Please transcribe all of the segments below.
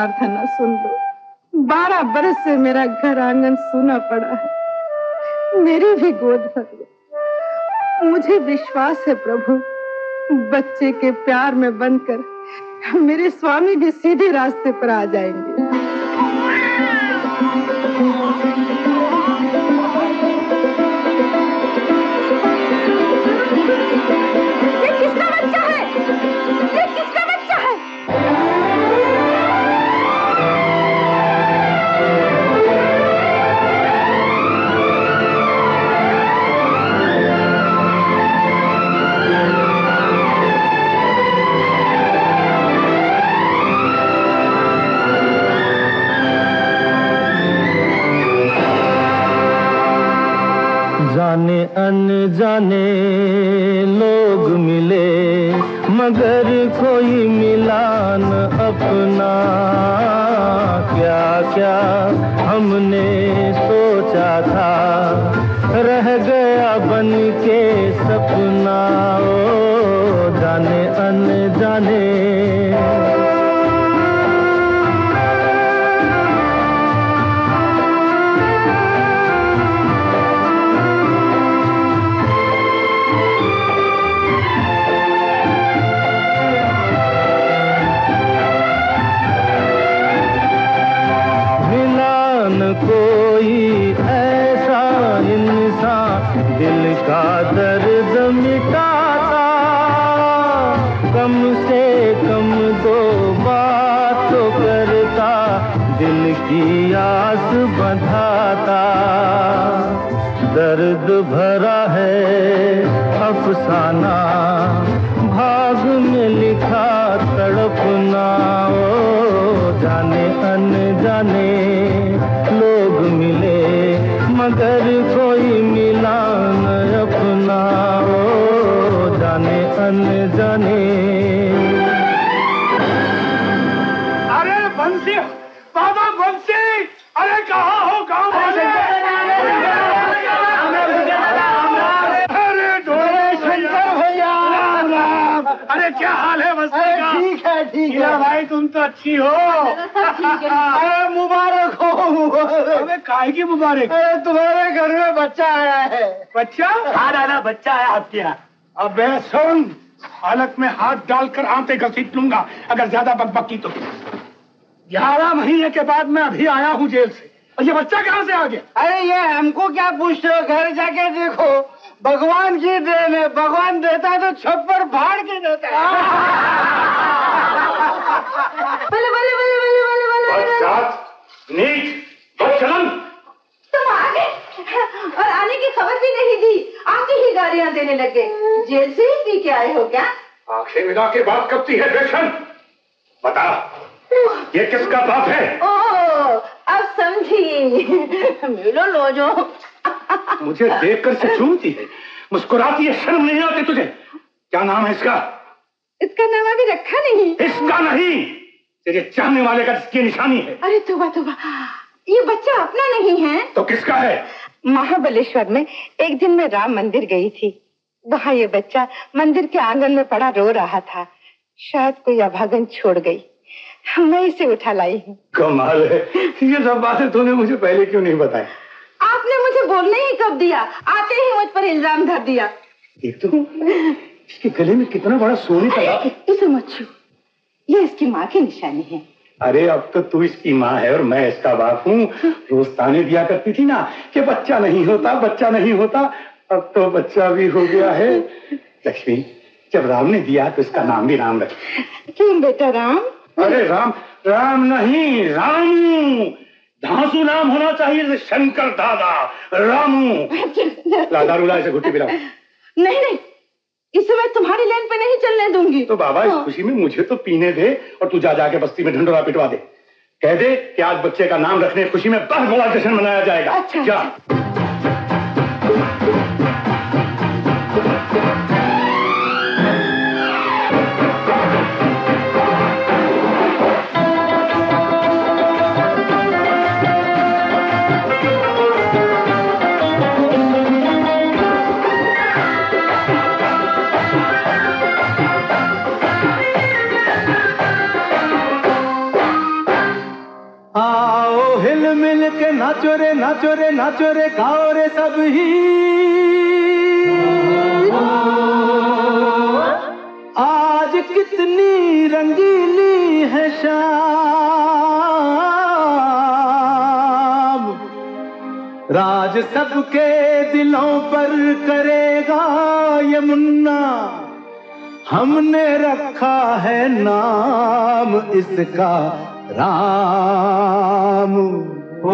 प्रार्थना सुन लो। बारह बरस से मेरा घर आँगन सूना पड़ा है। मेरी भी गोद भर लो मुझे विश्वास है प्रभु, बच्चे के प्यार में बनकर मेरे स्वामी भी सीधे रास्ते पर आ जाएँगे। जाने, अनजाने लोग मिले, मगर कोई मिला न अपना। क्या क्या हमने सोचा था, रह गया बन के सपना। ओ, जाने, अनजाने की आस बंधाता। दर्द भरा है अफसाना का ठीक है। भाई तुम तो अच्छी हो। अरे मुबारक हो अबे काय की मुबारक? अरे तुम्हारे घर में बच्चा आया है। बच्चा? हाँ दादा बच्चा आया आपके यहाँ। अब सुन हालत में हाथ डालकर आते घसीट लूँगा अगर ज़्यादा बकबकी तो। ग्यारह महीने के बाद मैं अभी आया हूँ जेल से। और ये बच्चा कहाँ से आ गया? अरे ये हमको क्या पूछते हो? घर जाके देखो। भगवान की देन है भगवान देता है तो छप्पर फाड़ के देता है। बल्ले बल्ले बल्ले बल्ले बल्ले बल्ले बल्ले नीच बदचलन तुम आ गए और आने की खबर भी नहीं दी। आके ही गालियाँ देने लगे। जेल से ही पी के आए हो क्या? आँखें मिला के बात करती है बेशन बता ये किसका बाप है? ओ अब समझी। मिलो लो जो। मुझे देखकर से झूमती है। मुस्कुराती है शर्म नहीं आती तुझे। क्या नाम है इसका? इसका नाम अभी रखा नहीं। इसका नहीं। तेरे चाहने वाले का इसकी निशानी है। अरे तोबा तोबा। ये बच्चा अपना नहीं है। तो किसका है? महाबलेश्वर में एक दिन मैं राम मंदिर गई थी। वहाँ ये बच्चा मंदिर के आँगन में पड़ा रो रहा था। शायद कोई अभागन छोड़ गई। मैं इसे उठा लाई हूँ। कमाल है। ये सब बातें तूने मुझे पहले क्यों नहीं बताई? आपने मुझे बोलने ही कब दिया? आते ही मुझ पर इल्ज़ाम धर दिया। एक तो इसके गले में कितना बड़ा सोने का इसे मत छू। ये इसकी माँ की निशानी है। अरे अब तो तू इसकी माँ है और मैं इसका बाप हूँ। रोज ताने दिया करती थी ना कि बच्चा नहीं होता बच्चा नहीं होता। अब तो बच्चा भी हो गया है। लक्ष्मी जब राम ने दिया तो इसका नाम भी राम रख। क्यों बेटा राम? अरे राम राम नहीं रामू। धांसू नाम होना चाहिए शंकर दादा। रामू। ला दारू ऐसे घुटी घुट्टी पिलाओ। नहीं नहीं इसे मैं तुम्हारी लाइन पे नहीं चलने दूँगी। तो बाबा इस हाँ। खुशी में मुझे तो पीने दे और तू जा जाके बस्ती में ढंडोरा पिटवा दे। कह दे कि आज बच्चे का नाम रखने की खुशी में बहुत बड़ा जश्न मनाया जाएगा। अच्छा। जा। आओ नाचो रे नाचो रे नाचो रे गाओ रे सब ही। आज कितनी रंगीली है शाम। राज सबके दिलों पर करेगा ये मुन्ना। हमने रखा है नाम इसका राम। आया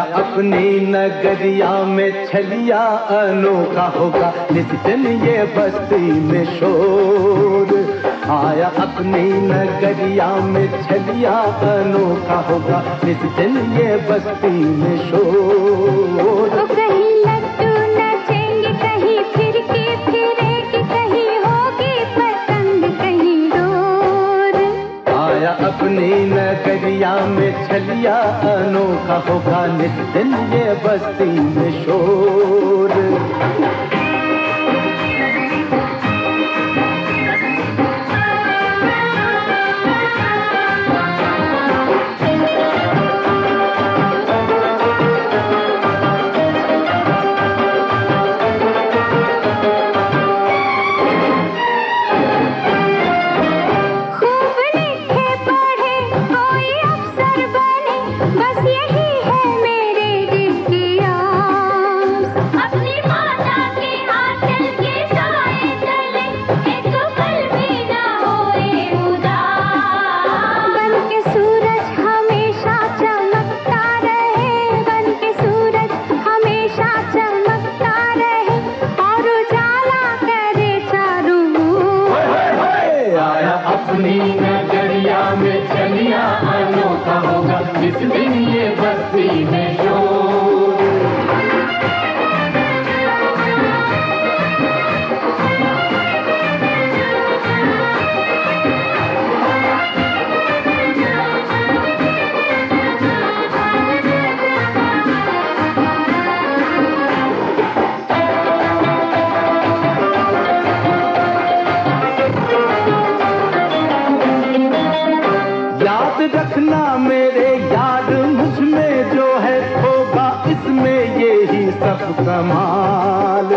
अपनी नगरिया में छलिया अनोखा होगा, जिस दिन ये बस्ती में शोर। आया अपनी नगरिया में छलिया अनोखा होगा, जिस दिन ये बस्ती में शोर। तो अपनी नगरिया में छलिया अनोखा होगा नित ये बस्ती में शोर। सब कमाल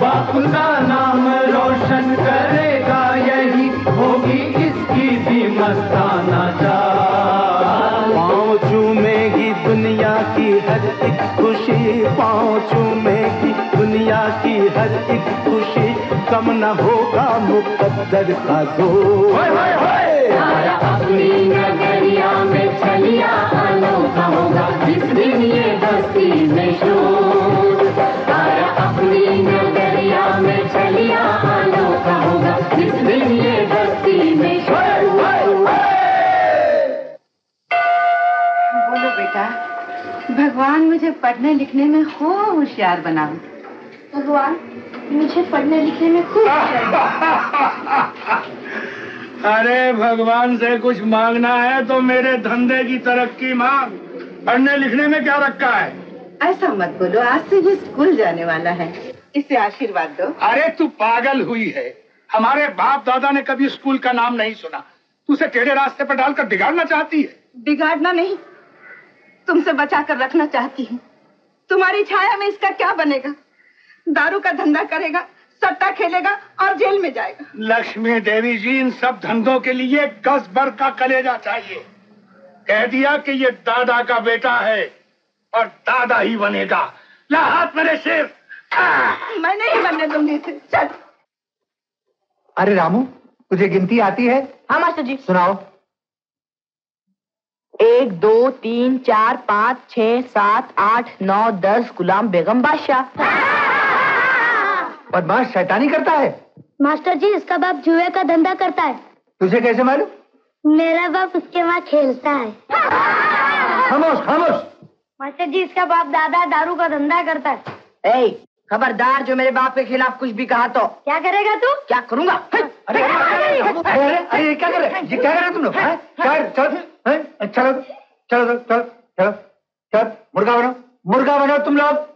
बाप का नाम रोशन करेगा यही होगी इसकी भी मस्ताना चाल। पाँव चूमेगी दुनिया की हर एक खुशी पाँव चूमेगी दुनिया की हर एक खुशी। कम न होगा मुकद्दर का आया अपनी नगरिया में छलिया अनोखा होगा। पढ़ने लिखने में खूब होशियार बनाओ। भगवान मुझे पढ़ने लिखने में खूब अरे भगवान से कुछ मांगना है तो मेरे धंधे की तरक्की मांग। पढ़ने लिखने में क्या रखा है? ऐसा मत बोलो आज से ये स्कूल जाने वाला है। इसे आशीर्वाद दो। अरे तू पागल हुई है। हमारे बाप दादा ने कभी स्कूल का नाम नहीं सुना। तू उसे टेढ़े रास्ते पर डालकर बिगाड़ना चाहती है? बिगाड़ना नहीं तुमसे बचा कर रखना चाहती हूँ। तुम्हारी छाया में इसका क्या बनेगा? दारू का धंधा करेगा सट्टा खेलेगा और जेल में जाएगा। लक्ष्मी देवी जी इन सब धंधों के लिए गज भर का कलेजा चाहिए। कह दिया कि ये दादा का बेटा है और दादा ही बनेगा। ला हाथ मेरे शेर मैं नहीं बनने दूँगी इसे। चल। अरे रामू तुझे गिनती आती है? हाँ मास्टर जी। सुनाओ। एक दो तीन चार पाँच छः सात आठ नौ दस गुलाम बेगम बादशाह। बदमाश शैतानी करता है। मास्टर जी इसका बाप जुए का धंधा करता है। तुझे कैसे मालूम? मेरा बाप उसके वहाँ खेलता है। खामोश खामोश। मास्टर जी इसका बाप दादा दारू का धंधा करता है। ए खबरदार जो मेरे बाप के खिलाफ कुछ भी कहा तो। क्या करेगा तू? क्या करूँगा? अरे अरे अरे क्या कर रहे ये क्या कर रहे तुम लोग? हैं? चल चल हैं? चलो चलो चलो चलो चलो चल मुर्गा बनो मुर्गा बनो तुम लोग।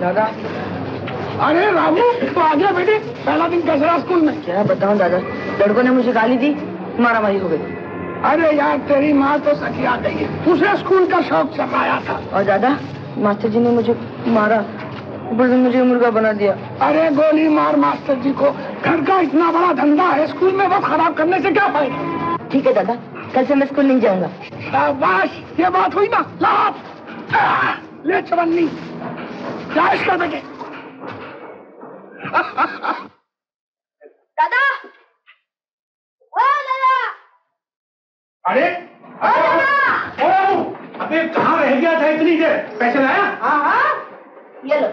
दादा। अरे रामू तो आ गया बेटे पहला दिन कैसा रहा स्कूल में? क्या बताऊँ दादा? लड़कों ने मुझे गाली दी मारा मारी हो गई। अरे यार तेरी माँ तो सखी आ गई है। उसे स्कूल का शौक चलाया था। और दादा मास्टर जी ने मुझे मारा। ऊपर से मुझे मुर्गा बना दिया। अरे गोली मार मास्टर जी को। घर का इतना बड़ा धंधा है स्कूल में वो खराब करने से क्या फ़ायदा? ठीक है दादा कल से मैं स्कूल नहीं जाऊँगा। शाबाश ये बात हुई ना? लाभ ले चवन्नी। क्या इसका बेटे दादा! अरे अबे कहाँ रह गया था इतनी देर? पैसे लाया? हाँ हाँ। ये लो।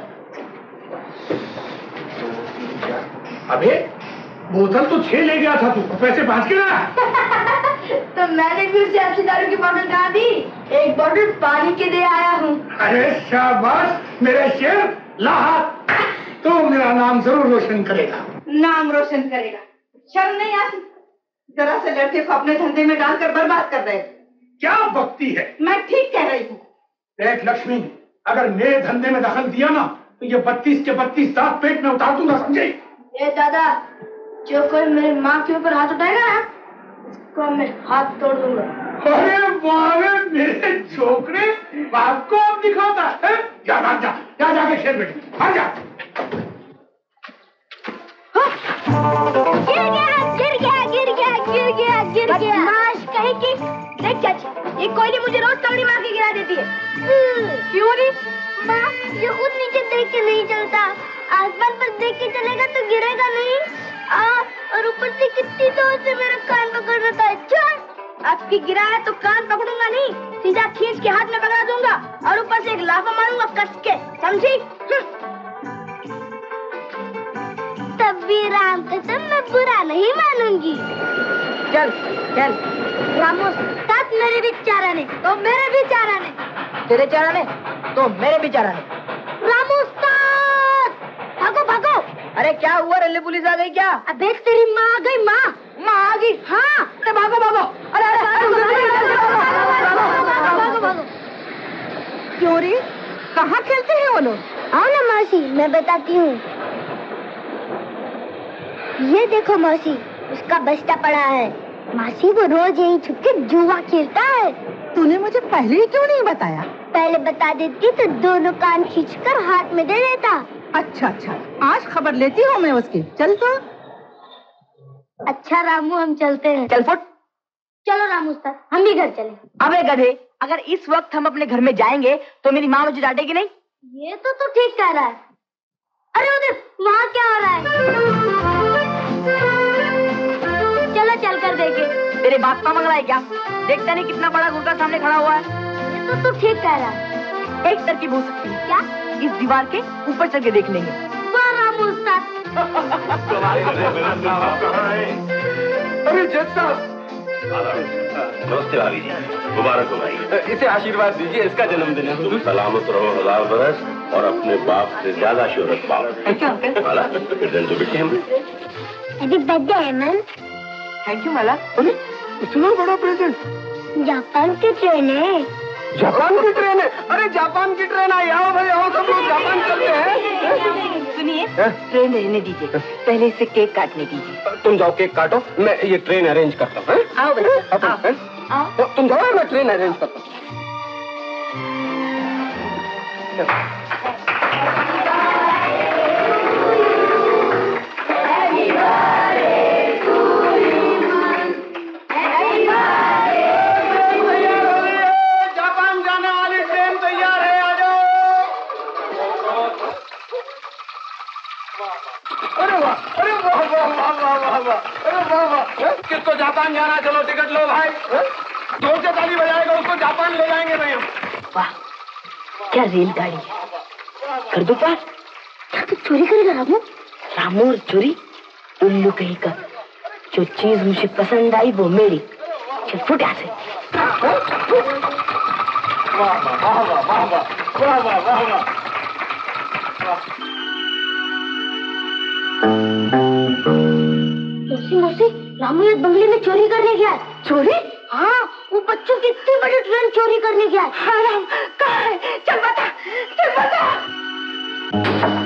अबे बोतल तो छह ले गया था तू पैसे पाँच के लाया? तो मैंने फिर से आपसे दारू की बोतल कहा दी? एक बोतल पानी के दे आया हूँ। अरे शाबाश मेरे शेर लाहत तो मेरा नाम ज़रूर रोशन करेगा। नाम रोशन करेगा। शर्म नहीं आती जरा से लड़के को अपने धंधे में डालकर बर्बाद कर रहे क्या भक्ति है? मैं ठीक कह रही हूँ। देख लक्ष्मी अगर मेरे धंधे में दखल दिया ना तो ये बत्तीस के बत्तीस दांत पेट में उतार दूँगा समझे? ए दादा जो कोई मेरी माँ के ऊपर हाथ उठाएगा ना उसको मैं हाथ तोड़ दूँगा। अरे बारे मेरे छोकरे बाप को अब दिखाता है। जा भाग जा जा जाके शेर बेटे भाग जा। गया गिर गया गिर गया गिर गया। माश कहीं की देख क्या ये कोयली मुझे रोज कौड़ी मार के गिरा देती है। क्यों नहीं? माँ ये खुद नीचे देख के नहीं चलता। आसमान पर देख के चलेगा तो गिरेगा नहीं। आ, और ऊपर से कितनी ज़ोर से मेरा कान पकड़ रखा है चल आपकी गिरा है तो कान पकड़ूँगा नहीं। सीधा खींच के हाथ में पकड़ा दूँगा। और ऊपर से एक लाफा मारूँगा कस के समझी? हम्म। तब भी राम कसम मैं बुरा नहीं मानूँगी चल चल रामो साथ मेरे भी चारा ने तो मेरे भी चारा ने तेरे चारा ने तो मेरे भी चारा ने रामो भागो भागो अरे क्या हुआ रल्ले पुलिस आ गई क्या अबे तेरी माँ आ गई माँ माँ आ गई हाँ अरे भागो भागो अरे अरे। क्यों रे कहाँ खेलते हैं वो लोग आओ ना मौसी मैं बताती हूँ ये देखो मौसी उसका बस्ता पड़ा है। मासी वो रोज यही छुप के जुआ खेलता है। तूने मुझे पहले ही क्यों नहीं बताया? पहले बता देती तो दोनों कान खींचकर हाथ में दे देता। अच्छा अच्छा। आज खबर लेती हूँ मैं उसकी। चल तो। अच्छा रामू हम चलते हैं। चल फुट। चलो रामू सर हम भी घर चले। अबे गधे अगर इस वक्त हम अपने घर में जाएँगे तो मेरी माँ मुझे डांटेगी नहीं? ये तो तू ठीक कह रहा है। अरे उधर वहाँ क्या हो रहा है? तेरे बाप का मंगला है क्या? देखता नहीं कितना बड़ा गुरका सामने खड़ा हुआ है। ये तो तू ठीक कह रहा है। एक तरकीब हो सकती है। क्या? इस दीवार के ऊपर चढ़ के देख लेंगे। अरे जज नमस्ते भाभी जी। मुबारक हो भाई। इसे आशीर्वाद दीजिए इसका जन्मदिन है। तुम सलामत रहो हज़ार बरस और अपने बाप से ज़्यादा शोहरत पाओ। वाला फिर तो बेटे हम happy birthday Heman thank you Mala अरे इतना बड़ा प्रेजेंट जापान की ट्रेन है। जापान की ट्रेन है? अरे जापान की ट्रेन आई। आओ भाई आओ सब लोग जापान चलते हैं। सुनिए ट्रेन रहने दीजिए। पहले इसे केक काटने दीजिए। तुम जाओ केक काटो। मैं ये ट्रेन अरेंज करता हूँ आओ बच्चा आओ। तुम जाओ मैं ट्रेन अरेंज करता हूँ। अरे वाह अरे वाह वाह वाह वाह वाह वाह अरे वाह वाह किसको जापान जाना चलो टिकट लो भाई ज़ोर से ताली बजाएगा उसको जापान ले जाएँगे भाई हम वाह क्या रेलगाड़ी है कर दो पास क्या तू चोरी करेगा रामू रामू और चोरी उल्लू कहीं का जो चीज़ मुझे पसंद आई वो मेरी चल फुट यहाँ से वाह वाह वाह वाह वाह वाह वाह वाह वाह मौसी मौसी, रामू एक बंगले में चोरी करने गया चोरी? हाँ वो बच्चों की इतनी बड़ी ट्रेन चोरी करने गया है, राम, कहाँ है? चल बता चल बता।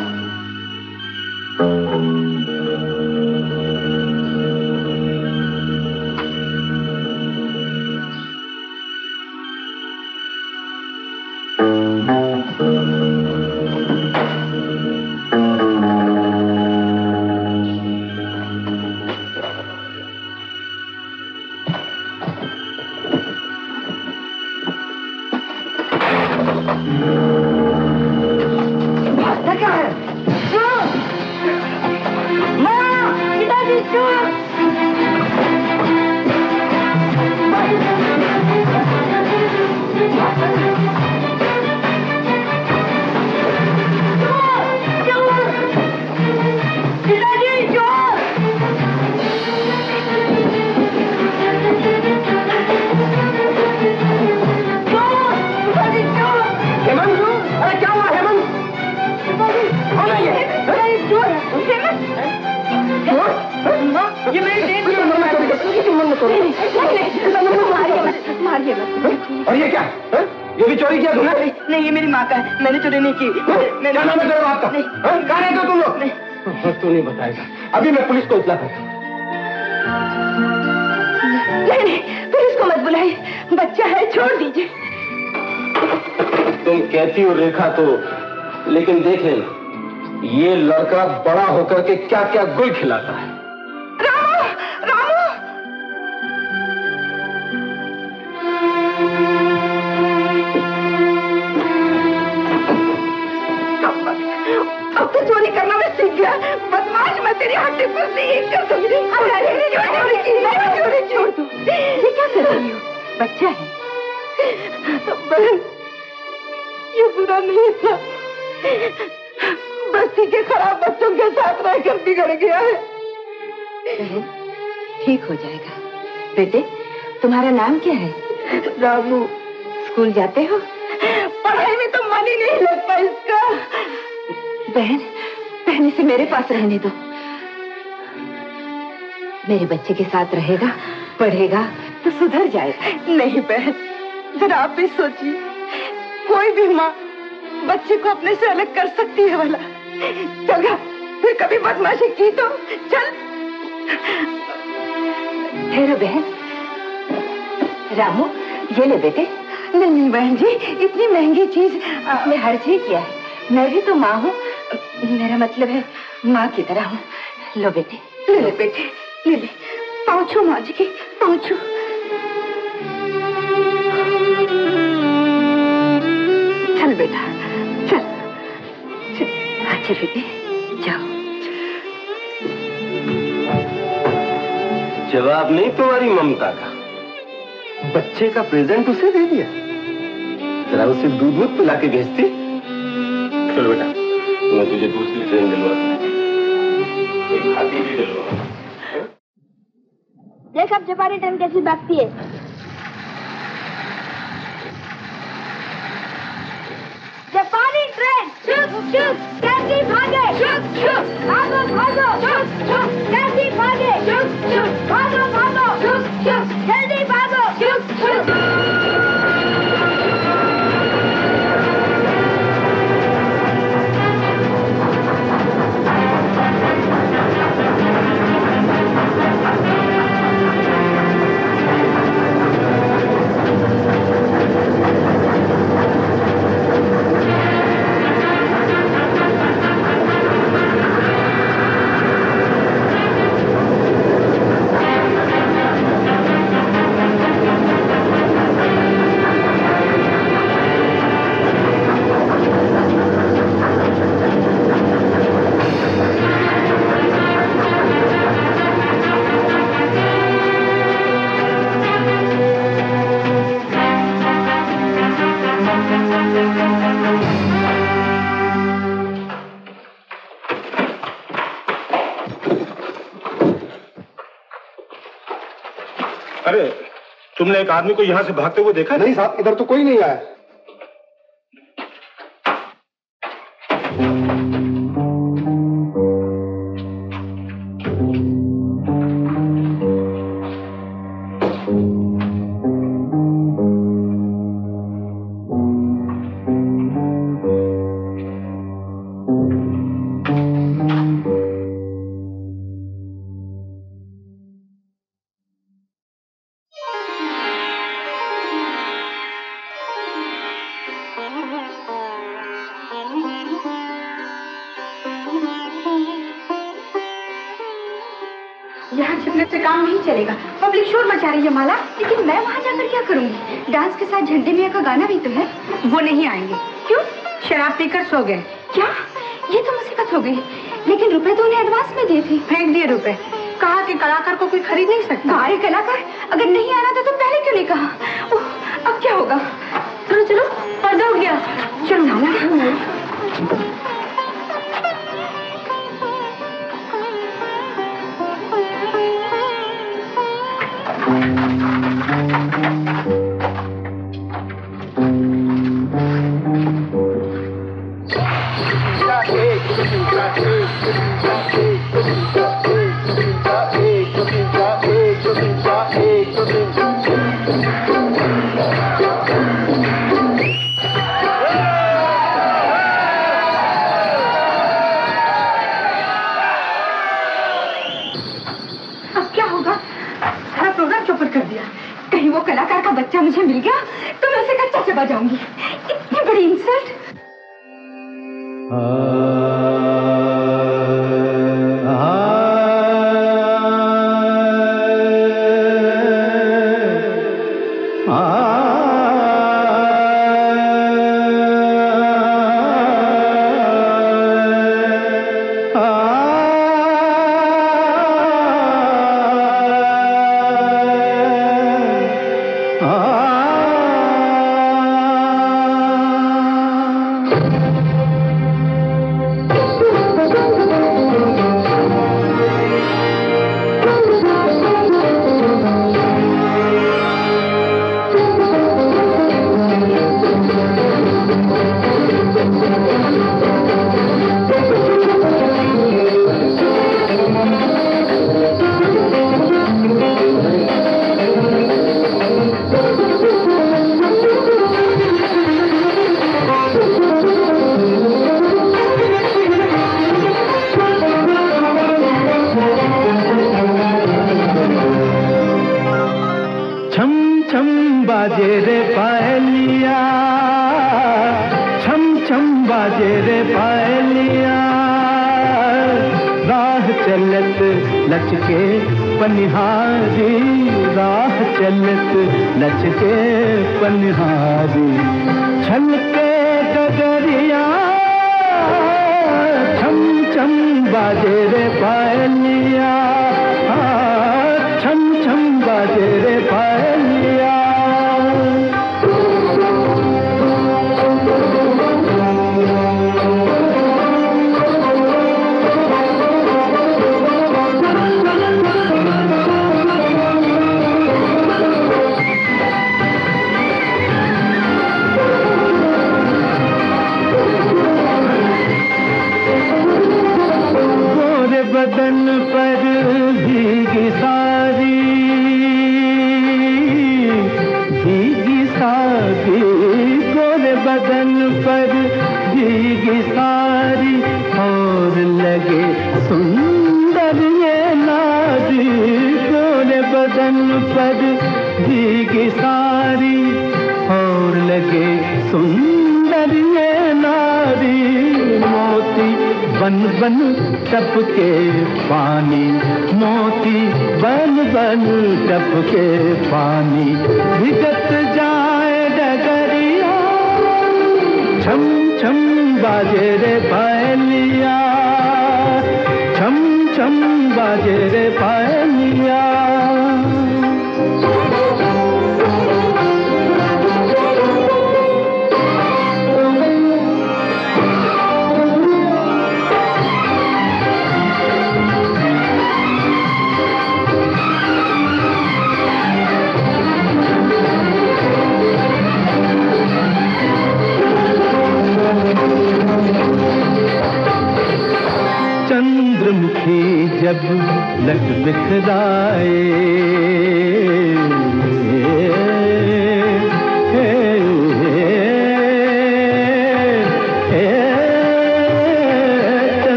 छोड़ दीजिए तुम कहती हो रेखा तो लेकिन देख लेना ये लड़का बड़ा होकर के क्या क्या गुल खिलाता है रामू रामू अब तो चोरी करना मैं सीख गया बदमाश मैं तेरी हड्डी पर एक कर दूँगी बेटे तुम्हारा नाम क्या है? रामू। स्कूल जाते हो? पढ़ाई में तो मन ही नहीं लगता इसका। बहन बहन इसे मेरे पास रहने दो। मेरे बच्चे के साथ रहेगा पढ़ेगा तो सुधर जाएगा। नहीं बहन जरा आप भी सोचिए। कोई भी माँ बच्चे को अपने से अलग कर सकती है वाला चल फिर कभी बदमाशी की तो चल। ठहरो बहन। रामू, ये ले बेटे। नहीं नहीं, बहन जी, इतनी महँगी चीज़ आपने हर चीज़ किया है। मैं भी तो माँ हूँ। मेरा मतलब है माँ की तरह हूँ। लो बेटे। ले ले बेटे। ले ले। पहुँचो माँ जी की, पहुँचो। चल बेटा, चल। चल। अच्छा बेटे, जाओ। जवाब नहीं, तुम्हारी ममता का। बच्चे का प्रेजेंट उसे दे दिया। जरा उसे दूध दूध पिला के भेजती। चलो बेटा, मैं तुझे दूसरी ट्रेन दिलवा देख, अब जपारी ट्रेन कैसी भागती है। Shoot, shoot, candy, pago. Shoot, shoot, pago, pago. Shoot, shoot, candy, pago. Shoot, shoot. तुमने एक आदमी को यहाँ से भागते हुए देखा नहीं साहब, इधर तो कोई नहीं आया। साथ झंडे मियाँ का गाना भी तो है। वो नहीं आएँगे। क्यों? शराब पीकर सो गए। क्या? ये तो मुसीबत हो गई। लेकिन रुपए तो उन्हें एडवांस में दिए थे। फेंक दिए रुपए। कहा कि कलाकार को कोई खरीद नहीं सकता? अरे कलाकार? अगर नहीं आना था तो पहले क्यों नहीं कहा? ओ, अब क्या होगा? चलो चलो पर्दा हो गया। चलो माला मुझे मिल गया तो मैं उसे कच्चा चबा जाऊँगी। इतनी बड़ी इंसल्ट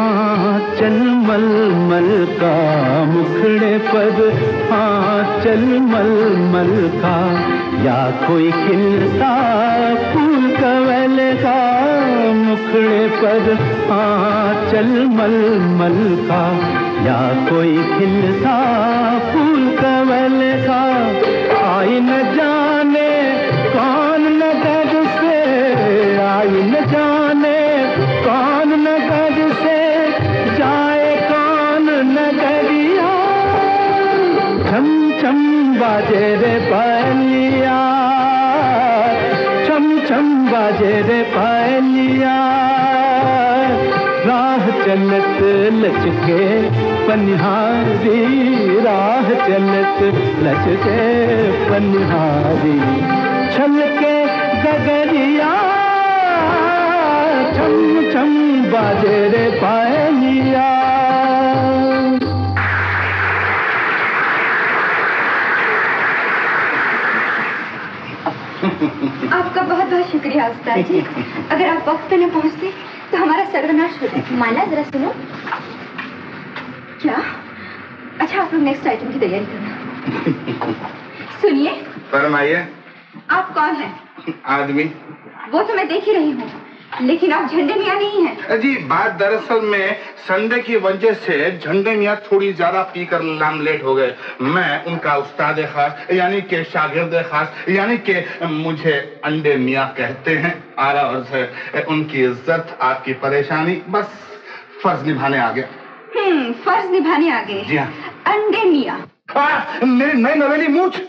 हाँ चल मल मल का मुखड़े पर। हाँ चल मल मल का, या कोई खिलता फूल कवल का मुखड़े पर। हाँ चल मल मल का, या कोई खिलता फूल कवल का। आई न जाने कौन नगर से, आई बाजे रे पालिया छम छम बाजे रे पालिया राह चलत लचके पनिहारी राह चलत लचके पनिहारी छलके गगरिया छम छम बाजे रे पायलिया आपका बहुत बहुत शुक्रिया उस्ताद जी। अगर आप वक्त पे न पहुँचते तो हमारा सर्वनाश हो जाता माला जरा सुनो। क्या? अच्छा आप लोग नेक्स्ट आइटम की तैयारी करना सुनिए। फरमाइए। आप कौन है? आदमी। वो तो मैं देख ही रही हूँ। लेकिन आप झंडे मियाँ नहीं हैं। जी बात दरअसल में संडे की वजह से झंडे मियाँ थोड़ी ज़्यादा पीकर लाम लेट हो गए। मैं उनका उस्ताद खास यानी के शागिर्द खास यानी के मुझे अंडे मियाँ कहते हैं आला और से उनकी इज़्ज़त आपकी परेशानी बस फ़र्ज़ निभाने आ गया। हम्म फ़र्ज़ निभाने आ गए। जी हाँ। अंडे मियाँ। मेरी नई नवेली मूछ।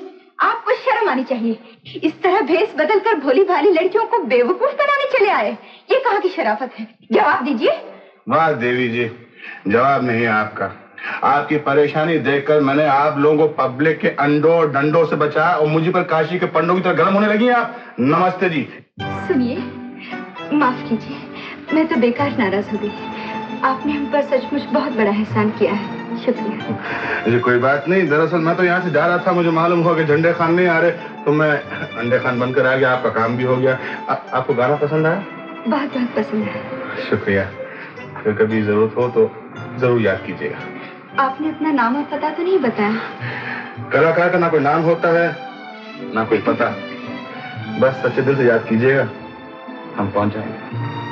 आपको शर्म आनी चाहिए। इस तरह भेस बदल कर भोली भाली लड़कियों को बेवकूफ़ बनाने चले आए। ये कहाँ की शराफत है? जवाब दीजिए। वाह देवी जी जवाब नहीं है आपका। आपकी परेशानी देखकर मैंने आप लोगों को पब्लिक के अंडों और डंडों से बचाया और मुझे पर काशी के पंडों की तरह गर्म होने लगी आप। नमस्ते जी। सुनिए माफ़ कीजिए मैं तो बेकार नाराज़ हो गई। आपने हम पर सचमुच बहुत बड़ा एहसान किया है। शुक्रिया। ये कोई बात नहीं दरअसल मैं तो यहाँ से जा रहा था मुझे मालूम हुआ कि झंडे खान नहीं आ रहे। तो मैं अंडे खान बनकर आ गया आपका काम भी हो गया। आ, आपको गाना पसंद आया? बहुत बहुत पसंद है। शुक्रिया। फिर कभी ज़रूरत हो तो ज़रूर याद कीजिएगा। आपने अपना नाम और पता तो नहीं बताया? कलाकार का ना कोई नाम होता है ना कोई पता। बस सच्चे दिल से याद कीजिएगा हम पहुँच जाएँगे।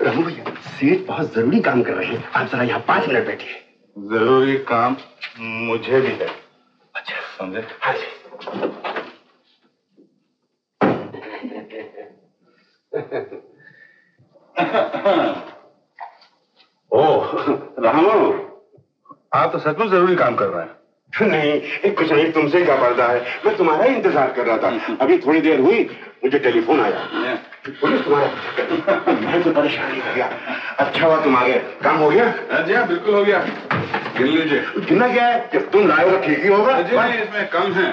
रामू भैया सेठ बहुत ज़रूरी काम कर रहे हैं। आप जरा यहाँ पाँच मिनट बैठिए। ज़रूरी काम मुझे भी है। अच्छा। समझे? हाँ जी। ओह रामू आप तो सचमुच ज़रूरी काम कर रहे हैं। नहीं कुछ नहीं तुमसे क्या पर्दा है। मैं तुम्हारा ही इंतज़ार कर रहा था। अभी थोड़ी देर हुई मुझे टेलीफोन आया। पुलिस तुम्हारा। मैं तो परेशान ही हो गया अच्छा हुआ तुम आ गए काम हो गया जी हाँ बिल्कुल हो गया। गिन लीजिए। कितना क्या है? जब तुम लाए हो ठीक ही होगा। जी इसमें कम है।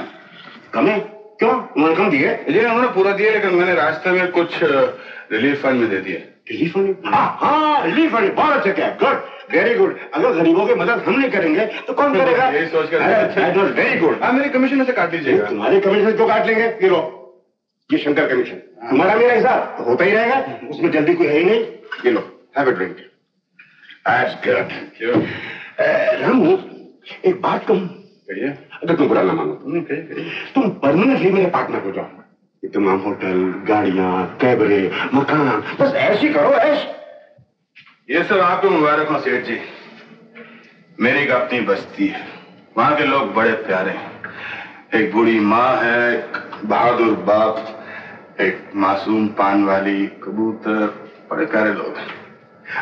कम है? क्यों? उन्होंने कम दिए? जी उन्होंने पूरा दिया लेकिन मैंने रास्ते में कुछ रिलीफ फंड में दे दिए रिलीफ फंड हाँ हाँ रिलीफ फंड बहुत अच्छा क्या। गुड वेरी गुड अगर गरीबों की मदद हम नहीं करेंगे तो कौन करेगा? यही सोच कर वेरी गुड हाँ मेरी कमीशन से काट दीजिएगा। तुम्हारे कमीशन क्यों काट लेंगे? ये लो। ये शंकर कमीशन तुम्हारा मेरा हिसाब तो होता ही रहेगा उसमें जल्दी कोई है ही नहीं। ये लो हैव अ ड्रिंक good. क्यों रामू एक बात कहूँ? कहिए। अगर तुम बुरा ना मानो कहिए तुम परमानेंटली मेरे पार्टनर हो जाओ। ये तमाम होटल गाड़ियाँ कैबरे मकान बस ऐसी करो ऐश ये सब आपको मुबारक हो सेठ जी। मेरी एक अपनी बस्ती है। वहाँ के लोग बड़े प्यारे हैं। एक बूढ़ी माँ है एक बहादुर बाप। एक मासूम पान वाली कबूतर बड़े प्यारे लोग हैं।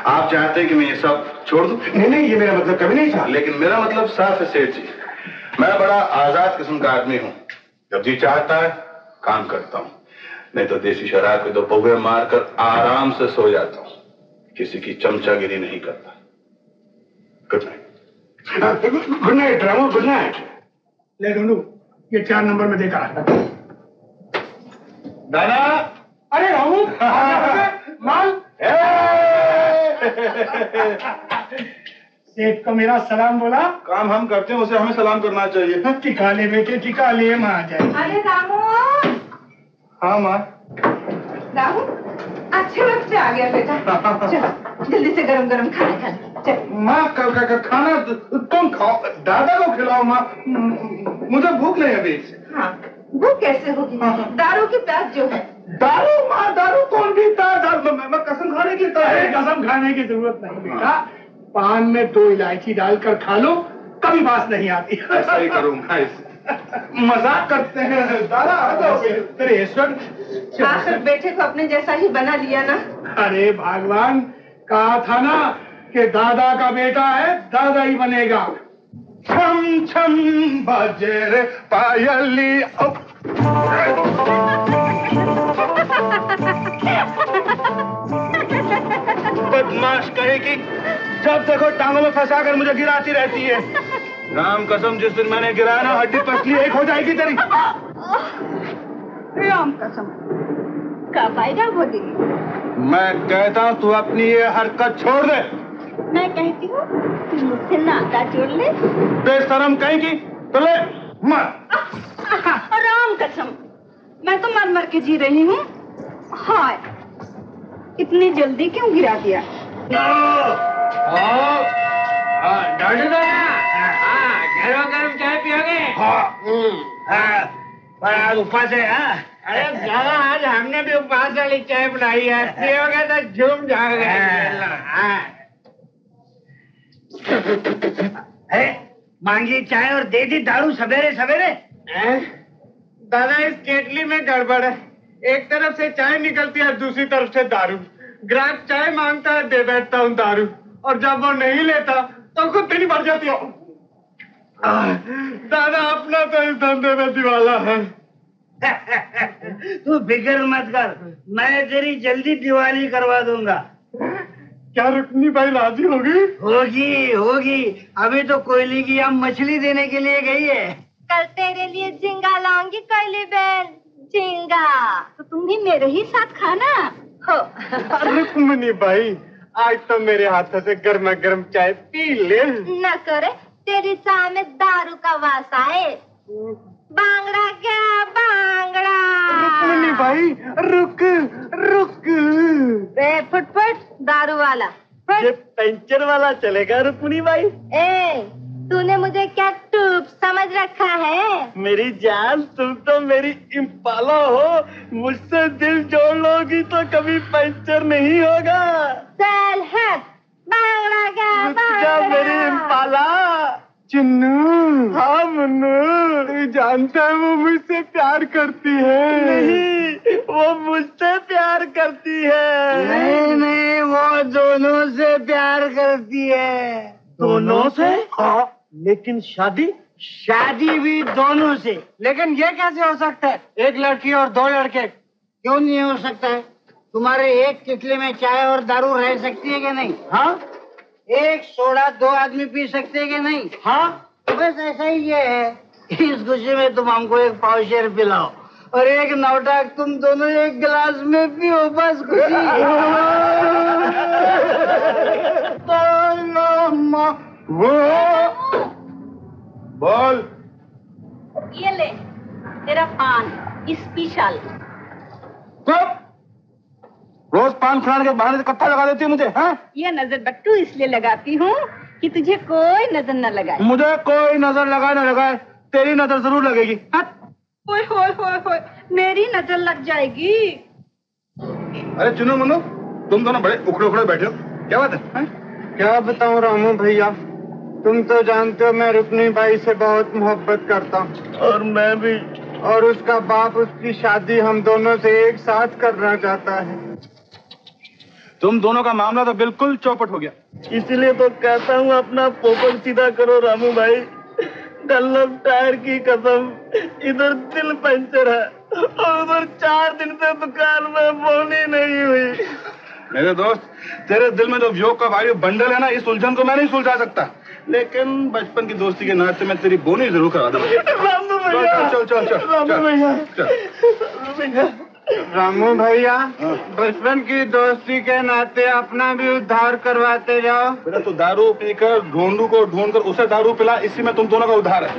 आप चाहते हैं कि मैं ये सब छोड़ दूँ? नहीं नहीं ये मेरा मतलब कभी नहीं था। लेकिन मेरा मतलब साफ़ है सेठ जी। मैं बड़ा आज़ाद किस्म का आदमी हूँ। जब जी चाहता है काम करता हूँ। नहीं तो देसी शराब के दो पौवे मारकर आराम से सो जाता हूँ। किसी की चमचागिरी नहीं करता। Good night good night Ramu good night ले ढूंढू। ये चार नंबर में देखा। दादा। अरे रामू माल। सेठ को मेरा सलाम बोला। काम हम करते हैं उसे हमें सलाम करना चाहिए। टिका ले बेटे टिका ले आ जाए अरे रामू। हाँ माँ। रामू अच्छे वक्त से आ गया बेटा। चलो जल्दी से गरम गरम खाना खा माँ का, का, का खाना तुम खाओ दादा को खिलाओ माँ। मुझे भूख नहीं अभी। हाँ। वो कैसे होगी? दारू की प्यास जो है। दारू माँ दारू कौन पीता है? दारू मैं, मैं कसम खाने की अरे कसम खाने की ज़रूरत नहीं बेटा। पान में दो इलायची डालकर खा लो कभी बात नहीं आती। ऐसा ही करूँगा इस मज़ाक करते हैं। दादा तेरे ईश्वर आखिर बेटे को अपने जैसा ही बना लिया ना? अरे भगवान कहा था ना कि दादा का बेटा है दादा ही बनेगा। छम छम बजे रे पायली। बदमाश कहेगी जब देखो टांगों में फंसा कर मुझे गिराती रहती है। राम कसम जिस दिन मैंने गिराया ना हड्डी पसली एक हो जाएगी तेरी। राम कसम कब आएगा वो दिन? मैं कहता हूँ तू अपनी ये हरकत छोड़ दे। मैं कहती हूँ तू मुझसे नाता जोड़ ले। बेशरम कहेगी तो ले मर राम कसम। मैं तो मर मर के जी रही हूँ। हाय इतनी जल्दी क्यों गिरा दिया? डॉक्टर गरम गरम चाय पियोगे? पर आज उपवास है हाँ? अरे दादा आज हमने भी उपवास वाली चाय बनाई है पियोगे तो झूम जाओगे। हाँ। अरे मांगी चाय और दे दी दारू सवेरे सवेरे? दादा इस केटली में गड़बड़ है। एक तरफ़ से चाय निकलती है दूसरी तरफ़ से दारू। ग्राहक चाय माँगता है दे बैठता हूँ दारू। और जब वो नहीं लेता तो खुद नहीं भर जाती हो। दादा अपना तो इस धंधे में दिवाला है। तू फ़िक्र मत कर मैं तेरी जल्दी दिवाली करवा दूँगा। क्या रुकनी भाई राज़ी होगी? होगी होगी। अभी तो कोयली की हम मछली देने के लिए गई है। कल तेरे लिए झिंगा लाऊँगी कोयली बहन। झिंगा। तो तुम भी मेरे ही साथ खाना? हो। रुक्मनी भाई आज तो मेरे हाथों से गर्मा गर्म चाय पी ले। न करे तेरी चाय में दारू का वास आए। बांगड़ा क्या बांगड़ा? रुक्मनी भाई रुक रुक। ए फुटफुट दारू वाला। ये पंचर वाला चलेगा रुक्मनी भाई। ए तूने मुझे क्या टूप समझ रखा है? मेरी जान तुम तो मेरी इम्पाला हो। मुझसे दिल जोड़ लोगी तो कभी पंचर नहीं होगा। चल हट। बांगड़ा क्या क्या मेरी बांगड़ा? इम्पाला। चिन्नू। हाँ मुन्नू। तू जानता है वो मुझसे प्यार करती है। नहीं वो मुझसे प्यार करती है। नहीं नहीं वो दोनों से प्यार करती है। दोनों से? हाँ लेकिन शादी शादी भी दोनों से। लेकिन ये कैसे हो सकता है? एक लड़की और दो लड़के क्यों नहीं हो सकता है? तुम्हारे एक कितले में चाय और दारू रह सकती है कि नहीं? हाँ? एक सोडा दो आदमी पी सकते हैं कि नहीं? हाँ। तो बस ऐसा ही ये है। इस खुशी में तुम हमको एक पाव शेर पिलाओ। और एक नौटंक तुम दोनों एक गिलास में पियो बस खुशी। वो। बोल। ये ले तेरा पान इस स्पेशल कब रोज पान खाने के बहाने से कत्था लगा देती है मुझे हाँ? ये नज़र बट्टू इसलिए लगाती हूँ कि तुझे कोई नज़र न लगाए। मुझे कोई नज़र लगाए ना लगाए तेरी नज़र ज़रूर लगेगी। ओए होए होए होए मेरी नज़र लग जाएगी। अरे चुनो मनो तुम दोनों बड़े उखड़े उखड़े बैठे हो। क्या बात है हाँ? क्या बताऊँ रामू भैया तुम तो जानते हो मैं रुक्नी भाई से बहुत मोहब्बत करता हूँ। और मैं भी। और उसका बाप उसकी शादी हम दोनों से एक साथ करना चाहता है। तुम दोनों का मामला तो बिल्कुल चौपट हो गया। इसलिए तो कहता हूँ अपना पोपट सीधा करो रामू भाई। टायर की कसम इधर दिल पंचर है और उधर चार दिन से दुकान में बोनी नहीं हुई। मेरे दोस्त तेरे दिल में जो वियोग का भारी बंडल है ना इस उलझन को मैं नहीं सुलझा सकता। लेकिन बचपन की दोस्ती के नाते मैं तेरी बोनी ज़रूर करा दूँगा। चल चल चल चल चल रामू भैया बचपन की दोस्ती के नाते अपना भी उद्धार करवाते जाओ। बेटा तू दारू पीकर ढूंढू को ढूंढ कर उसे दारू पिला इसी में तुम दोनों का उद्धार है।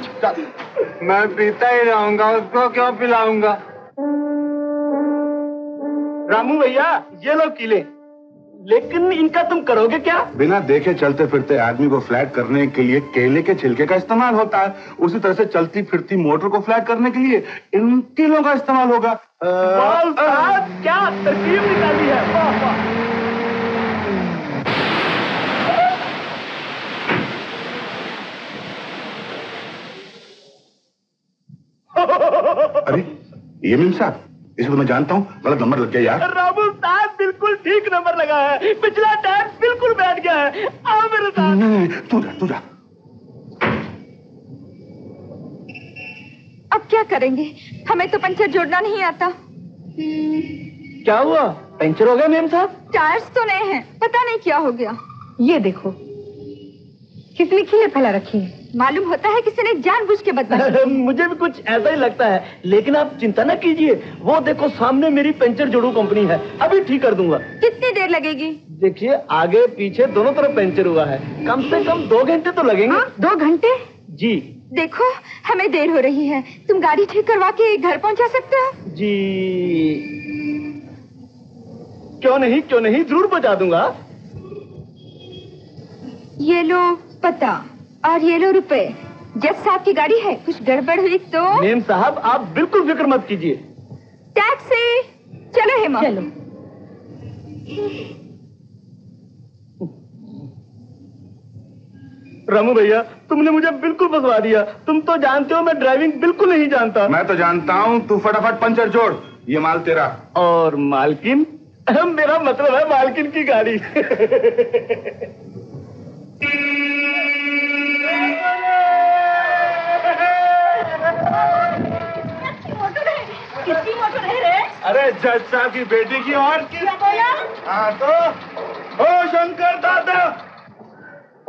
मैं पीता ही रहूँगा उसको क्यों पिलाऊँगा? रामू भैया ये लो किले। लेकिन इनका तुम करोगे क्या? बिना देखे चलते फिरते आदमी को फ्लैट करने के लिए केले के छिलके का इस्तेमाल होता है। उसी तरह से चलती फिरती मोटर को फ्लैट करने के लिए इन कीलों का इस्तेमाल होगा। क्या तरकीब निकाली है? वाह वाह। अरे ये मिल साहब। इसे तो मैं जानता हूँ। गलत नंबर लग गया यार। रामू साहब बिल्कुल ठीक नंबर लगा है। पिछला टाइम बिल्कुल बैठ गया है। आओ मेरे साथ। नहीं, नहीं, नहीं, तू जा तू जा। अब क्या करेंगे? हमें तो पंचर जोड़ना नहीं आता। क्या हुआ? पंचर हो गया मेम साहब? टायर्स तो नए हैं। पता नहीं क्या हो गया। ये देखो कितनी खिले फैला रखी है? मालूम होता है किसी ने जानबूझ के बदला मुझे भी कुछ ऐसा ही लगता है लेकिन आप चिंता न कीजिए। वो देखो सामने मेरी पंचर जोड़ू कंपनी है। अभी ठीक कर दूँगा। कितनी देर लगेगी? देखिए आगे पीछे दोनों तरफ़ पंचर हुआ है। कम से कम दो घंटे तो लगेंगे। हाँ, दो घंटे? जी। देखो हमें देर हो रही है। तुम गाड़ी ठीक करवा के घर पहुँचा सकते हो? जी। क्यों नहीं क्यों नहीं? ज़रूर बचा दूँगा। ये लो पता और ये लो रुपए। जज साहब की गाड़ी है कुछ गड़बड़ हुई तो? मेम साहब आप बिल्कुल फ़िक्र मत कीजिए। टैक्सी? चलो हेमा। चलो। रामू भैया तुमने मुझे बिल्कुल फंसवा दिया। तुम तो जानते हो मैं ड्राइविंग बिल्कुल नहीं जानता। मैं तो जानता हूँ तू फटाफट पंचर जोड़। ये माल तेरा। और मालकिन? मेरा मतलब है मालकिन की गाड़ी। अरे जज साहब की बेटी की और की हाँ तो ओ शंकर दादा।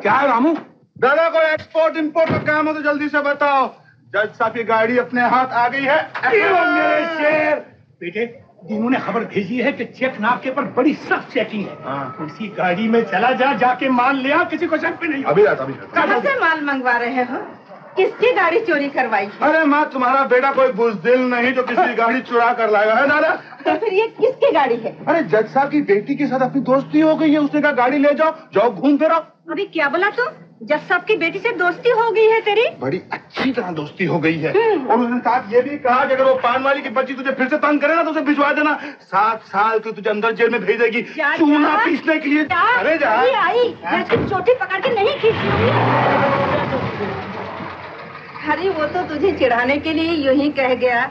क्या है रामू? दादा को एक्सपोर्ट इंपोर्ट का काम हो तो जल्दी से बताओ। जज साहब की गाड़ी अपने हाथ आ गई है। मेरे शेर। बेटे दिनों ने खबर भेजी है कि चेक नाके पर बड़ी सख्त चेकिंग है। हाँ। उसी गाड़ी में चला जा जाके माल ले आ किसी को शक भी नहीं अभी आता अभी कहाँ से माल मंगवा रहे हो? किसकी गाड़ी चोरी करवाई है? अरे माँ तुम्हारा बेटा कोई बुजदिल नहीं जो किसी गाड़ी चुरा कर लाया है दादा? तो फिर ये किसकी गाड़ी है? अरे जज साहब की बेटी के साथ अपनी दोस्ती हो गई है उसने कहा गाड़ी ले जाओ जाओ घूम फिर अभी क्या बोला तू जज साहब की बेटी से दोस्ती हो गई है तेरी। बड़ी अच्छी तरह दोस्ती हो गई है। और उसने साथ ये भी कहा कि अगर वो पान वाली की बच्ची तुझे फिर से तंग करे ना तो उसे भिजवा देना। सात साल की तुझे अंदर जेल में भेज देगी चूना पीसने के लिए। अरे जा। आई। मैं चोटी पकड़ के नहीं खींची अरे वो तो तुझे चिढ़ाने के लिए यूँ ही कह गया।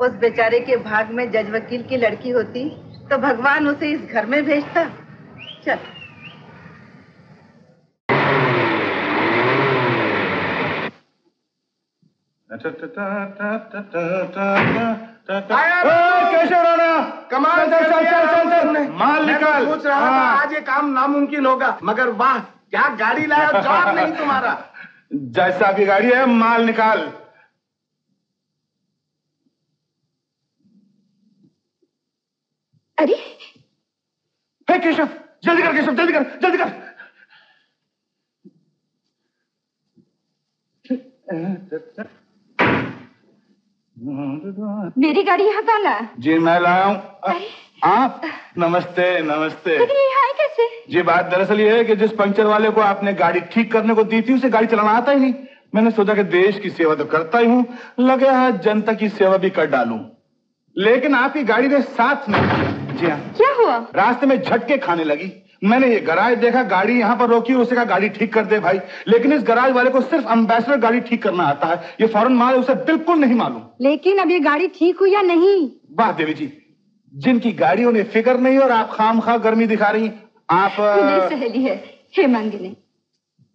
उस बेचारे के भाग में जज वकील की लड़की होती तो भगवान उसे इस घर में भेजता। चल। कमाल माल निकाल पूछ रहा था आज ये काम नामुमकिन होगा मगर वाह क्या गाड़ी लाया नहीं तुम्हारा जैसा की गाड़ी है माल निकाल अरे हे केशव जल्दी कर केशव जल्दी कर जल्दी कर Uh. मेरी गाड़ी यहाँ कौन लाया जी मैं लाया हूँ। आप? नमस्ते नमस्ते। लेकिन ये यहाँ कैसे? जी बात दरअसल ये है कि जिस पंक्चर वाले को आपने गाड़ी ठीक करने को दी थी उसे गाड़ी चलाना आता ही नहीं। मैंने सोचा कि देश की सेवा तो करता ही हूँ। लगे है जनता की सेवा भी कर डालू। लेकिन आपकी गाड़ी ने साथ नहीं जी हाँ। क्या हुआ? रास्ते में झटके खाने लगी। मैंने ये गराज देखा गाड़ी यहाँ पर रोकी उसे कहा गाड़ी ठीक कर दे भाई। लेकिन इस गराज वाले को सिर्फ़ अम्बेसडर गाड़ी ठीक करना आता है। ये फॉरन माल उसे बिल्कुल नहीं मालूम। लेकिन अब ये गाड़ी ठीक हुई या नहीं? वाह देवी जी जिनकी गाड़ियों ने फ़िक्र नहीं और आप खाम खा गर्मी दिखा रही आप सहेली है हेमांगिनी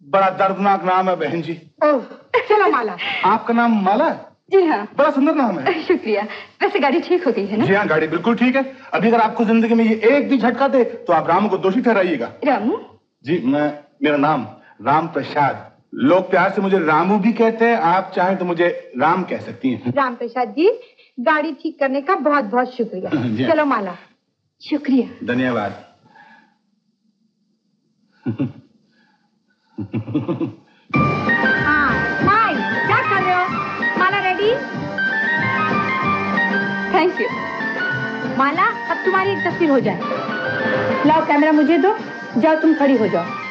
बड़ा दर्दनाक नाम है बहन जी। ओह चलो माला। आपका नाम माला है? जी हाँ। बड़ा सुंदर नाम है। शुक्रिया। वैसे गाड़ी ठीक हो गई है ना? जी हाँ गाड़ी बिल्कुल ठीक है। अभी अगर आपको ज़िंदगी में ये एक भी झटका दे तो आप रामू को दोषी ठहराइएगा। रामू? जी मैं मेरा नाम राम प्रसाद। लोग प्यार से मुझे रामू भी कहते हैं। आप चाहें तो मुझे राम कह सकती हैं। राम प्रसाद जी गाड़ी ठीक करने का बहुत बहुत शुक्रिया। हाँ। चलो माला। शुक्रिया। धन्यवाद। रेडी थैंक यू माला, अब तुम्हारी एक तस्वीर हो जाए। लाओ कैमरा मुझे दो, जाओ तुम खड़ी हो जाओ।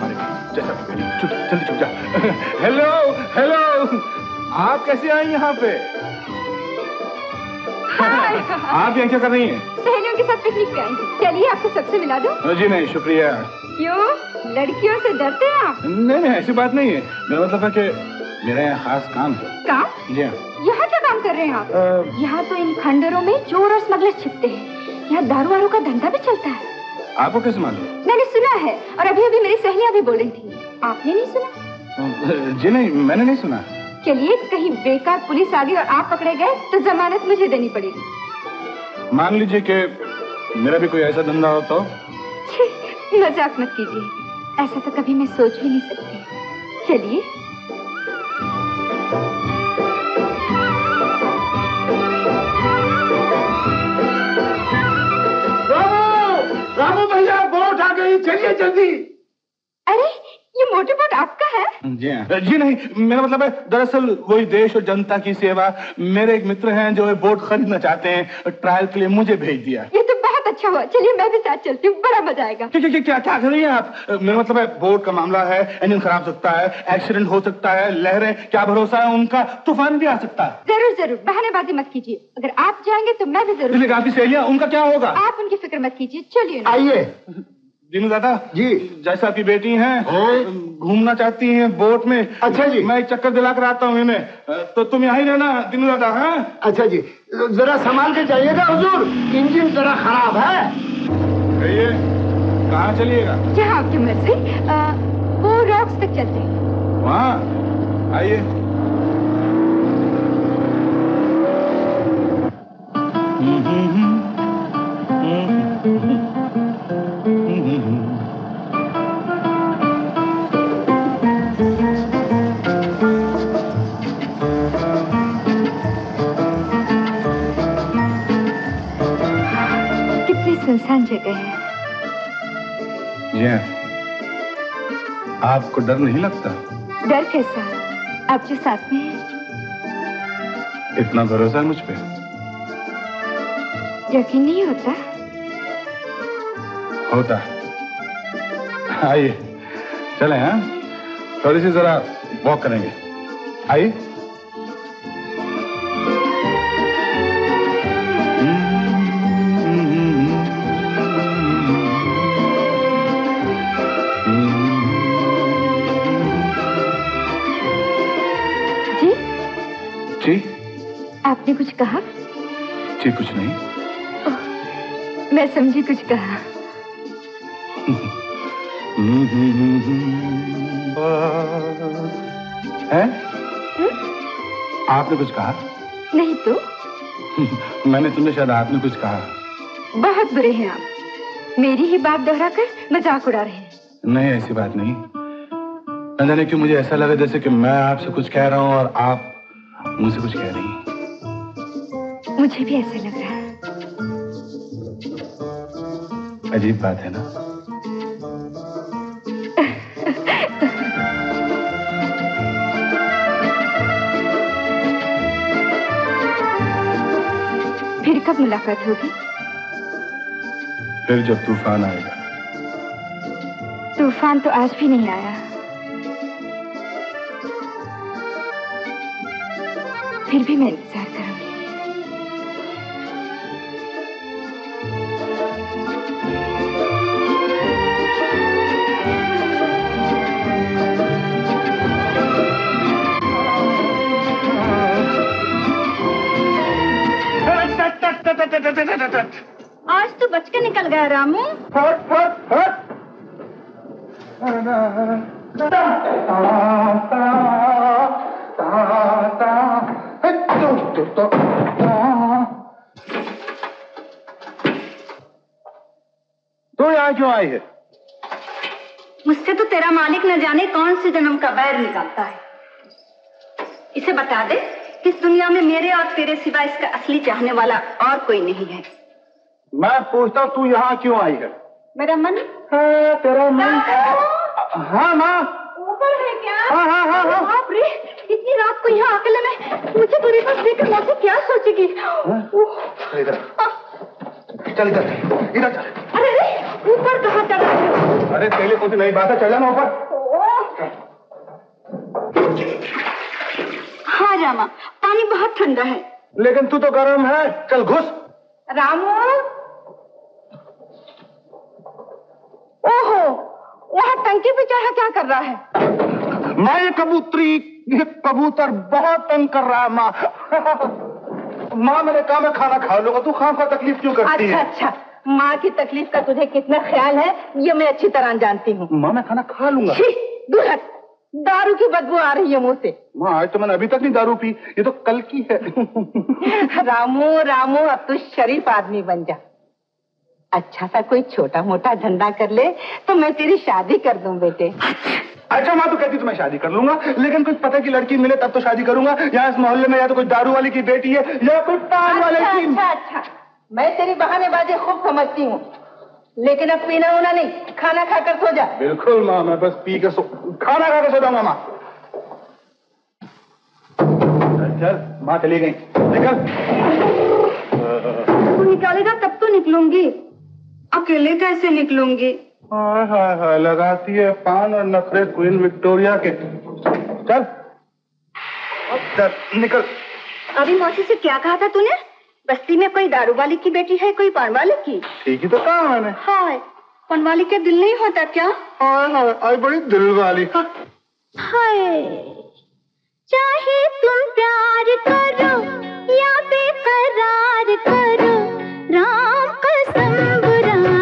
मारे जैसा भी जल्दी जा। Hello hello. आप कैसे आई यहाँ पे? आप यहाँ क्या कर रही हैं? सहेलियों के साथ पिकनिक पे आएँगे चलिए आपको सबसे मिला दूँ। जी नहीं शुक्रिया। क्यों? लड़कियों से डरते हैं आप? नहीं नहीं ऐसी बात नहीं है। मेरा मतलब है कि मेरा यहाँ खास काम है। काम? जी हाँ। यहाँ क्या काम कर रहे हैं आप? अ, यहाँ तो इन खंडरों में चोर और स्मगलर छिपते हैं। यहाँ दारू वारू का धंधा भी चलता है। आपको कैसे मालूम? मैंने सुना है और अभी अभी मेरी सहेलियाँ भी बोल रही थी। आपने नहीं सुना? जी नहीं मैंने नहीं सुना। चलिए कहीं बेकार पुलिस आ गई और आप पकड़े गए तो जमानत मुझे देनी पड़ेगी। मान लीजिए कि मेरा भी कोई ऐसा धंधा हो तो? मज़ाक मत कीजिए। ऐसा तो कभी मैं सोच भी नहीं सकती। चलिए। चलिए जल्दी। अरे ये मोटर बोट आपका है? जी हाँ। जी नहीं मेरा मतलब है दरअसल वही देश और जनता की सेवा मेरे एक मित्र हैं जो ये बोट खरीदना चाहते हैं ट्रायल के लिए मुझे भेज दिया। ये तो बहुत अच्छा हुआ। चलिए मैं भी साथ चलती हूँ बड़ा मज़ा आएगा। क्या क्या क्या क्या क्या कर रही हैं आप? मेरा मतलब है बोट का मामला है इंजन खराब हो सकता है एक्सीडेंट हो सकता है लहरें क्या भरोसा है उनका? तूफ़ान भी आ सकता है। ज़रूर ज़रूर बहानेबाजी मत कीजिए। अगर आप जाएँगे तो मैं भी ज़रूर आपकी सहेलियाँ उनका क्या होगा? आप उनकी फ़िक्र मत कीजिए चलिए आइए। दीनू दादा जी। जैसा आपकी बेटी हैं? घूमना चाहती हैं बोट में। अच्छा जी। मैं एक चक्कर दिला कर आता हूँ इन्हें। तो तुम यहाँ ही रहना दीनू दादा हाँ? अच्छा जी। जरा संभाल के जाइएगा हुजूर। इंजन जरा खराब है। कहिए कहाँ चलिएगा? जहाँ आपकी मर्ज़ी। वो रॉक्स तक चलते हैं। वहाँ? आइए। कितनी सुनसान जगह है। जी हाँ। आपको डर नहीं लगता? डर कैसा? आप जो साथ में हैं। इतना भरोसा है मुझ पे? यकीन नहीं होता? होता। आइए। चले हाँ? थोड़ी सी जरा वॉक करेंगे। आइए। जी कुछ नहीं? ओ, मैं समझी कुछ कहा। है? आपने कुछ कहा? नहीं तो? मैंने सुना शायद आपने कुछ कहा। बहुत बुरे हैं आप। मेरी ही बात दोहरा कर मज़ाक उड़ा रहे हैं। नहीं ऐसी बात नहीं। न जाने क्यों मुझे ऐसा लगा जैसे कि मैं आपसे कुछ कह रहा हूँ और आप मुझसे कुछ कह रही हैं। मुझे भी ऐसा लग रहा है। अजीब बात है ना? फिर कब मुलाकात होगी? फिर जब तूफ़ान आएगा। तूफ़ान तो आज भी नहीं आया। फिर भी मैं रामू। तो यहाँ क्यों आई है? मुझसे तो तेरा मालिक न जाने कौन से जन्म का बैर निकालता है। इसे बता दे कि इस दुनिया में मेरे और तेरे सिवा इसका असली चाहने वाला और कोई नहीं है। मैं पूछता हूँ तू यहाँ क्यों आई है? मेरा मन? हाँ, तेरा मन हाँ। माँ। ऊपर है क्या? हाँ, हाँ, हाँ, हाँ। बाप रे इतनी रात को यहाँ अकेले में मुझे तेरे पास देखकर मौसी क्या सोचेगी? चल इधर। चल इधर। इधर चल। अरे अरे ऊपर कहाँ रहे हो? अरे तेरे कुछ नई बात है चल जाना ऊपर। हाँ रामा पानी बहुत ठंडा है। लेकिन तू तो गर्म है। चल घुस। रामू ओहो वहाँ टंकी पे चढ़ा क्या कर रहा है? मैं ये कबूतरी ये कबूतर बहुत तंग कर रहा है माँ। माँ मैंने कहा मैं खाना खा लूँगा तू खाम खा तकलीफ़ क्यों करती अच्छा है? अच्छा माँ की तकलीफ़ का तुझे कितना ख्याल है ये मैं अच्छी तरह जानती हूँ। माँ मैं खाना खा लूँगा। दारू की बदबू आ रही है मुँह से। माँ आज तो मैंने अभी तक नहीं दारू पी ये तो कल की है। रामू रामू अब तू शरीफ आदमी बन जा। अच्छा सा कोई छोटा मोटा धंधा कर ले तो मैं तेरी शादी कर दूँ बेटे। अच्छा माँ तो कहती तो मैं शादी कर लूँगा लेकिन कुछ पता की लड़की मिले तब तो शादी करूँगा यहाँ इस मोहल्ले में या तो कुछ दारू वाले की बेटी है या कोई पान वाले अच्छा की। अच्छा अच्छा। मैं तेरी बहानेबाजी खूब समझती हूँ लेकिन अब पीना होना नहीं खाना खाकर सो जा। बिल्कुल माँ मैं बस पी के सो खाना खाकर सो जाऊँगा माँ। चल माँ चली गई। निकल। निकालेगा तब तो निकलूँगी। अकेले कैसे निकलूँगी? हाय हाय हाय लगाती है पान और नखरे क्वीन विक्टोरिया के। चल चल निकल। अभी मौसी से क्या कहा था तूने? बस्ती में कोई दारू वाली की बेटी है कोई पान वाले की? ठीक ही तो कहा मैंने। हाय पान वाली के दिल नहीं होता क्या? हाय हाय आज बड़ी दिल वाली। हाय चाहे तुम प्यार करो या बेकरार करो राम कसम बुरा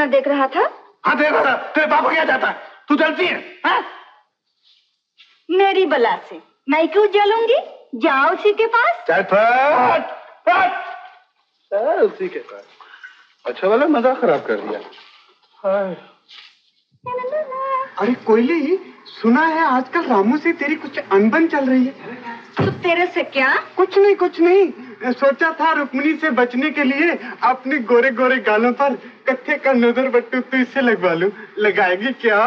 सपना देख रहा था? हाँ देख रहा था। तेरे पापा क्या चाहता है? तू चलती है हाँ? मेरी बला से। मैं क्यों जलूँगी? जाओ उसी के पास। चल फट फट। उसी के पास। अच्छा वाला मज़ाक खराब कर दिया। अरे कोयली सुना है आजकल रामू से तेरी कुछ अनबन चल रही है? तो तेरे से क्या? कुछ नहीं कुछ नहीं। सोचा था रुक्मिणी से बचने के लिए अपने गोरे गोरे गालों पर कत्थे का नज़र बट्टू तो इससे लगवा लूँ। लगाएगी क्या?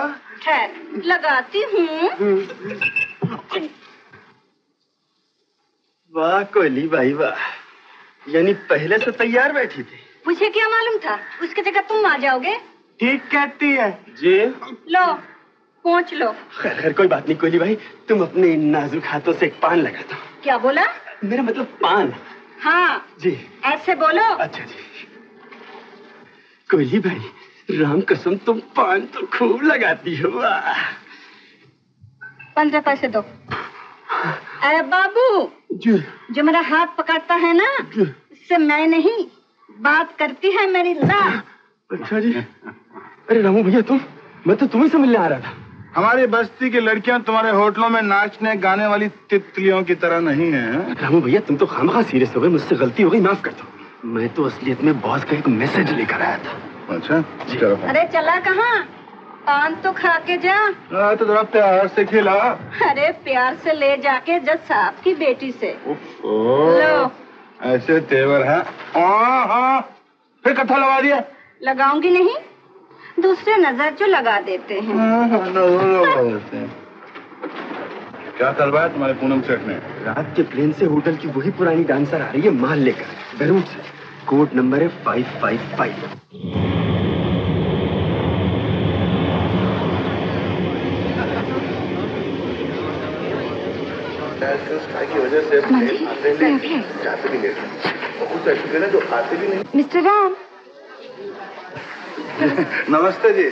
ठहर लगाती हूँ। वाह कोयली भाई वाह। यानी पहले से तैयार बैठी थी। मुझे क्या मालूम था? उसकी जगह तुम आ जाओगे? ठीक कहती है। जी। लो पहुँच लो। खैर खैर कोई बात नहीं कोयली भाई। तुम अपने नाजुक हाथों से एक पान लगा दो क्या बोला? मेरा मतलब पान। हाँ। जी। ऐसे बोलो। अच्छा जी। कोयली भाई राम कसम तुम पान तो खूब लगाती हो। पंद्रह पैसे दो। अरे बाबू जी। जो मेरा हाथ पकड़ता है ना इससे मैं नहीं बात करती है मेरी ला अच्छा जी। अरे रामू भैया तुम मैं तो तुम्हें से मिलने आ रहा था। हमारी बस्ती की लड़कियाँ तुम्हारे होटलों में नाचने गाने वाली तितलियों की तरह नहीं है। रामू भैया तुम तो खामखा सीरियस हो गए मुझसे गलती हो गई माफ़ कर दो। मैं तो असलियत में बॉस का एक मैसेज लेकर आया था। अच्छा चलो। अरे चला कहाँ? पान तो खा के जा। हाँ, तो जरा प्यार से खिला। अरे प्यार से ले जाके जज साहब की बेटी से। लो। ऐसे तेवर है। हाँ हाँ। फिर कथा लगा दिया। लगाऊँगी नहीं? दूसरे नज़र जो लगा देते हैं। हाँ, हाँ, नज़र लगा देते हैं। क्या तलवार तुम्हारे पूनम सेठ ने? रात के प्लेन से होटल की वही पुरानी डांसर आ रही है माल लेकर। बेरूट से। कोड नंबर है फाइव फाइव फाइव। की वजह से जाते भी लेट कुछ ऐसे जो आते भी नहीं। मिस्टर राम। नमस्ते जी।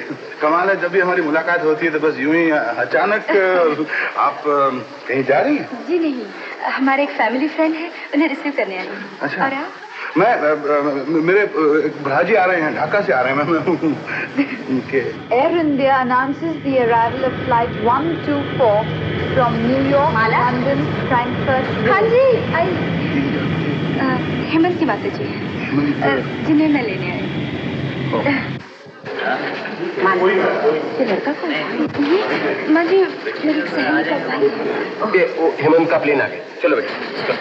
कमाल है जब भी हमारी मुलाकात होती है तो बस यूँ ही अचानक आप कहीं जा रही हैं? जी नहीं हमारे एक फैमिली फ्रेंड है उन्हें रिसीव करने आई अच्छा। और आप? मैं मेरे भाजी आ रहे हैं ढाका से आ रहे हैं मैं मैं उनके Air India announces the arrival of flight 124 from New York, London, Frankfurt. हाँ जी आई। हेमंत की माता जी। जिन्हें मैं लेने आई हेमंत का प्लेन आ गया चलो बेटा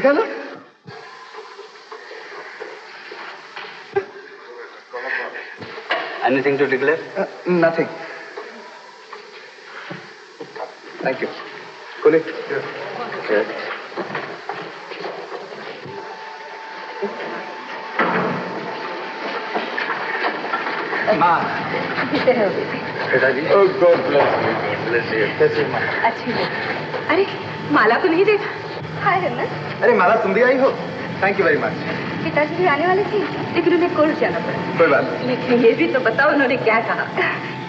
दिखा ना Anything to declare? Nothing Thank you. Kuli. माँ किसे हो बेटे पिताजी Oh, God bless you. God bless you. कैसे माँ अच्छी हो अरे माला को नहीं देखा हाय अरे माला तुम भी आई हो। थैंक यू वेरी मच पिताजी भी आने वाले थे लेकिन उन्हें कोर्ट जाना पड़ा। कोई बात नहीं। लेकिन ये भी तो बताओ उन्होंने क्या कहा।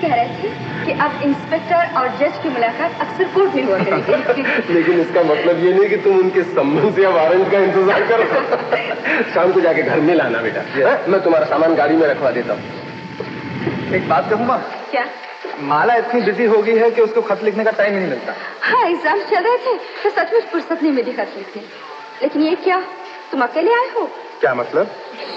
कह रहे थे कि अब इंस्पेक्टर और जज की मुलाकात अक्सर कोर्ट में हुआ करेगी। लेकिन इसका मतलब ये नहीं कि तुम उनके सम्मन या वारंट का इंतज़ार करो। शाम को जाके घर में लाना बेटा। हाँ? मैं तुम्हारा सामान गाड़ी में रखवा देता हूँ। एक बात कहूँगा? क्या? माला इतनी बिज़ी हो गई है कि उसको खत लिखने का टाइम ही नहीं मिलता। हाँ एग्ज़ाम चल रहे थे तो सचमुच फुर्सत नहीं मिली खत लिखने। लेकिन ये क्या तुम अकेले आए हो? क्या मतलब?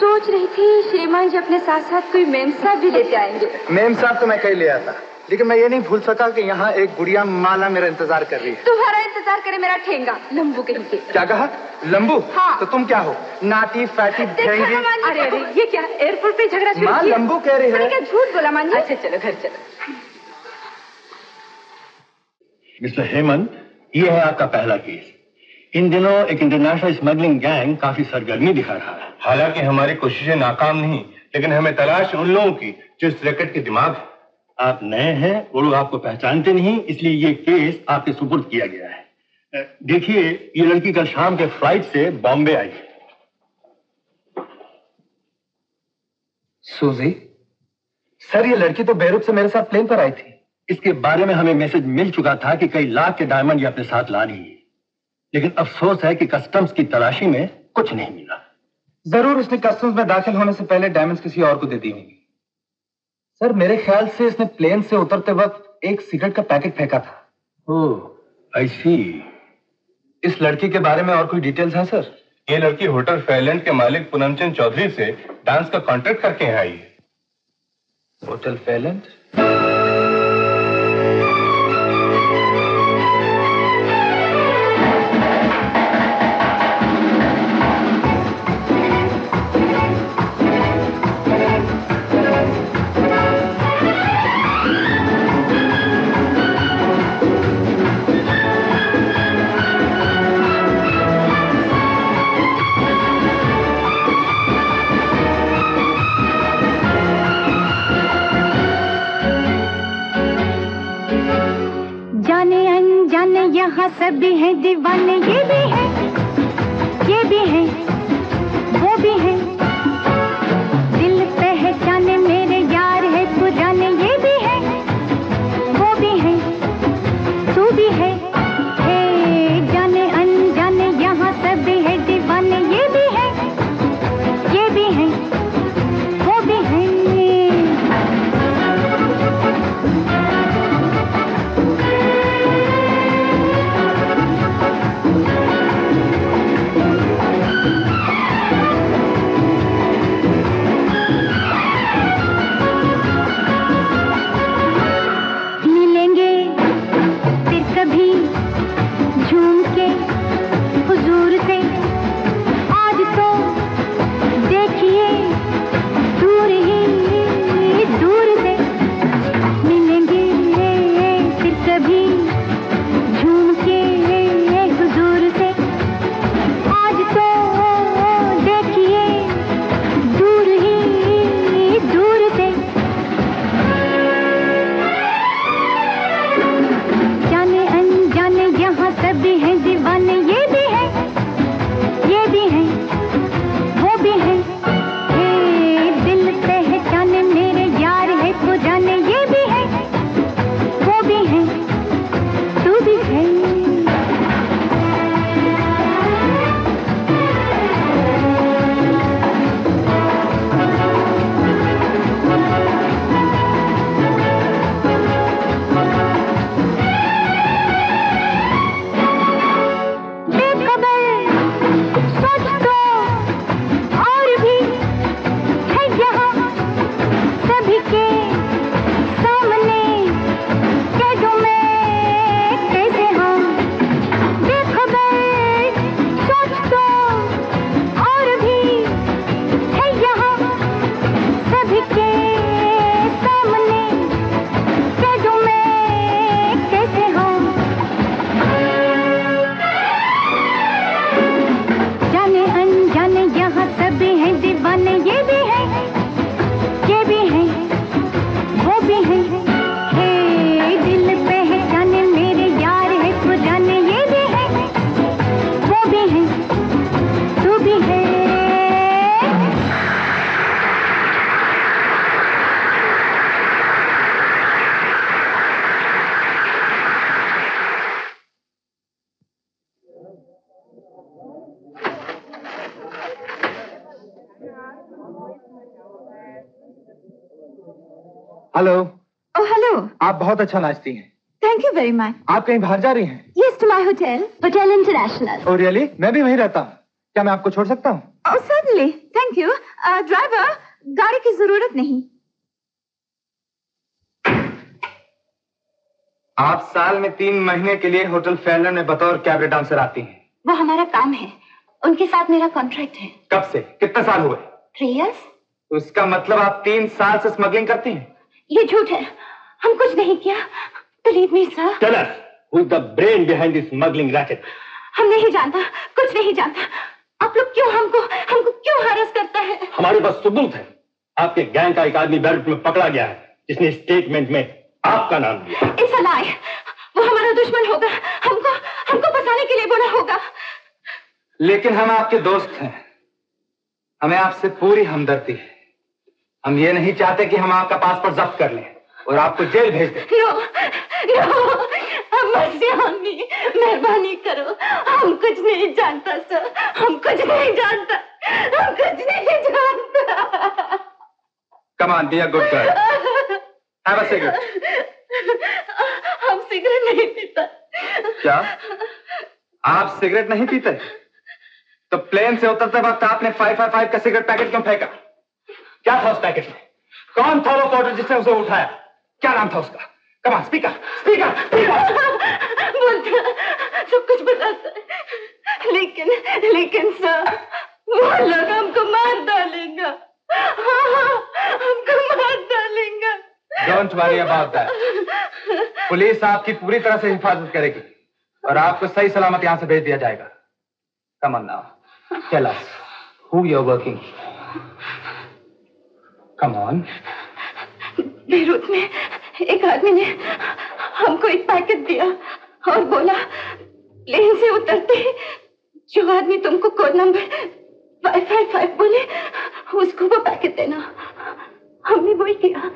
सोच रही थी श्रीमान जी अपने साथ साथ कोई मेम साहब भी लेते आएँगे। मेम साहब तो मैं कहीं ले आता लेकिन मैं ये नहीं भूल सका कि यहाँ एक गुड़िया माला मेरा इंतज़ार कर रही है। तुम्हारा इंतज़ार करे मेरा ठेंगा लंबू कहीं के क्या कहा? लंबू? हाँ। तो तुम क्या हो? नाटी फैटी अरे अरे ये क्या? एयरपोर्ट पे झगड़ा माँ, लंबू कह रही है। झूठ बोला मान अच्छा चलो घर चलो। मिस्टर हेमंत ये है आपका पहला केस। इन दिनों एक इंटरनेशनल स्मगलिंग गैंग काफ़ी सरगर्मी दिखा रहा है। हालाँकि हमारी कोशिशें नाकाम नहीं लेकिन हमें तलाश उन लोगों की जो इस रैकेट के दिमाग है। आप नए हैं वो लोग आपको पहचानते नहीं इसलिए ये केस आपके सुपुर्द किया गया है। देखिए ये लड़की कल शाम के फ़्लाइट से बॉम्बे आई। सूजी सर ये लड़की तो बेरूत से मेरे साथ प्लेन पर आई थी। इसके बारे में हमें मैसेज मिल चुका था कि कई लाख के डायमंड ये अपने साथ ला रही है। लेकिन अफसोस है कि कस्टम्स की तलाशी में कुछ नहीं मिला। ज़रूर उसने कस्टम्स में दाखिल होने से पहले डायमंड्स किसी और को दे दी होंगी। सर मेरे ख्याल से इसने प्लेन से उतरते वक्त एक सिगरेट का पैकेट फेंका था। ओह आई सी इस लड़की के बारे में और कोई डिटेल्स हैं सर ये लड़की होटल फेयरलैंड के मालिक पूनमचंद चौधरी से डांस का कॉन्ट्रैक्ट करके यहाँ आई है। Hotel Fairland? यहाँ सभी है दीवाने ये भी है। बहुत अच्छा नाचती हैं। थैंक यू वेरी मच आप कहीं बाहर जा रही हैं? Yes, to my hotel, Hotel International. Oh really मैं भी वहीं रहता हूँ। क्या मैं आपको छोड़ सकता हूँ? Oh, certainly. Thank you. Uh, गाड़ी की ज़रूरत नहीं। आप साल में तीन महीने के लिए होटल फेयरलैंड में बतौर कैबरे डांसर आती हैं। वो हमारा काम है। उनके साथ मेरा कॉन्ट्रैक्ट है। कब से? कितने साल हुए? थ्री इयर्स इसका मतलब आप तीन साल से स्मगलिंग करती हैं? ये झूठ है। हम कुछ नहीं किया। Believe me sir Tell us who is the brain behind this smuggling racket. हम नहीं जानता कुछ नहीं जानता। आप लोग क्यों हमको हमको क्यों हरस करता है? हमारे पास सबूत है। आपके गैंग का एक आदमी बैरक में पकड़ा गया है जिसने स्टेटमेंट में आपका नाम दिया इट्स अ वो हमारा दुश्मन होगा। हमको हमको फंसाने के लिए बोला होगा। लेकिन हम आपके दोस्त हैं। हमें आपसे पूरी हमदर्दी है। हम ये नहीं चाहते कि हम आपका पासपोर्ट जब्त कर लें। और आपको जेल भेज दें। नो नो मर्सियानी मेहरबानी करो। हम कुछ नहीं जानता सर। हम कुछ नहीं जानता। हम कुछ नहीं जानता। Come on be a good girl have a cigarette हम सिगरेट नहीं पीता। क्या? आप सिगरेट नहीं पीते? तो प्लेन से उतरते वक्त आपने फाइव फाइव फाइव का सिगरेट पैकेट क्यों फेंका? क्या था उस पैकेट में? कौन था वो पोर्टर जिसने उसे उठाया? क्या नाम था उसका? कमान स्पीकर स्पीकर बोलता सब कुछ बताता है लेकिन लेकिन सर वो लोग हमको मार डालेगा। हमको मार डालेगा। Don't worry about that police आपकी पूरी तरह से हिफाजत करेगी और आपको सही सलामत यहाँ से भेज दिया जाएगा। Come tell us who you are working come on Beirut में एक आदमी ने हमको एक पैकेट दिया और बोला प्लेन से उतरते जो आदमी तुमको code number five five five बोले उसको वो पैकेट देना। हमने वही किया।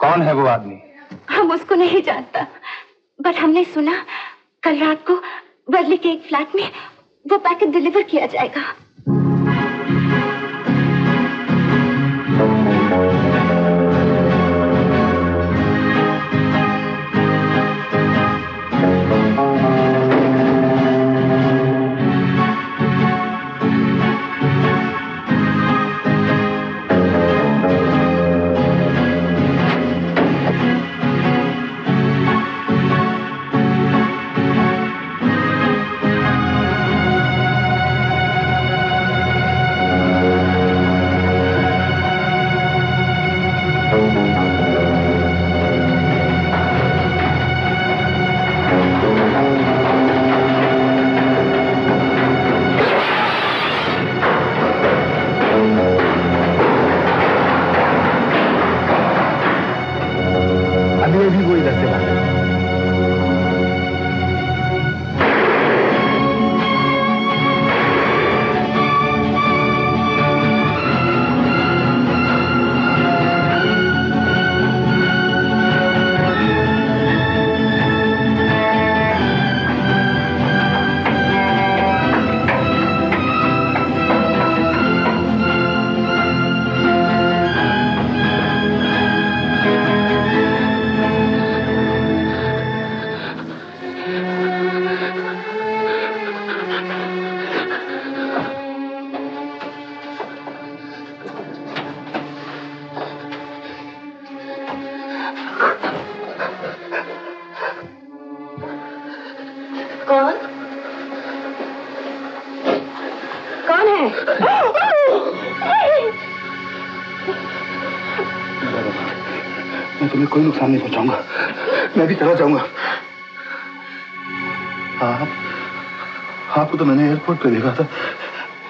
कौन है वो आदमी? हम उसको नहीं जानता बट हमने सुना कल रात को वर्ली के एक फ्लैट में वो पैकेट डिलीवर किया जाएगा। कोई नुकसान नहीं पहुंचाऊँगा मैं भी चला जाऊँगा आप आपको तो मैंने एयरपोर्ट पे देखा था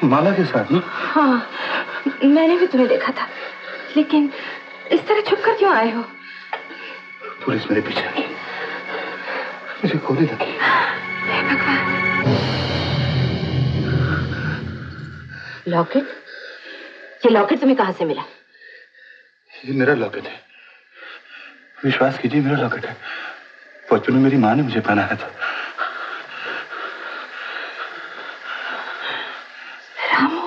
माला के साथ ना हाँ मैंने भी तुम्हें देखा था लेकिन इस तरह छुप कर क्यों आए हो पुलिस मेरे पीछे आई मुझे गोली लगी लॉकेट ये लॉकेट तुम्हें कहाँ से मिला ये मेरा लॉकेट है विश्वास कीजिए मेरा लॉकेट है। बचपन में मेरी माँ ने मुझे पहनाया था। रामू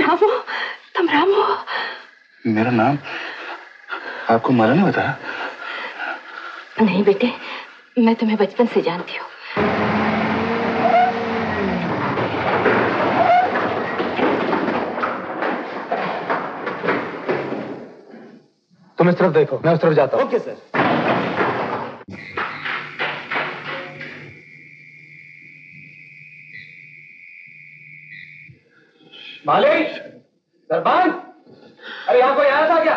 रामू तुम रामू। मेरा नाम आपको माला ने बताया नहीं बेटे मैं तुम्हें बचपन से जानती हूँ। तो तुम इस तरफ़ देखो मैं उस तरफ़ जाता हूँ। Okay sir. मालिक दरबान अरे यहाँ कोई आया था क्या?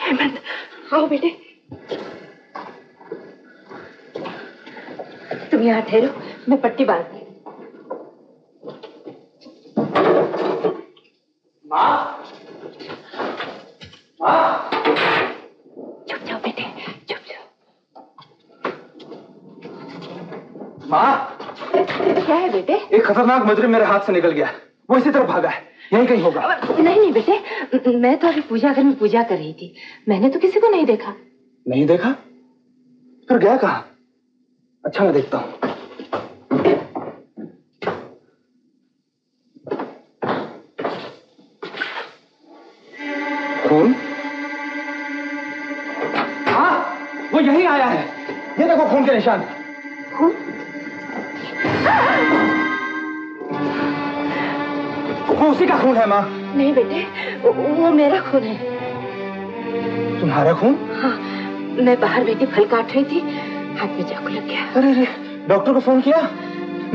हेमंत आओ बेटे। तुम यहाँ ठहरो मैं पट्टी बांधती खतरनाक मुजरिम मेरे हाथ से निकल गया। वो इसी तरफ़ भागा है। यहीं कहीं होगा। नहीं नहीं बेटे मैं तो अभी पूजा घर में पूजा कर रही थी। मैंने तो किसी को नहीं देखा। नहीं देखा? फिर गया कहा? अच्छा मैं देखता हूँ। खून हाँ वो यही आया है। ये देखो खून के निशान। का खून है माँ? नहीं बेटे वो, मेरा खून है। तुम्हारा खून? हाँ मैं बाहर बैठी फल काट रही थी हाथ में चाकू लग गया। अरे अरे डॉक्टर को फ़ोन किया?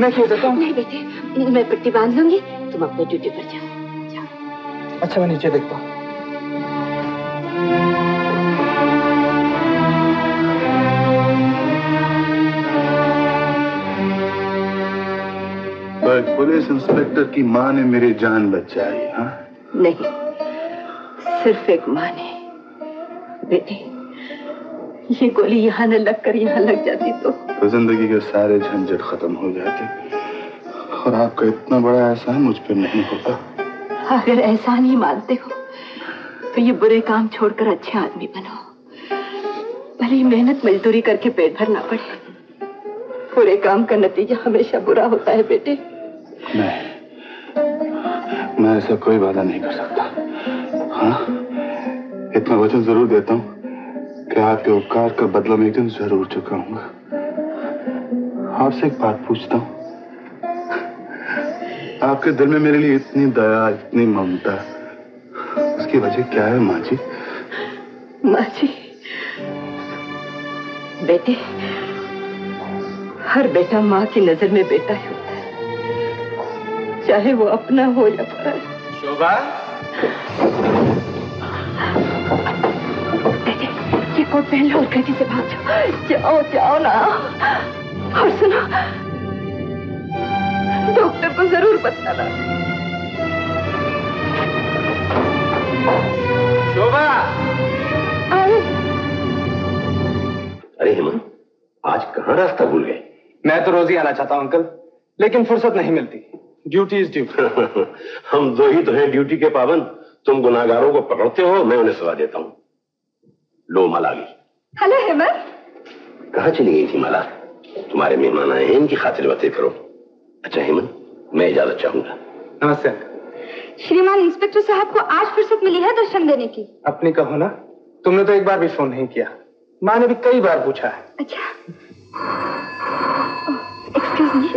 मैं क्यों देता हूँ? नहीं बेटे मैं पट्टी बाँध लूँगी तुम अपने ड्यूटी पर जाओ। अच्छा मैं नीचे देखता हूँ। पुलिस इंस्पेक्टर की माँ ने मेरी जान बचाई हाँ? नहीं सिर्फ़ एक माँ ने। बेटे ये गोली यहाँ न लग कर यहाँ लग जाती तो। तो ज़िंदगी के सारे झंझट खत्म हो जाते। और आपका इतना बड़ा एहसान मुझ पर नहीं होता। अगर एहसान ही मानते हो तो ये बुरे काम छोड़कर अच्छे आदमी बनो। भले ही मेहनत मजदूरी करके पेट भरना पड़े बुरे काम का नतीजा हमेशा बुरा होता है बेटे। नहीं मैं ऐसा कोई वादा नहीं कर सकता। हाँ? इतना वचन ज़रूर देता हूँ कि आपके उपकार का बदला मैं एक दिन ज़रूर चुकाऊँगा। आपसे एक बात पूछता हूँ। आपके दिल में मेरे लिए इतनी दया, इतनी ममता, उसकी वजह क्या है माँ जी? माँ जी, बेटे, हर बेटा माँ की नज़र में बेटा है। चाहे वो अपना हो या पराया शोभा? ये कोट पहन लो और गति से भाग जाओ। जाओ जाओ ना। और सुनो डॉक्टर को ज़रूर बताना। शोभा? अरे हेमंत आज कहाँ रास्ता भूल गए? मैं तो रोज ही आना चाहता हूँ अंकल लेकिन फुर्सत नहीं मिलती। ड्यूटी इज़ ड्यू हम दो ही तो हैं ड्यूटी के पाबंद तुम गुनाहगारों को पकड़ते हो मैं उन्हें सजा देता हूँ। लो माला गई हेलो हेमंत। कहाँ चली गई थी माला? तुम्हारे मेहमान आए हैं इनकी खातिर बातें करो। अच्छा हेमंत मैं इजाज़त चाहूँगा। नमस्ते। श्रीमान इंस्पेक्टर साहब को आज फुर्सत मिली है दर्शन देने की? अपने कहो ना तुमने तो एक बार भी फ़ोन नहीं किया। माँ ने भी कई बार पूछा है। अच्छा। Excuse me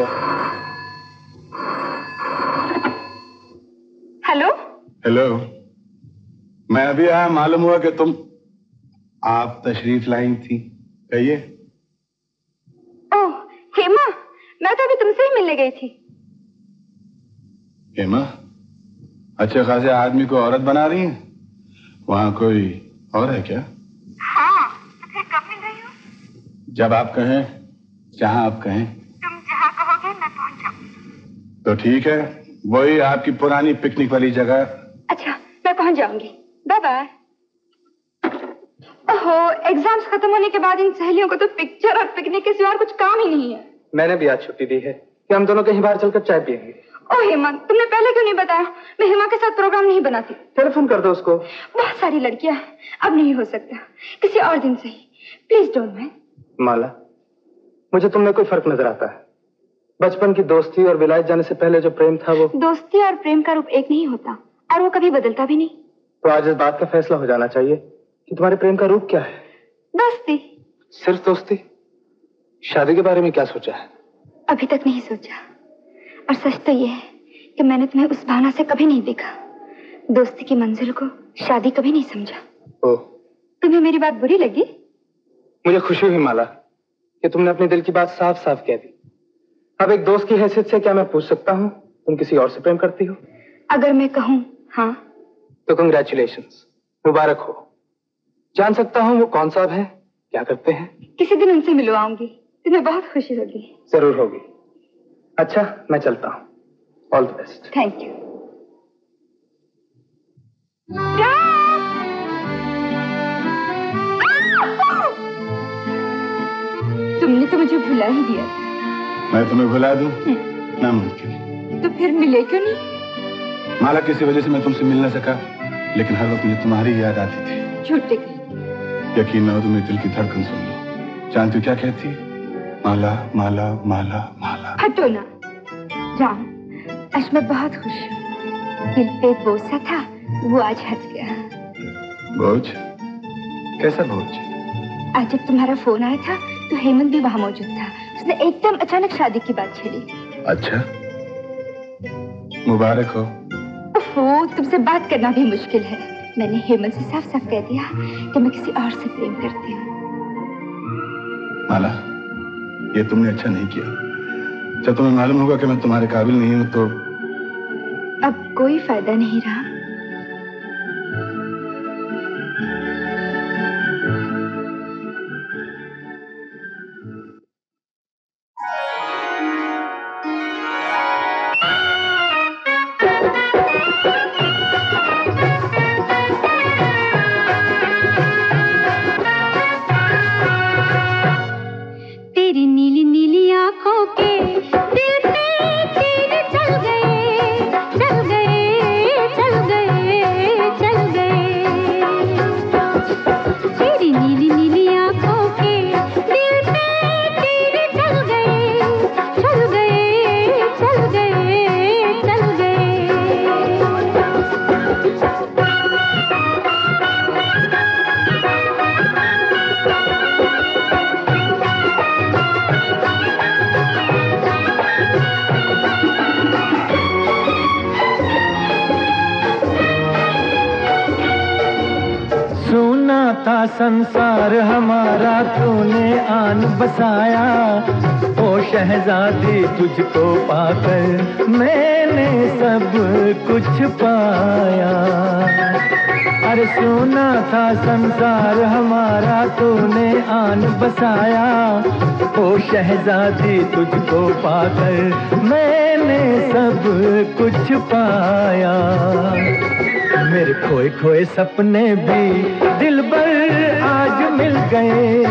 hello? हेलो। मैं अभी आया मालूम हुआ कि तुम आप तशरीफ़ लाई थी। कहिए। ओह हेमा मैं तो अभी तुमसे ही मिलने गई थी। हेमा अच्छे खासे आदमी को औरत बना रही है? वहाँ कोई और है क्या? हाँ तो कब मिल रही हो? जब आप कहें जहाँ आप कहें। तुम जहाँ कहोगे मैं पहुँच जाऊँ। तो ठीक है वही आपकी पुरानी पिकनिक वाली जगह। अच्छा मैं पहुँच जाऊँगी। बाय बाय ओहो एग्ज़ाम्स खत्म होने के बाद इन सहेलियों को तो पिक्चर और पिकनिक के सिवा कुछ काम ही नहीं है। मैंने भी आज छुट्टी दी है कि हम दोनों कहीं बाहर चलकर चाय पियेंगे। ओह हेमा तुमने पहले क्यों नहीं बताया? मैं हेमा के साथ प्रोग्राम नहीं बनाती। टेलीफोन कर दो उसको। बहुत सारी लड़कियाँ अब नहीं हो सकता। किसी और दिन से ही। प्लीज़ डोंट माइंड माला मुझे तुम में कोई फ़र्क नज़र आता है। बचपन की दोस्ती और विलायत जाने से पहले जो प्रेम था वो। दोस्ती और प्रेम का रूप एक नहीं होता और वो कभी बदलता भी नहीं। तो आज इस बात का फैसला हो जाना चाहिए कि तुम्हारे प्रेम का रूप क्या है? दोस्ती। सिर्फ़ दोस्ती? शादी के बारे में क्या सोचा है? अभी तक नहीं सोचा। और सच तो ये है कि मैंने तुम्हें उस भावना से कभी नहीं देखा। दोस्ती की मंजिल को शादी कभी नहीं समझा। ओ तुम्हें मेरी बात बुरी लगी? मुझे खुशी हुई माला कि तुमने अपने दिल की बात साफ़ साफ़ कह दी। अब एक दोस्त की हैसियत से क्या मैं पूछ सकता हूँ? तुम किसी और से प्रेम करती हो? अगर मैं कहूँ हाँ। तो कंग्रेचुलेशन मुबारक हो। जान सकता हूँ वो कौन साहब हैं? क्या करते हैं? किसी दिन उनसे मिलवाऊँगी। तुम्हें बहुत खुशी होगी। ज़रूर होगी। अच्छा मैं चलता हूँ। All the best thank you तुमने तो मुझे भुला ही दिया। मैं तुम्हें भुला दूँ? नामुमकिन तो फिर मिले क्यों नहीं? माला किसी वजह से मैं तुमसे मिल न सका लेकिन हर वक्त मुझे तुम्हारी याद आती थी। झूठे यकीन न हो तो मेरे दिल की धड़कन सुन लो। जानती क्या कहती? माला माला माला माला। हटो ना। जान आज मैं बहुत खुश हूँ। दिल पे एक बोझ सा था वो आज हट गया। बोझ? कैसा बोझ? आज जब तुम्हारा फ़ोन आया था तो हेमंत भी वहाँ मौजूद था। उसने एकदम अचानक शादी की बात छेड़ी। अच्छा? मुबारक हो। ओहो तुमसे बात करना भी मुश्किल है। मैंने हेमंत से साफ़ साफ़ कह दिया कि मैं किसी और से प्रेम करती हूँ। माला ये तुमने अच्छा नहीं किया। जब तुम्हें मालूम होगा कि मैं तुम्हारे काबिल नहीं हूँ तो अब कोई फ़ायदा नहीं रहा। तुझको पाकर मैंने सब कुछ पाया। अरे सोना था संसार, हमारा तूने आन बसाया। ओ शहजादी, तुझको पाकर मैंने सब कुछ पाया। मेरे खोए खोए सपने भी गए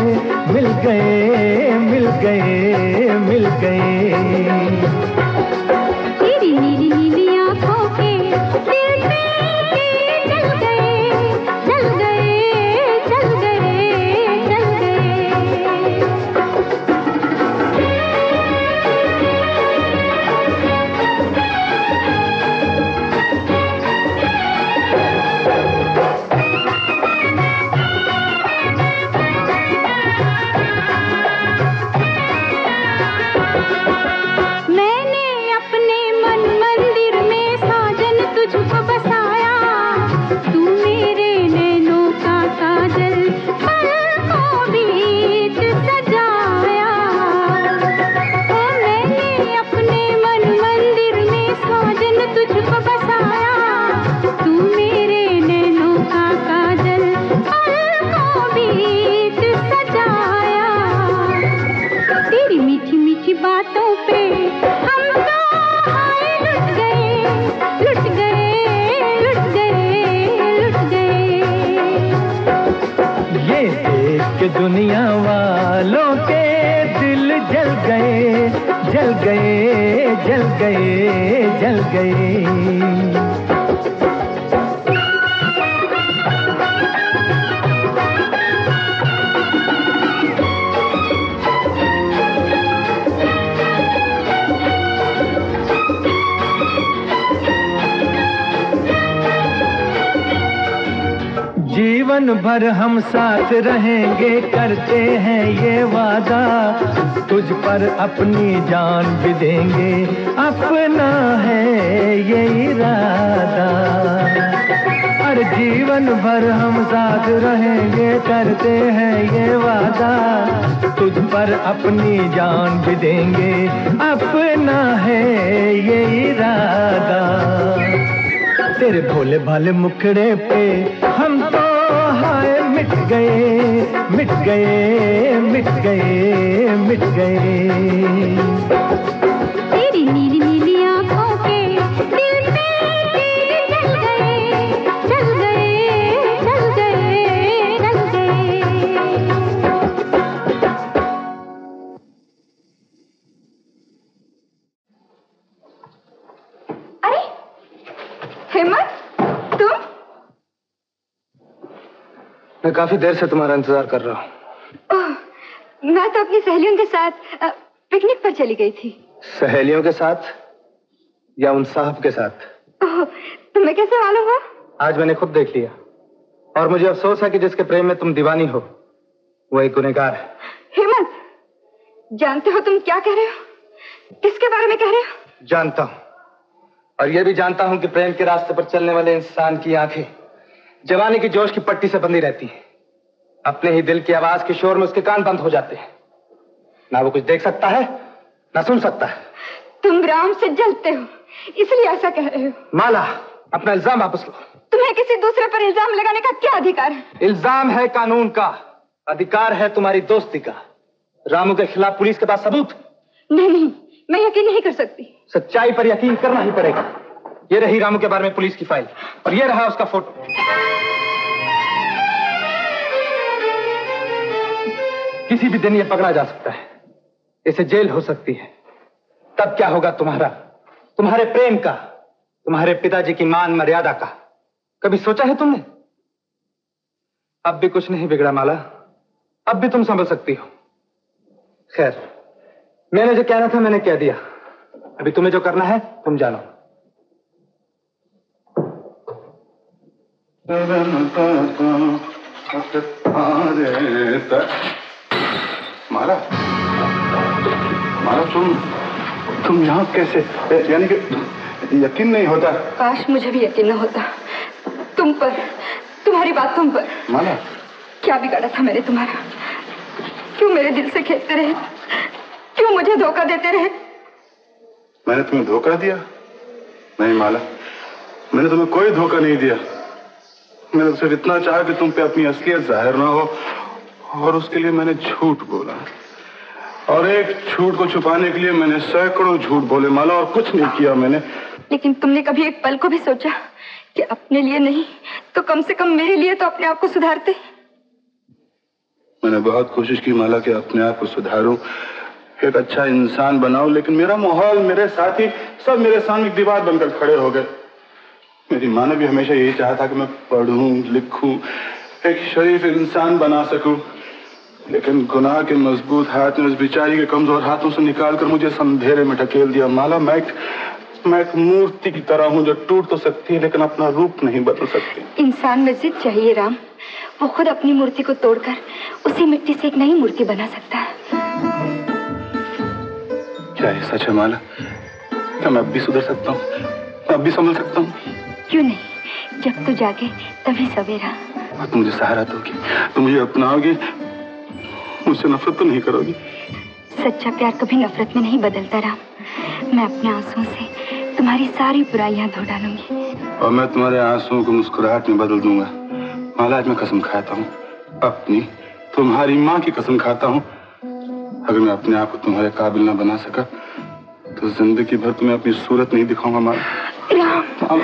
मिल गए मिल गए मिल गए। जल गए जल गए। जीवन भर हम साथ रहेंगे करते हैं ये वादा। तुझ पर अपनी जान भी देंगे। अपना है ये इरादा। हर जीवन भर हम साथ रहेंगे, करते हैं ये वादा। तुझ पर अपनी जान भी देंगे, अपना है ये इरादा। तेरे भोले भाले मुखड़े पे गए मिट गए मिट गए मिट गए। तेरी नीली नीली मैं काफ़ी देर से तुम्हारा इंतज़ार कर रहा हूँ। मैं तो अपनी सहेलियों के साथ पिकनिक पर चली गई थी। सहेलियों के साथ या उन साहब के साथ? तुम्हें कैसे मालूम हुआ? आज मैंने खुद देख लिया। और मुझे अफसोस है कि जिसके प्रेम में तुम दीवानी हो वो एक गुनहगार है। हिम्मत जानते हो तुम क्या कह रहे हो? किसके बारे में कह रहे हो? जानता हूँ। और ये भी जानता हूँ कि प्रेम के रास्ते पर चलने वाले इंसान की आँखें जवानी की जोश की पट्टी से बंधी रहती है। अपने ही दिल की आवाज़ के शोर में उसके कान बंद हो जाते हैं। ना वो कुछ देख सकता है ना सुन सकता है। तुम राम से जलते हो इसलिए ऐसा कह रहे हो। माला अपना इल्ज़ाम वापस लो। तुम्हें किसी दूसरे पर इल्ज़ाम लगाने का क्या अधिकार है? इल्ज़ाम है कानून का अधिकार है तुम्हारी दोस्ती का। रामू के खिलाफ पुलिस के पास सबूत। नहीं नहीं मैं यकीन नहीं कर सकती। सच्चाई पर यकीन करना ही पड़ेगा। ये रही रामू के बारे में पुलिस की फ़ाइल। और ये रहा उसका फ़ोटो। किसी भी दिन ये पकड़ा जा सकता है। इसे जेल हो सकती है। तब क्या होगा तुम्हारा? तुम्हारे प्रेम का, तुम्हारे पिताजी की मान मर्यादा का। कभी सोचा है तुमने? अब भी कुछ नहीं बिगड़ा माला। अब भी तुम संभल सकती हो। खैर, मैंने जो कहना था मैंने कह दिया। अभी तुम्हें जो करना है, तुम जानो। माला माला तुम तुम यहाँ कैसे? यानी कि यकीन नहीं होता। काश मुझे भी यकीन न होता। तुम पर तुम्हारी बातों पर। माला। क्या बिगाड़ा था मैंने तुम्हारा? क्यों मेरे दिल से खेलते रहे? क्यों मुझे धोखा देते रहे? मैंने तुम्हें धोखा दिया? नहीं माला। मैंने तुम्हें कोई धोखा नहीं दिया। मैंने सिर्फ़ इतना चाहा कि तुम पे अपनी असलियत ज़ाहिर ना हो और उसके लिए मैंने झूठ बोला। और एक झूठ को छुपाने के लिए मैंने सैकड़ों झूठ बोले माला और कुछ नहीं किया मैंने। लेकिन तुमने कभी एक पल को भी सोचा कि अपने लिए नहीं तो कम से कम मेरे लिए तो अपने आप को सुधारते। मैंने बहुत कोशिश की माला कि अपने आप को सुधारूं एक अच्छा इंसान बनाऊँ लेकिन मेरा माहौल मेरे साथी सब मेरे सामने दीवार बनकर खड़े हो गए। मेरी माँ ने भी हमेशा यही चाहा था कि मैं पढ़ूं लिखूं एक शरीफ इंसान बना सकूँ। लेकिन गुनाह के मज़बूत हाथ ने उस बिचारी के कमज़ोर हाथों से निकालकर मुझे इस अंधेरे में ढकेल दिया। माला मैं मैं एक मूर्ति की तरह हूँ जो टूट तो सकती है लेकिन अपना रूप नहीं बदल सकती। इंसान में जिद चाहिए राम। वो खुद अपनी मूर्ति को तोड़कर उसी मिट्टी से एक नई मूर्ति बना सकता है। क्या ये सच है माला? क्या मैं अब भी सुधर सकता हूँ? अब भी संभल सकता हूँ? क्यों नहीं? जब तू जागे तभी सवेरा। और तुम मुझे सहारा दोगी तुम मुझे अपनाओगी मुझसे नफरत तो नहीं करोगी। सच्चा प्यार कभी नफरत में नहीं बदलता राम। मैं अपने आंसुओं से तुम्हारी सारी बुराइयाँ धो डालूँगी। और मैं तुम्हारे आंसुओं को मुस्कुराहट में बदल दूँगा। माला आज मैं कसम खाता हूँ। अपनी तुम्हारी माँ की कसम खाता हूँ। अगर मैं अपने आप को तुम्हारे काबिल ना बना सका तो ज़िंदगी भर तुम्हें अपनी सूरत नहीं दिखाऊँगा माला राम।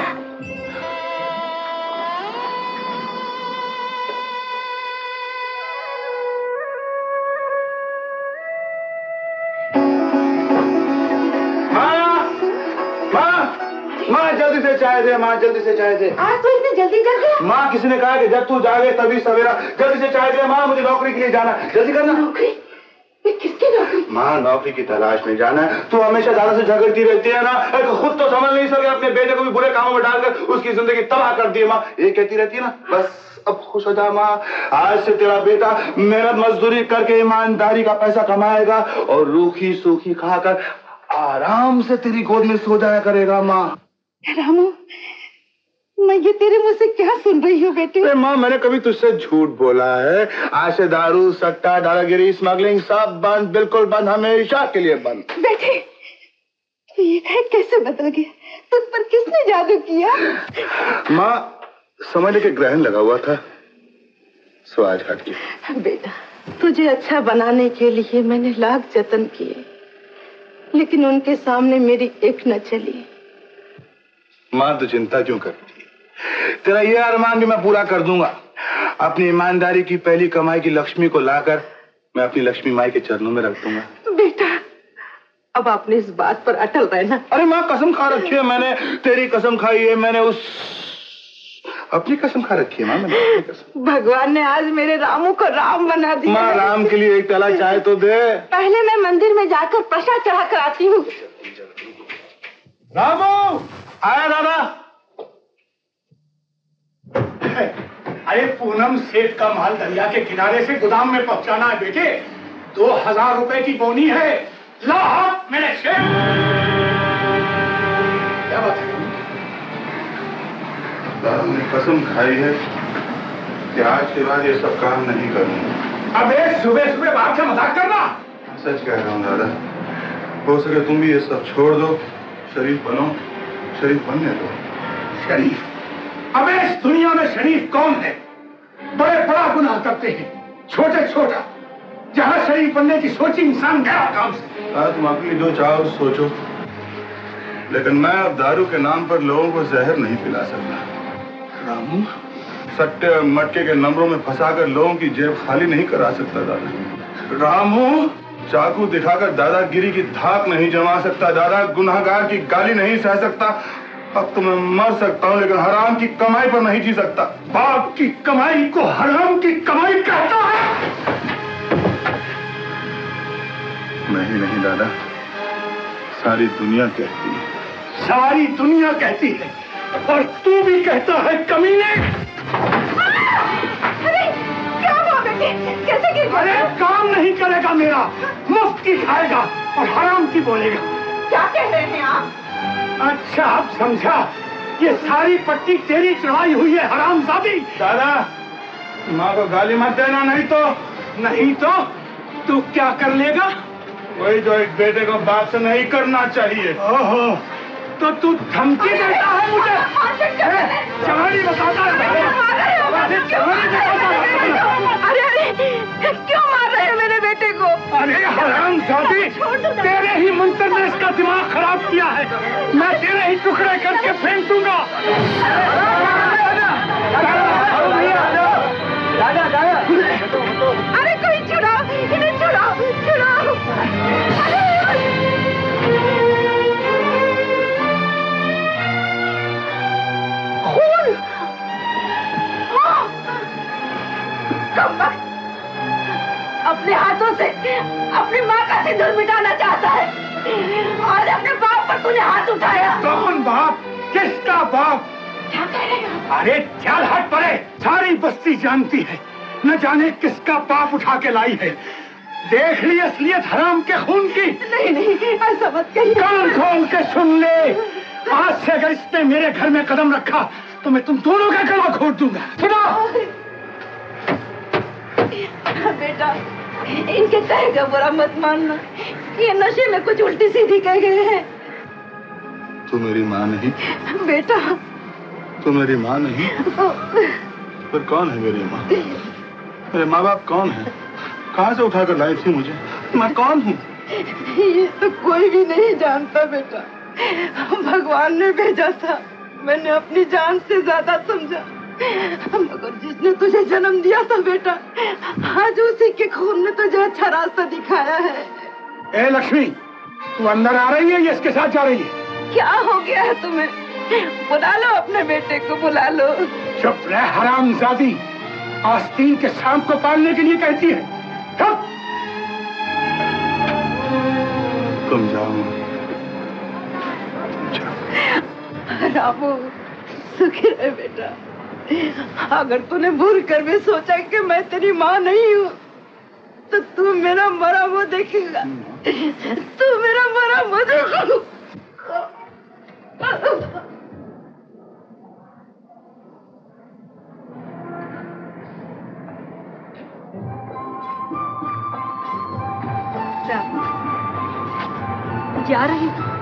चाय दे माँ जल्दी से चाय दे। आज तो इतने जल्दी जल गया माँ किसी ने कहा कि जब तू जागे तभी सवेरा। जल्दी से चाय दे माँ मुझे नौकरी के लिए जाना जल्दी करना। नौकरी? किसकी नौकरी? माँ नौकरी की तलाश में जाना है। तू हमेशा ज़्यादा से झगड़ती रहती है ना। एक खुद तो समझ नहीं सके अपने बेटे को भी बुरे कामों में डालकर उसकी ज़िंदगी तबाह कर दी है माँ। ये कहती रहती है ना बस अब खुश हो जा माँ। आज से तेरा बेटा मेहनत मजदूरी करके ईमानदारी का पैसा कमाएगा और रूखी सूखी खाकर आराम से तेरी गोद में सो जाया करेगा माँ। रामू मैं ये तेरे मुँह से क्या सुन रही हूँ बेटे? अरे माँ मैंने कभी तुझसे झूठ बोला है। से दारू सट्टा दादागिरी स्मगलिंग सब बंद बिल्कुल बंद हमेशा के लिए बंद। बेटे तू ये घर कैसे बदल गया? तुम पर किसने जादू किया? माँ समझ ले कि ग्रहण लगा हुआ था सो आज हट गई बेटा तुझे अच्छा बनाने के लिए मैंने लाख जतन किए लेकिन उनके सामने मेरी एक न चली। माँ तो चिंता क्यों करती है? तेरा ये अरमान भी मैं पूरा कर दूँगा। अपनी ईमानदारी की पहली कमाई की लक्ष्मी को लाकर मैं अपनी लक्ष्मी माई के चरणों में रख दूँगा। बेटा अब आपने इस बात पर अटल रहना। अरे माँ कसम खा रखी है मैंने। तेरी कसम खाई है मैंने उस अपनी कसम खा रखी है माँ मैंने कसम। भगवान ने आज मेरे रामू को राम बना दिया माँ राम के लिए एक तला चाय तो दे। पहले मैं मंदिर में जाकर प्रसाद चढ़ा कर आती हूँ। रामू! आया दादा। अरे पूनम सेठ का माल दरिया के किनारे से गोदाम में पहुंचाना है बेटे। दो हज़ार रुपए की बोनी है। ला हाथ मेरे शेर। क्या बात है? दादा ने कसम खाई है कि आज के बाद ये सब काम नहीं करूँगा। अबे सुबह सुबह बाहर से मज़ाक करना। सच कह रहा हूँ दादा। हो सके तुम भी ये सब छोड़ दो शरीफ बनो। शरीफ बनने दो शरीफ। अबे इस दुनिया में शरीफ कौन है? बड़े बड़ा गुनाह करते हैं छोटे छोटा। जहाँ शरीफ बनने की सोची इंसान गया काम से दादा तुम अपनी जो चाहो सोचो। लेकिन मैं अब दारू के नाम पर लोगों को जहर नहीं पिला सकता। रामू? सट्टे और मटके के नंबरों में फंसाकर लोगों की जेब खाली नहीं करा सकता दादा रामू? चाकू दिखाकर दादागिरी की धाक नहीं जमा सकता। दादा गुनाहगार की गाली नहीं सह सकता। अब तो मैं मर सकता हूँ, लेकिन हराम की कमाई पर नहीं जी सकता। बाप की कमाई को हराम की कमाई कहता है। नहीं नहीं, दादा। सारी दुनिया कहती है। सारी दुनिया कहती है। और तू भी कहता है, कमीने। अरे कैसे गिर गया? अरे काम नहीं करेगा मेरा मुफ़्त की खाएगा और हराम की बोलेगा। क्या कह रहे हैं आप? अच्छा अब समझा। ये सारी पट्टी तेरी चढ़ाई हुई है हराम जादी। दादा माँ को गाली मत देना नहीं तो। नहीं तो? तू क्या कर लेगा? वही जो एक बेटे को बाप से नहीं करना चाहिए। ओहो तो तू धमकी देता है मुझे? चढ़ाई बताता है। अरे अरे क्यों मार रहे हैं मेरे बेटे को? अरे हराम जाती तेरे ही मंत्र ने इसका दिमाग खराब किया है। मैं तेरे ही टुकड़े करके फेंक दूँगा। अरे कोई छुड़ाओ इन्हें छुड़ाओ छुड़ाओ। कम अपने हाथों से अपनी माँ का सिंदूर मिटाना चाहता है। और अपने बाप पर तूने हाथ उठाया। कौन बाप? किसका बाप? क्या कह रहे हो अरे चल हट पड़े। सारी बस्ती जानती है। न जाने किसका बाप उठा के लाई है। देख ली असलियत हराम के खून की। नहीं नहीं ऐसा मत कहिए। कान खोल के सुन ले। आज से अगर इसने मेरे घर में कदम रखा तो मैं तुम दोनों का गला घोट दूँगा। सुनो। बेटा? इनके कहे का बुरा मत मानना। ये नशे में कुछ उल्टी सीधी कह गए हैं। तू मेरी माँ नहीं? बेटा। तू मेरी माँ नहीं? फिर कौन है मेरी माँ? मेरे माँ बाप कौन है? कहाँ से उठाकर लाई थी मुझे? मैं कौन हूँ? ये तो कोई भी नहीं जानता बेटा। भगवान ने भेजा था। मैंने अपनी जान से ज़्यादा समझा। मगर जिसने तुझे जन्म दिया था बेटा आज उसी के खून ने तुझे अच्छा रास्ता दिखाया है। ए लक्ष्मी तू अंदर आ रही है या इसके साथ जा रही है? क्या हो गया है तुम्हें? बुला लो अपने बेटे को बुला लो। चुप रह हराम जादी। आस्तीन के सांप को पालने के लिए कहती है। तुम जाओ। रामू सुखी रहे बेटा। अगर तूने भूल कर भी सोचा कि मैं तेरी माँ नहीं हूँ तो तू मेरा मरा मुँह देखेगा। तू मेरा मरा मुँह देखेगा जा। रही हूँ।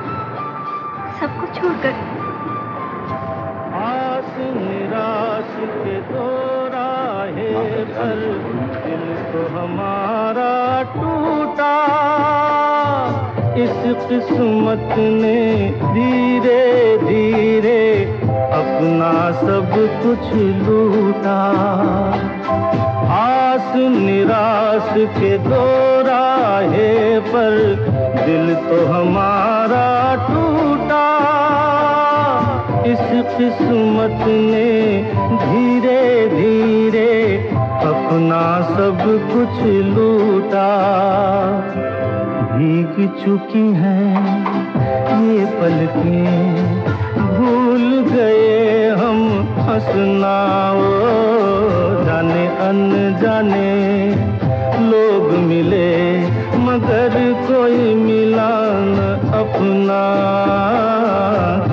सब कुछ छोड़कर घर दिल तो हमारा टूटा। इस किस्मत ने धीरे धीरे अपना सब कुछ लूटा। आस निराश के दो राहे पर दिल तो हमारा किस्मत ने धीरे धीरे अपना सब कुछ लूटा। भीग चुकी हैं ये पलकें, भूल गए हम हंसना ओ जाने अनजाने लोग मिले, मगर कोई मिला न अपना।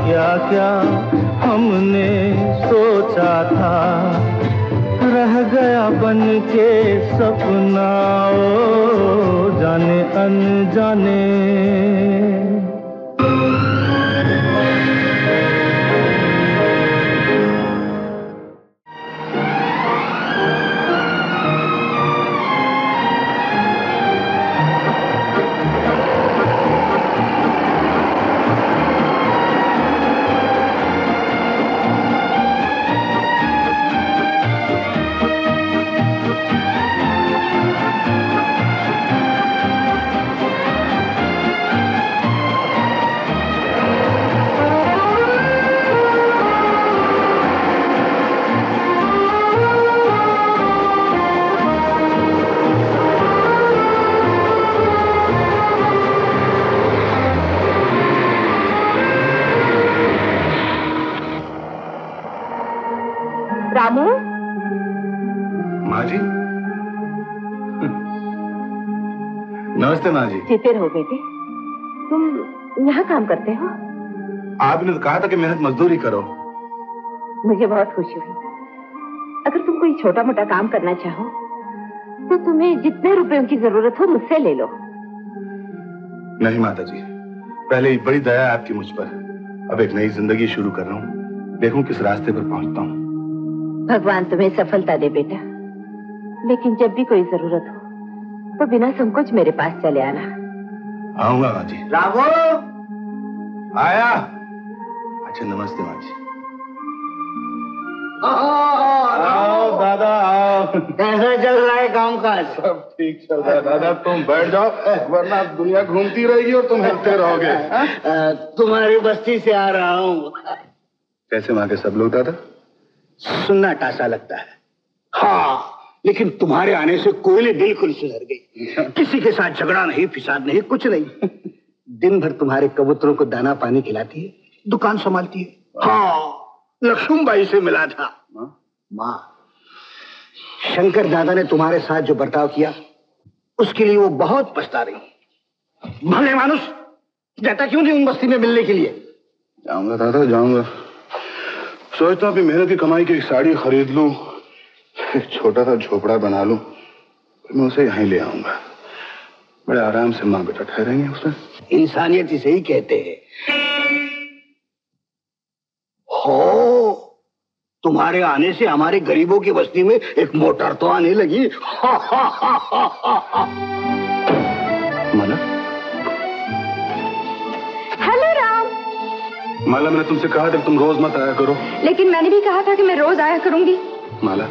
क्या क्या हमने सोचा था रह गया बन के सपना ओ जाने अनजाने। रामू? माँ जी नमस्ते माँ जी चितिर हो बेटे तुम यहाँ काम करते हो? आपने तो कहा था कि मेहनत मजदूरी करो। मुझे बहुत खुशी हुई। अगर तुम कोई छोटा मोटा काम करना चाहो तो तुम्हें जितने रुपयों की ज़रूरत हो मुझसे ले लो। नहीं माता जी पहले बड़ी दया है आपकी मुझ पर। अब एक नई ज़िंदगी शुरू कर रहा हूँ। देखूँ किस रास्ते पर पहुँचता हूँ। भगवान तुम्हें सफलता दे बेटा। लेकिन जब भी कोई ज़रूरत हो तो बिना संकोच मेरे पास चले आना। आऊँगा माँ जी राघो! आया। अच्छा नमस्ते माँ जी आओ दादा आओ। कैसा चल रहा है काम काज सब ठीक चल रहा है दादा। तुम बैठ जाओ वरना दुनिया घूमती रहेगी और तुम हिलते रहोगे। तुम्हारी बस्ती से आ रहा हूँ। कैसे वहाँ के सब लोग दादा? सुन्नाटा सा लगता है। हाँ लेकिन तुम्हारे आने से कोयले बिल्कुल सुधर गई। किसी के साथ झगड़ा नहीं फिसाद नहीं कुछ नहीं। दिन भर तुम्हारे कबूतरों को दाना पानी खिलाती है दुकान संभालती है। हाँ। लक्ष्मणबाई से मिला था। माँ। शंकर दादा ने तुम्हारे साथ जो बर्ताव किया उसके लिए वो बहुत पछता रही। भले मानुष जाता क्यों नहीं उन बस्ती में मिलने के लिए? जाऊँगा दादा जाऊँगा। सोचता हूँ कि मेहनत की कमाई की एक साड़ी खरीद लूँ एक छोटा सा झोपड़ा बना लूँ, फिर मैं उसे यहीं ले आऊँगा। बड़े आराम से माँ बेटा ठहरेंगे उसमें। इंसानियत इसे ही कहते हैं। हो, तुम्हारे आने से हमारे गरीबों की बस्ती में एक मोटर तो आने लगी। माला माला मैंने तुमसे कहा था कि तुम रोज मत आया करो। लेकिन मैंने भी कहा था कि मैं रोज आया करूँगी। माला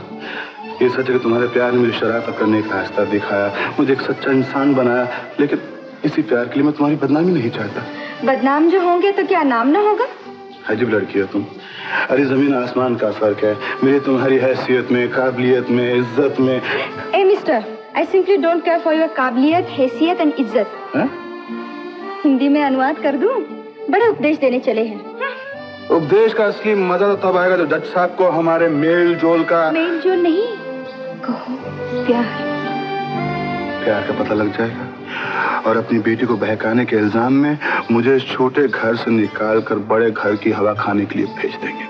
ये सच है कि तुम्हारे प्यार ने मुझे शरारत करने का रास्ता दिखाया मुझे एक सच्चा इंसान बनाया लेकिन इसी प्यार के लिए मैं तुम्हारी बदनामी नहीं चाहता। बदनाम जो होंगे तो क्या नाम ना होगा? अजीब लड़की हो तुम। अरे ज़मीन आसमान का फ़र्क है। मेरी तुम्हारी हैसियत में काबिलियत में इज़्ज़त में। ए mister I simply don't care for your काबिलियत हैसियत एंड इज़्ज़त। हिंदी में अनुवाद कर दूँ? बड़े उपदेश देने चले हैं। उपदेश का असली मज़ा तो तब आएगा जब जज साहब को हमारे मेल जोल का मेल जोल नहीं कहो प्यार। प्यार का पता लग जाएगा। और अपनी बेटी को बहकाने के इल्ज़ाम में मुझे इस छोटे घर से निकाल कर बड़े घर की हवा खाने के लिए भेज देंगे।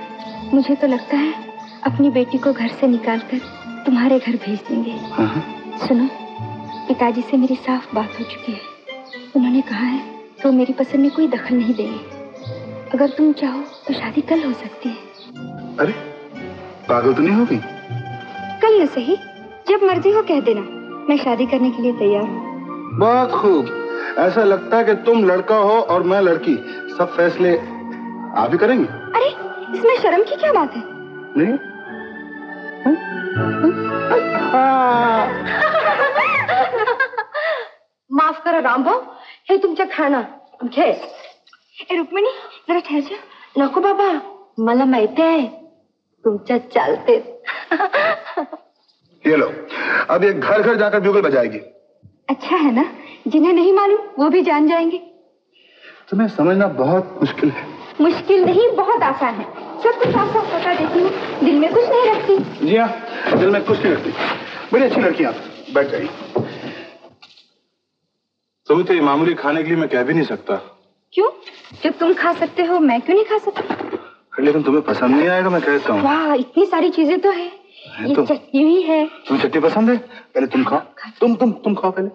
मुझे तो लगता है अपनी बेटी को घर से निकाल कर तुम्हारे घर भेज देंगे। हाँ? सुनो पिताजी से मेरी साफ़ बात हो चुकी है। उन्होंने कहा है तो मेरी पसंद में कोई दखल नहीं देंगे अगर तुम चाहो तो शादी कल हो सकती है। अरे पागल तो नहीं होगी कल न सही जब मर्ज़ी हो कह देना। मैं शादी करने के लिए तैयार हूँ। बहुत खूब। ऐसा लगता है कि तुम लड़का हो और मैं लड़की। सब फैसले आप ही करेंगे। अरे इसमें शर्म की क्या बात है? नहीं। माफ़ करो राम भाऊ हे तुमच्या खाना। घे ए रुक्मिणी जरा ठहर जा नको बाबा मला माहिती आहे तुमच्या चालते ये लो अब ये घर घर जाकर ब्यूगल बजाएगी। अच्छा है ना? जिन्हें नहीं मालूम वो भी जान जाएँगे। तुम्हें समझना बहुत मुश्किल है। मुश्किल नहीं बहुत आसान है। सब कुछ साफ़ साफ़ पता देती हूँ दिल में कुछ नहीं रखती। जी हाँ दिल में कुछ नहीं रखती। बड़ी अच्छी लड़की आप बैठ जाइए। तुम्हें तो ये मामूली खाने के लिए मैं कह भी नहीं सकता। क्यों? जब तुम खा सकते हो मैं क्यों नहीं खा सकती? लेकिन तुम्हें पसंद नहीं आएगा मैं कहता हूँ। वाह इतनी सारी चीज़ें तो है। ये तो- चटनी भी है। तुम्हें चटनी पसंद है? पहले तुम खाओ। तुम तुम तुम खाओ पहले।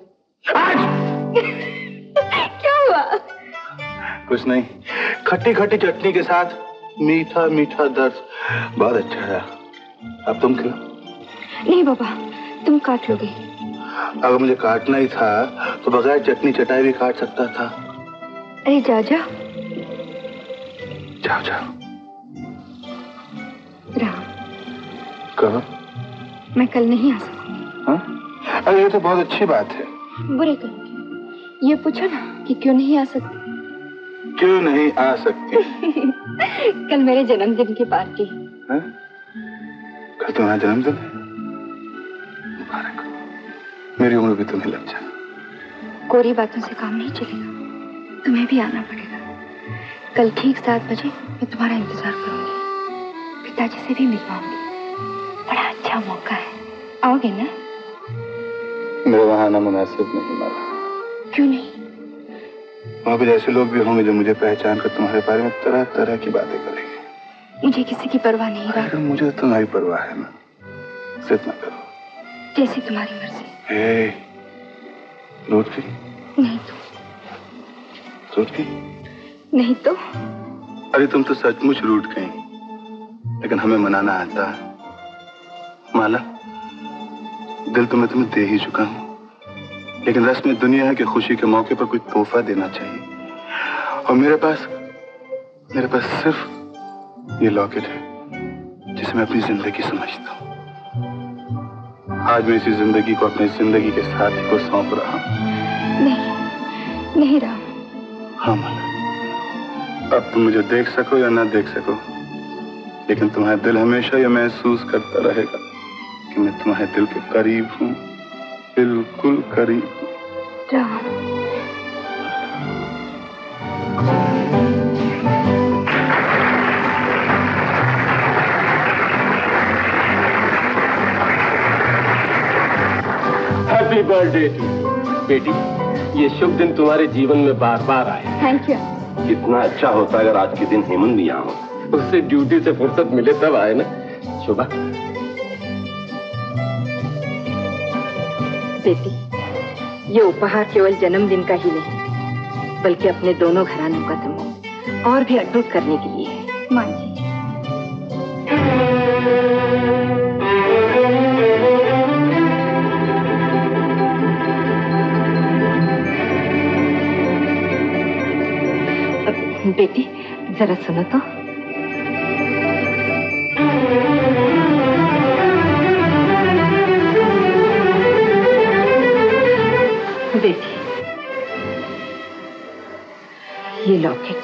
क्या हुआ? कुछ नहीं। खट्टी खट्टी चटनी के साथ मीठा मीठा दर्द। बहुत अच्छा है। अब तुम खिलाओ। नहीं बाबा तुम काट लोगे। अगर मुझे काटना ही था तो बगैर चटनी चटाई भी काट सकता था। अरे जा जा। जाओ जाओ। राम। कहो? मैं कल नहीं आ सकूँगी हाँ? अरे ये तो बहुत अच्छी बात है। बुरे करूँगी ये पूछो ना कि क्यों नहीं आ सकती? क्यों नहीं आ सकती? कल मेरे जन्मदिन की पार्टी। है हाँ? कल तुम्हारा जन्मदिन हो। मेरी उम्र भी तुम्हें लग जाए। कोरी बातों से काम नहीं चलेगा। तुम्हें भी आना पड़ेगा। कल ठीक सात बजे मैं तुम्हारा इंतज़ार करूँगी। पिताजी से भी मिल पाऊँगी बड़ा अच्छा मौका है। आओगे ना? मेरे वहाँ आना मुनासिब नहीं मारा क्यों नहीं? वहाँ पे जैसे लोग भी होंगे जो मुझे पहचान कर तुम्हारे बारे में तरह तरह की बातें करेंगे। मुझे किसी की परवाह नहीं मुझे तो तुम्हारी परवाह है ना। जिद ना करो। जैसी तुम्हारी मर्ज़ी। हे गई नहीं तो। गई नहीं तो। अरे तुम तो सचमुच रूठ गई। लेकिन हमें मनाना आता है। माला दिल तो मैं तुम्हें दे ही चुका हूँ। लेकिन रस्म दुनिया है कि खुशी के मौके पर कोई तोहफा देना चाहिए। और मेरे पास मेरे पास सिर्फ़ ये लॉकेट है जिसे मैं अपनी ज़िंदगी समझता हूँ। आज मैं इसी ज़िंदगी को अपनी ज़िंदगी के साथी को सौंप रहा हूँ। नहीं नहीं राम। हाँ माला। अब तुम मुझे देख सको या ना देख सको लेकिन तुम्हारा दिल हमेशा ये महसूस करता रहेगा कि मैं तुम्हारे दिल के करीब हूँ बिल्कुल करीब राम। हैप्पी बर्थडे टू बेटी ये शुभ दिन तुम्हारे जीवन में बार बार आए थैंक यू कितना अच्छा होता अगर आज के दिन हेमंत भी यहाँ हो। उससे ड्यूटी से फुर्सत मिले तब आए ना। शुभा। बेटी ये उपहार केवल जन्मदिन का ही नहीं बल्कि अपने दोनों घरानों का संबंध और भी अटूट करने के लिए है। माँ बेटी जरा सुनो तो। बेटी ये लॉकेट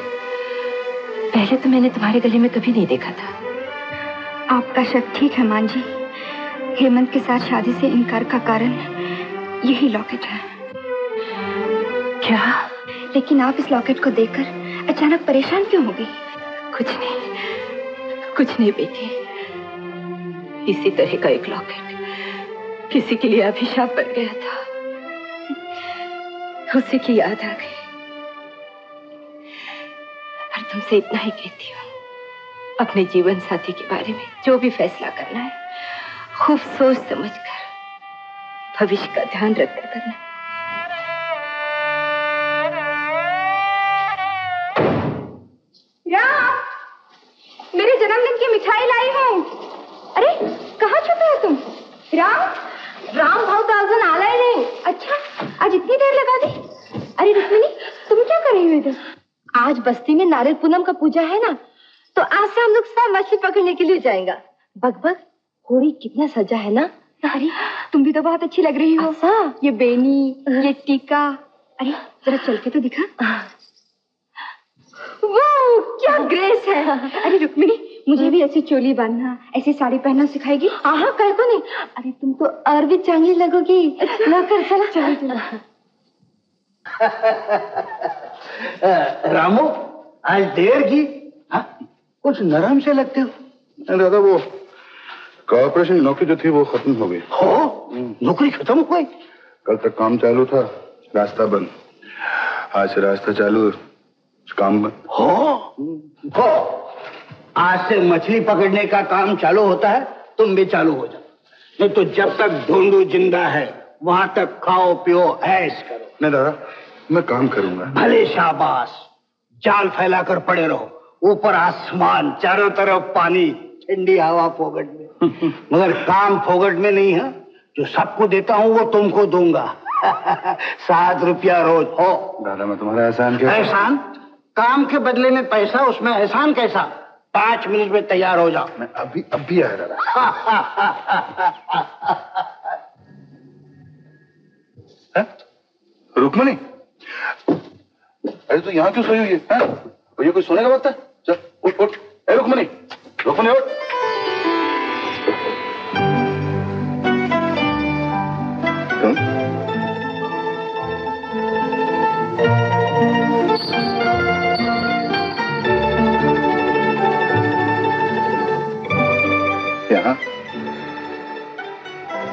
पहले तो मैंने तुम्हारे गले में कभी नहीं देखा था। आपका शक ठीक है मान जी हेमंत के साथ शादी से इनकार का कारण यही लॉकेट है। क्या? लेकिन आप इस लॉकेट को देखकर अचानक परेशान क्यों हो गई कुछ नहीं। कुछ नहीं बेटी। इसी तरह का एक लॉकेट किसी के लिए अभिशाप बन गया था। उसी की याद आ गई। और तुमसे इतना ही कहती हूँ। अपने जीवन साथी के बारे में जो भी फैसला करना है, खूब सोच समझ कर भविष्य का ध्यान रखकर करना या मेरे जन्मदिन की मिठाई लाई हूँ? अरे कहाँ छुपे हो तुम? राम राम भाव तो दालजन आला है नहीं। अच्छा आज इतनी देर लगा दी। अरे रुक्मिनी तुम क्या कर रही हो इधर? आज बस्ती में नारियल पूनम का पूजा है ना तो आज से हम लोग सब मछली पकड़ने के लिए जाएगा। बगबग होड़ी कितना सजा है ना? अरे तुम भी तो बहुत अच्छी लग रही हो। अच्छा। ये बेनी ये हाँ। टीका। अरे जरा चल के तो दिखा। हाँ। वाह क्या ग्रेस है। अरे रुक्मिणी मुझे भी ऐसी चोली बांधना ऐसी साड़ी पहनना सिखाएगी? हाँ कह को नहीं अरे तुम तो और भी चांगली लगोगी। ला कर चला चलो चलो। रामू आज देर की। हाँ? कुछ नरम से लगते हो। दादा वो कॉर्पोरेशन की नौकरी जो थी वो खत्म हो गई। हो? नौकरी खत्म हो गई? कल तक काम चालू था रास्ता बंद। आज से रास्ता चालू। काम हो? हो। आज से मछली पकड़ने का काम चालू होता है तुम भी चालू हो जाओ। नहीं तो जब तक ढूंढू ज़िंदा है वहाँ तक खाओ पियो ऐश करो। नहीं दादा मैं काम करूँगा। भले शाबाश जाल फैलाकर पड़े रहो। ऊपर आसमान चारों तरफ़ पानी ठंडी हवा फोगट में। मगर काम फोगट में नहीं है। जो सबको देता हूँ वो तुमको दूँगा। सात रुपया रोज। हो। दादा मैं तुम्हारा एहसान क्या एहसान? काम के बदले में पैसा, उसमें एहसान कैसा? पाँच मिनट में तैयार हो जाओ। मैं अभी अभी आ रहा। रुकमणी? अरे तू यहाँ क्यों सोई हुई है? भैया, कोई सोने का वक्त है? चल, उठ उठ। रुकमणी। रुकमणी, उठ।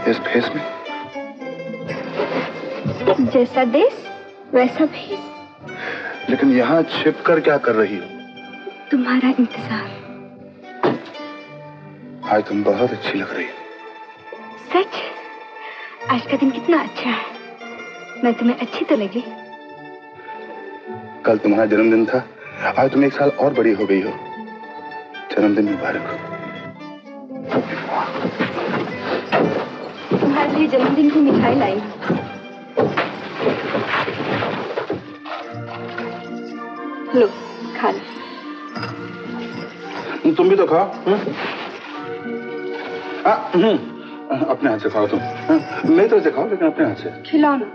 इस भेस में? जैसा देश वैसा भी लेकिन यहाँ छिप कर क्या कर रही हो? तुम्हारा इंतज़ार। आज तुम बहुत अच्छी लग रही हो। सच? आज का दिन कितना अच्छा है। मैं तुम्हें अच्छी तो लगी। कल तुम्हारा जन्मदिन था। आज तुम एक साल और बड़ी हो गई हो। जन्मदिन मुबारक हो। लिए जन्मदिन की मिठाई लाई। लो खा लो। तुम भी तो खाओ हं? हाँ, अपने हाथ से खाओ तुम। मेरी तरह से खाओ लेकिन अपने हाथ से। खिलौना।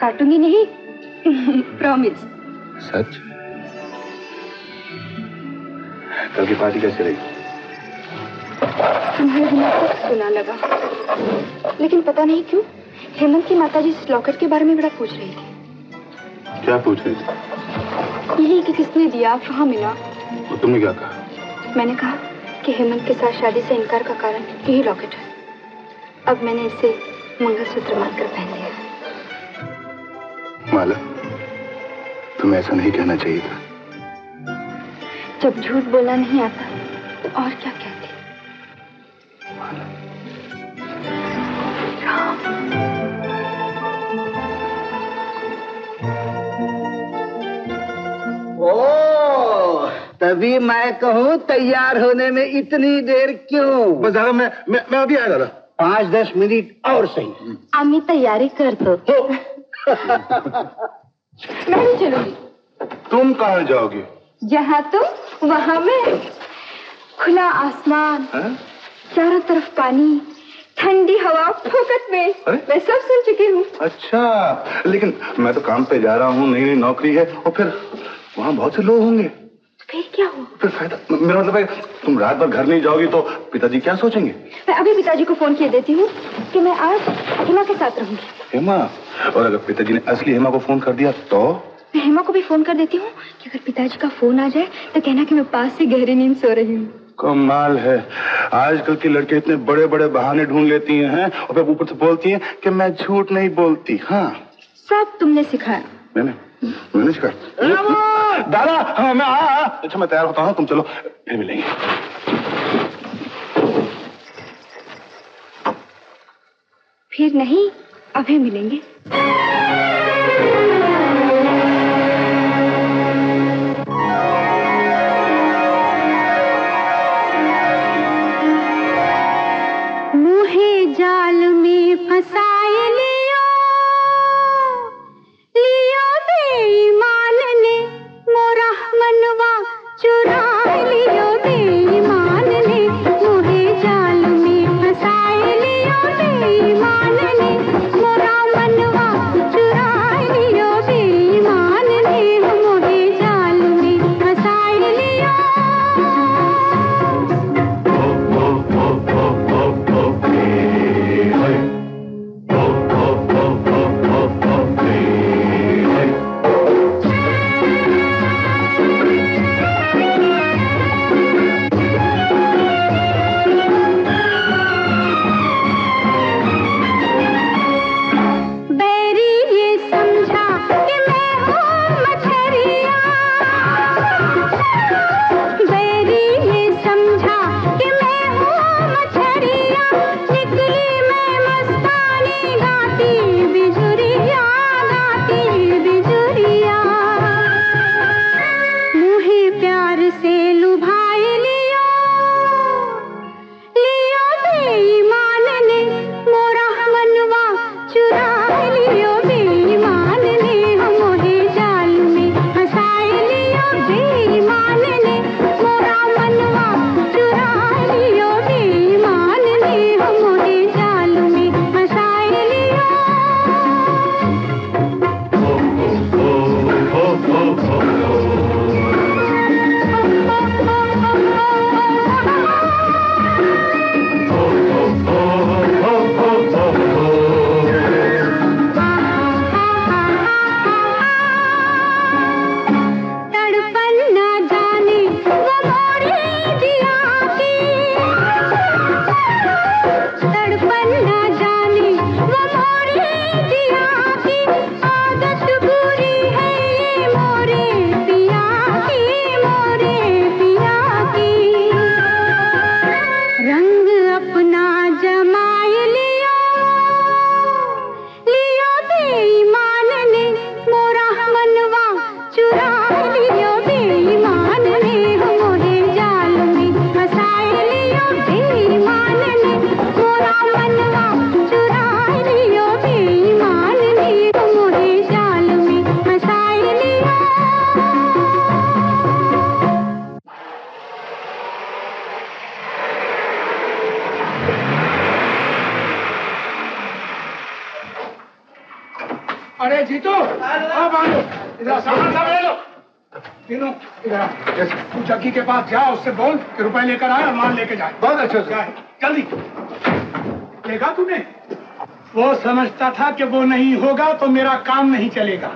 काटूँगी नहीं? प्रॉमिस सच? कल की पार्टी कैसे रही? तुम्हें बिना कुछ सुना लगा। लेकिन पता नहीं क्यों हेमंत की माताजी इस लॉकेट के बारे में बड़ा पूछ रही थी। क्या पूछ रही थी? यही कि किसने दिया कहाँ मिला? तो तुमने क्या कहा? मैंने कहा कि हेमंत के साथ शादी से इनकार का कारण यही लॉकेट है। अब मैंने इसे मंगलसूत्र मानकर पहन लिया। माला तुम्हें ऐसा नहीं कहना चाहिए था। जब झूठ बोलना नहीं आता तो और क्या कहती तभी मैं कहूँ तैयार होने में इतनी देर क्यों? बस मैं मैं, मैं अभी आया दादा। पाँच दस मिनट और सही। आम्ही तैयारी करतो। मैं भी चलूँगी। तुम कहाँ जाओगी? जहाँ तुम वहाँ मैं। खुला आसमान चारों तरफ़ पानी ठंडी हवा फोकट में। मैं सब सुन चुकी हूँ। अच्छा लेकिन मैं तो काम पे जा रहा हूँ नई नई नौकरी है और फिर वहाँ बहुत से लोग होंगे। फिर क्या हुआ? फिर फ़ायदा। मेरा मतलब है तुम रात भर घर नहीं जाओगी तो पिताजी क्या सोचेंगे? मैं अभी पिताजी को फ़ोन किए देती हूँ कि मैं आज हेमा के साथ रहूँगी। हेमा? और अगर पिताजी ने असली हेमा को फ़ोन कर दिया तो? मैं हेमा को भी फ़ोन कर देती हूँ कि अगर पिताजी का फ़ोन आ जाए तो कहना कि मैं पास से गहरी नींद सो रही हूँ। कमाल है। आजकल की लड़के इतने बड़े बड़े बहाने ढूंढ लेती हैं और फिर ऊपर से बोलती हैं कि मैं झूठ नहीं बोलती। हाँ। सब तुमने सिखाया। मैंने मैंने कर दादा हाँ मैं आया आ, अच्छा मैं तैयार होता हूँ तुम चलो फिर मिलेंगे। फिर नहीं अभी मिलेंगे। चुरा समझता था कि वो नहीं होगा तो मेरा काम नहीं चलेगा।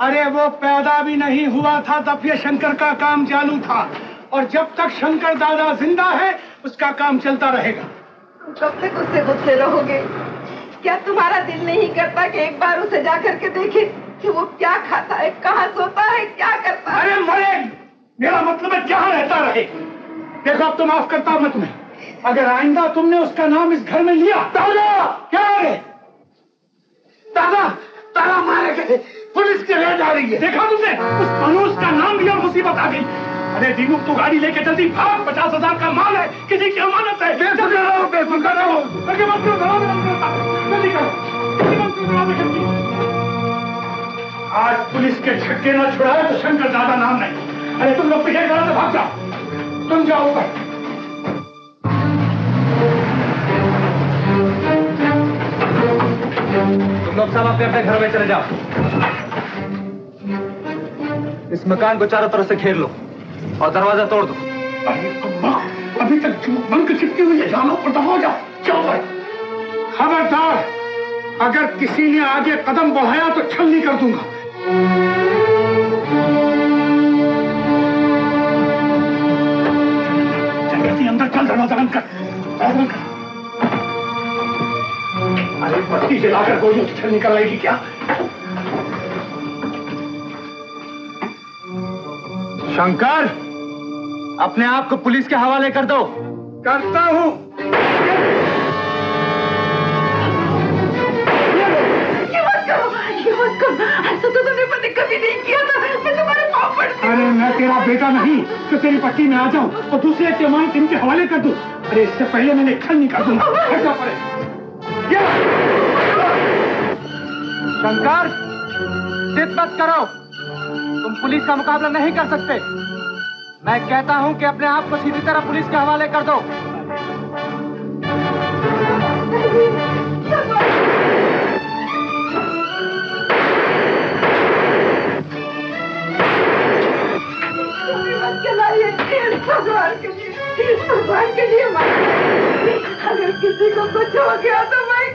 अरे वो पैदा भी नहीं हुआ था तब ये शंकर का काम चालू था। और जब तक शंकर दादा ज़िंदा है उसका काम चलता रहेगा। कब तक उससे गुस्से रहोगे? क्या तुम्हारा दिल नहीं करता कि एक बार उसे जा करके देखे कि वो क्या खाता है कहाँ सोता है क्या करता है? अरे मरे! मेरा मतलब है जहाँ रहता रहे। देखो अब तो माफ़ करता हूँ मैं अगर आइंदा तुमने उसका नाम इस घर में लिया क्या है? दादा दादा मारे गए। पुलिस के रेड आ रही है। देखा तुमने? उस मनुष्य का नाम लिया और मुसीबत आ गई। अरे दीनू तू गाड़ी लेके जल्दी भाग। पचास हज़ार का माल है। किसी की अमानत है। आज पुलिस के छक्के ना छुड़ाए तो शंकर दादा नाम नहीं। अरे तुम लोग पीछे घर से भाग जाओ। तुम जाओ ऊपर। लोग सब अपने अपने घर में चले जाओ। इस मकान को चारों तरफ़ से घेर लो और दरवाज़ा तोड़ दो। अभी तक बंक चिपकी हुई है, जानो पर दबा जाओ जाओ खबरदार, अगर किसी ने आगे कदम बढ़ाया तो छलनी कर दूँगा। अंदर चल बंद दरवाज़ा बंद कर। अरे बत्ती जलाकर कोई छल निकल आएगी क्या? शंकर अपने आप को पुलिस के हवाले कर दो। करता हूँ। तो। अरे मैं तेरा बेटा नहीं तो तेरी पट्टी में आ जाऊँ और दूसरे के मान इनके हवाले कर दूँ। अरे इससे पहले मैंने छल निकाल दूँगा। शंकर, जिद मत करो। तुम पुलिस का मुकाबला नहीं कर सकते। मैं कहता हूँ कि अपने आप को सीधी तरह पुलिस के हवाले कर दो। भगवान के लिए, भगवान के लिए अगर किसी को कुछ हो गया तो मैं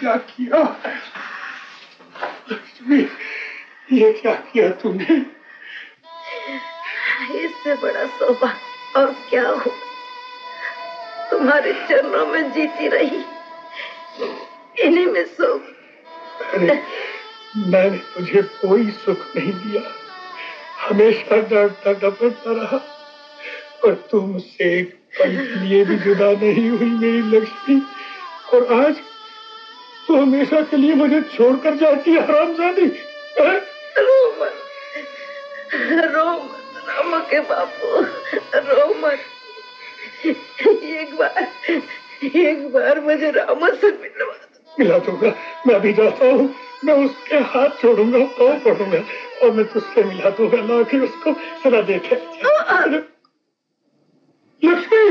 क्या किया? लक्ष्मी ये क्या किया तूने? इससे बड़ा सौभाग्य और क्या हो तुम्हारे चरणों में जीती रही। इन्हीं में सुख मैंने तुझे कोई सुख नहीं दिया। हमेशा डरता डपटता रहा। और तू मुझसे एक पल के लिए भी जुदा नहीं हुई मेरी लक्ष्मी। और आज तू हमेशा के लिए मुझे छोड़कर जाती है हरामजादी? रो मत रो मत रामा के बापू रो मत एक बार एक बार मुझे रामा से मिलवा मिला दूँगा। मैं अभी जाता हूँ। मैं उसके हाथ छोड़ूँगा पाँव पड़ूँगा और मैं तुझसे मिला दूँगा। ना कि उसको जरा देखे। लक्ष्मी!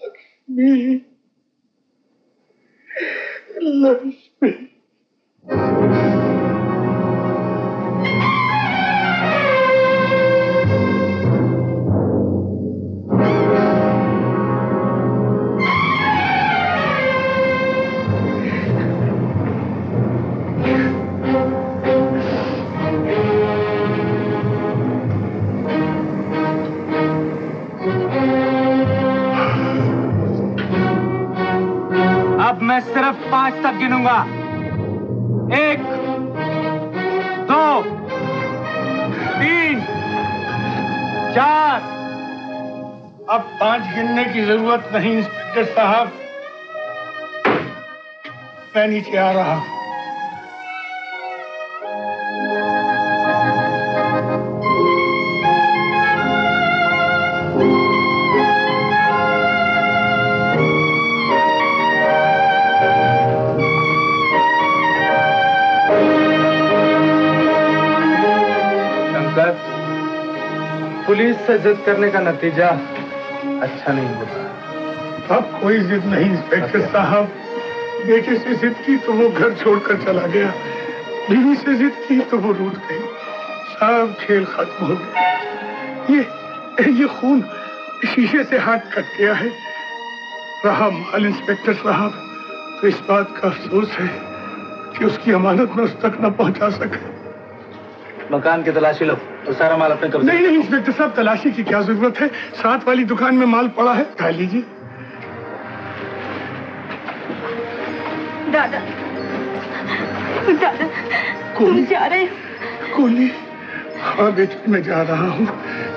लक्ष्मी! लक्ष्मी अब मैं सिर्फ़ पाँच तक गिनूँगा। एक, दो, तीन, चार। अब पाँच गिनने की ज़रूरत नहीं, इंस्पेक्टर साहब। मैं नीचे आ रहा हूँ। से जिद करने का नतीजा अच्छा नहीं होगा अब कोई जिद नहीं इंस्पेक्टर साहब। बेटे से जिद की तो वो घर छोड़कर चला गया। बीवी से जिद की तो वो रूठ गई। सब खेल खत्म हो गया ये ये खून शीशे से हाथ कट गया है। रहा माल इंस्पेक्टर साहब। तो इस बात का अफसोस है कि उसकी अमानत में उस तक न पहुँचा सके। मकान की तलाशी लो। और सारा माल अपने कब्जे नहीं नहीं इंस्पेक्टर साहब तलाशी की क्या ज़रूरत है? साथ वाली दुकान में माल पड़ा है उठा लीजिए। दादा दादा तुम जा रहे हो? कोली? हाँ बेटे मैं जा रहा हूँ।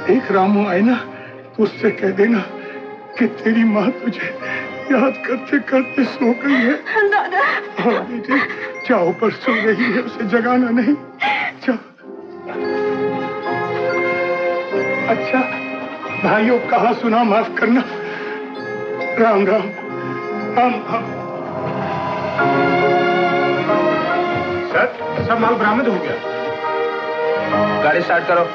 एक रामू आए ना तो उससे कह देना कि तेरी माँ तुझे याद करते करते सो गई है। दादा। हाँ बेटे जाओ पर सो रही है उसे जगाना नहीं। जाओ। अच्छा भाइयों, कहा सुना माफ़ करना? राम राम राम राम। सर, सब माल बरामद हो गया। गाड़ी स्टार्ट करो।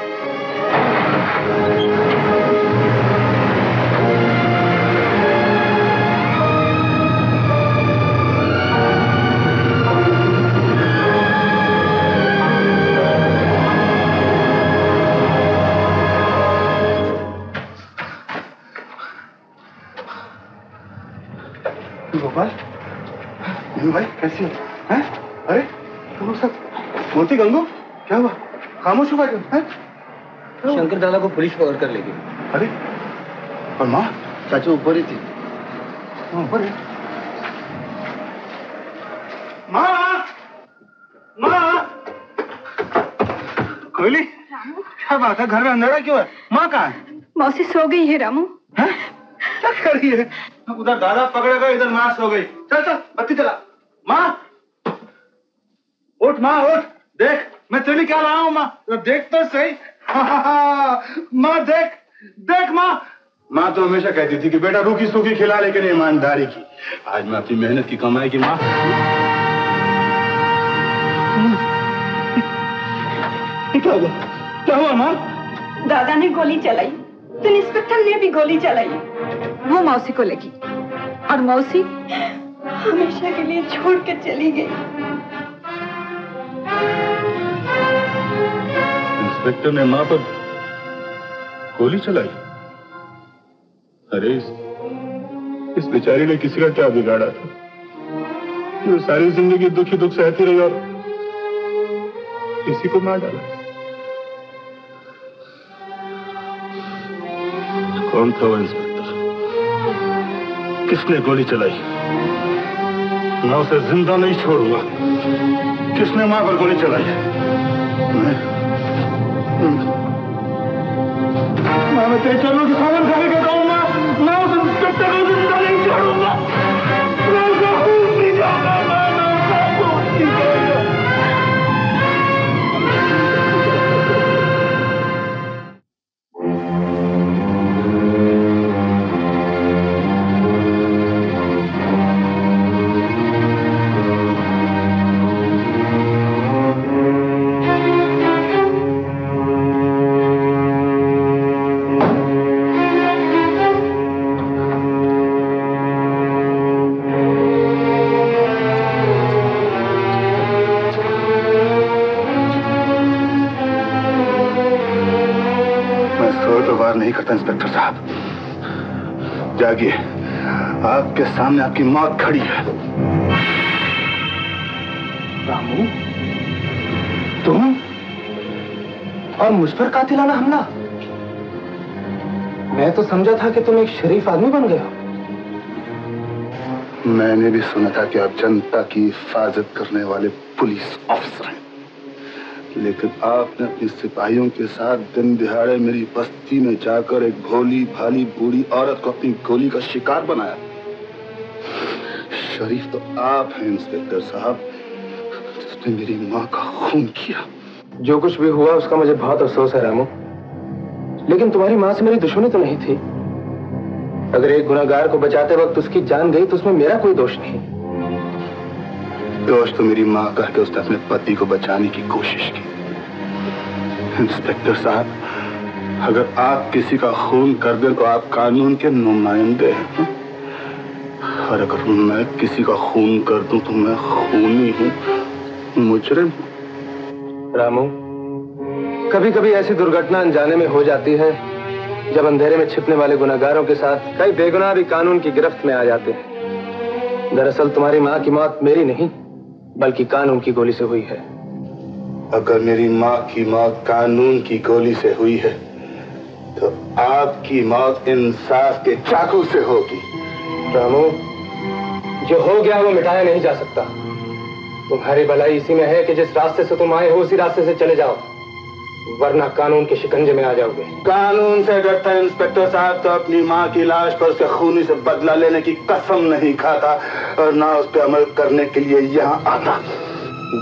कैसी? हो? हैं? अरे लोग सब मोती गंगू क्या हुआ? खामोश हुआ क्यों? हैं? शंकर दादा को पुलिस पकड़ कर ले गई। अरे और माँ? चाचू ऊपर ही थी। ऊपर है। माँ! माँ! कोयली क्या बात है? घर में अंधेरा क्यों है? माँ कहा है? मौसी सो गई है रामू। क्या कर रही है? उधर दादा पकड़े गए इधर माँ सो गई। चल चल बत्ती चला। माँ। उठ माँ उठ। देख मैं तेरे लिए क्या लाया हूँ माँ? तो देख तो सही। माँ देख देख माँ। माँ तो हमेशा कहती थी कि बेटा रूखी सूखी खिला लेकिन ईमानदारी की। आज मैं अपनी मेहनत की कमाई की माँ। क्या हुआ? क्या हुआ माँ? दादा ने गोली चलाई। तो इंस्पेक्टर ने भी गोली चलाई। वो मौसी को लगी। और मौसी? हमेशा के लिए छोड़ के चली गई। इंस्पेक्टर ने माँ पर गोली चलाई। अरे इस, इस बेचारी ने किसी का क्या बिगाड़ा था? जो सारी ज़िंदगी दुखी दुख सहती रही और किसी को मार डाला। कौन था वो इंस्पेक्टर? किसने गोली चलाई? मैं उसे ज़िंदा नहीं छोड़ूँगा। किसने माँ पर गोली चलाई? मैं। मैं। तेरे चरणों की सावन खाने का आपके सामने आपकी मौत खड़ी है। रामू, तुम और मुझ पर कातिलाना हमला। मैं तो समझा था कि तुम एक शरीफ आदमी बन गए हो। मैंने भी सुना था कि आप जनता की हिफाजत करने वाले पुलिस ऑफिसर हैं। लेकिन आपने अपने सिपाहियों के साथ दिन दिहाड़े मेरी बस्ती में जाकर एक भोली भाली बूढ़ी औरत को अपनी गोली का शिकार बनाया। शरीफ तो आप हैं इंस्पेक्टर साहब। जिसने मेरी माँ का खून किया। जो कुछ भी हुआ उसका मुझे बहुत अफसोस है रामू। लेकिन तुम्हारी माँ से मेरी दुश्मनी तो नहीं थी। अगर एक गुनागार को बचाते वक्त उसकी जान गई तो उसमें मेरा कोई दोष नहीं। दोष तो मेरी माँ कह के उसने अपने पति को बचाने की कोशिश की। इंस्पेक्टर साहब अगर आप किसी का खून कर दें तो आप कानून के नुमाइंदे हैं। और अगर मैं किसी का खून कर दूँ तो मैं खूनी हूँ। मुजरिम रामू कभी कभी ऐसी दुर्घटना अनजाने में हो जाती है जब अंधेरे में छिपने वाले गुनागारों के साथ कई बेगुनाह भी कानून की गिरफ्त में आ जाते हैं। दरअसल तुम्हारी माँ की मौत मेरी नहीं बल्कि कानून की गोली से हुई है। अगर मेरी माँ की मौत कानून की गोली से हुई है तो आपकी मौत इंसाफ के चाकू से होगी। रामू जो हो गया वो मिटाया नहीं जा सकता। तुम्हारी भलाई इसी में है कि जिस रास्ते से तुम आए हो उसी रास्ते से चले जाओ। वरना कानून के शिकंजे में आ जाओगे। कानून से डरता है इंस्पेक्टर साहब तो अपनी माँ की लाश पर उसके खूनी से बदला लेने की कसम नहीं खाता और ना उस पर अमल करने के लिए यहाँ आता।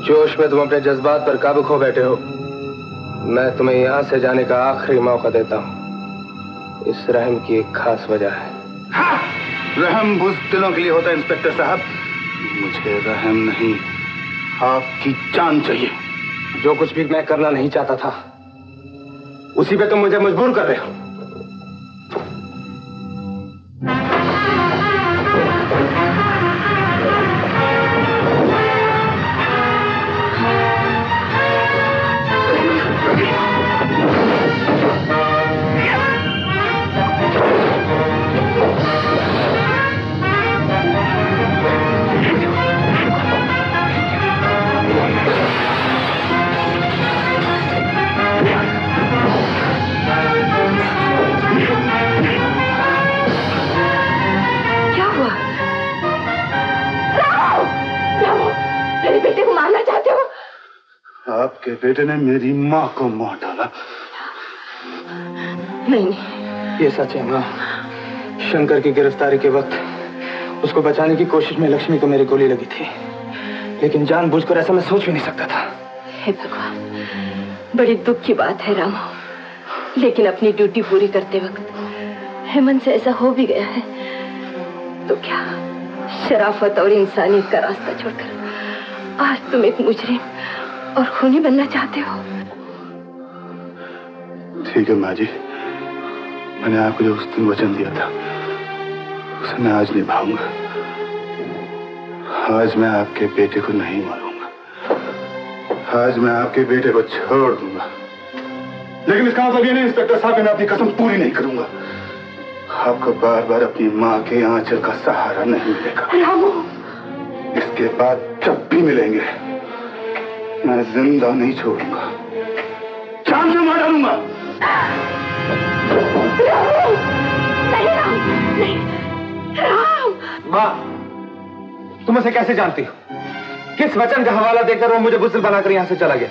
जोश में तुम अपने जज्बात पर काबू खो बैठे हो। मैं तुम्हें यहाँ से जाने का आखिरी मौका देता हूँ। इस रहम की एक खास वजह है! रहम बुजदिलों के लिए होता है, इंस्पेक्टर साहब। मुझे रहम नहीं। आपकी जान चाहिए। जो कुछ भी मैं करना नहीं चाहता था, उसी पे तुम मुझे मजबूर कर रहे हो। बेटे ने मेरी माँ को मार डाला। नहीं नहीं। ये सच है माँ। शंकर की गिरफ्तारी के वक्त उसको बचाने की कोशिश में लक्ष्मी को मेरी गोली लगी थी। लेकिन जानबूझकर ऐसा मैं सोच भी नहीं सकता था। हे भगवान बड़ी दुख की बात है रामू। लेकिन अपनी ड्यूटी पूरी करते वक्त हेमंत से ऐसा हो भी गया है तो क्या शराफत और इंसानियत का रास्ता छोड़कर आज तुम एक मुजरिम और खूनी बनना चाहते हो। ठीक है माँ जी। मैंने आपको जो उस दिन वचन दिया था उसे मैं आज निभाऊँगा। आज मैं आपके बेटे को नहीं मारूँगा। आज मैं आपके बेटे को छोड़ दूँगा। लेकिन इसका मतलब ये नहीं इंस्पेक्टर साहब मैं अपनी कसम पूरी नहीं करूँगा। आपको बार बार अपनी माँ के आंचल का सहारा नहीं मिलेगा। इसके बाद जब भी मिलेंगे मैं ज़िंदा नहीं छोड़ूँगा। जान से मार डालूँगा। माँ तुम उसे कैसे जानती हो? किस वचन का हवाला देकर वो मुझे बुजदिल बनाकर यहाँ से चला गया?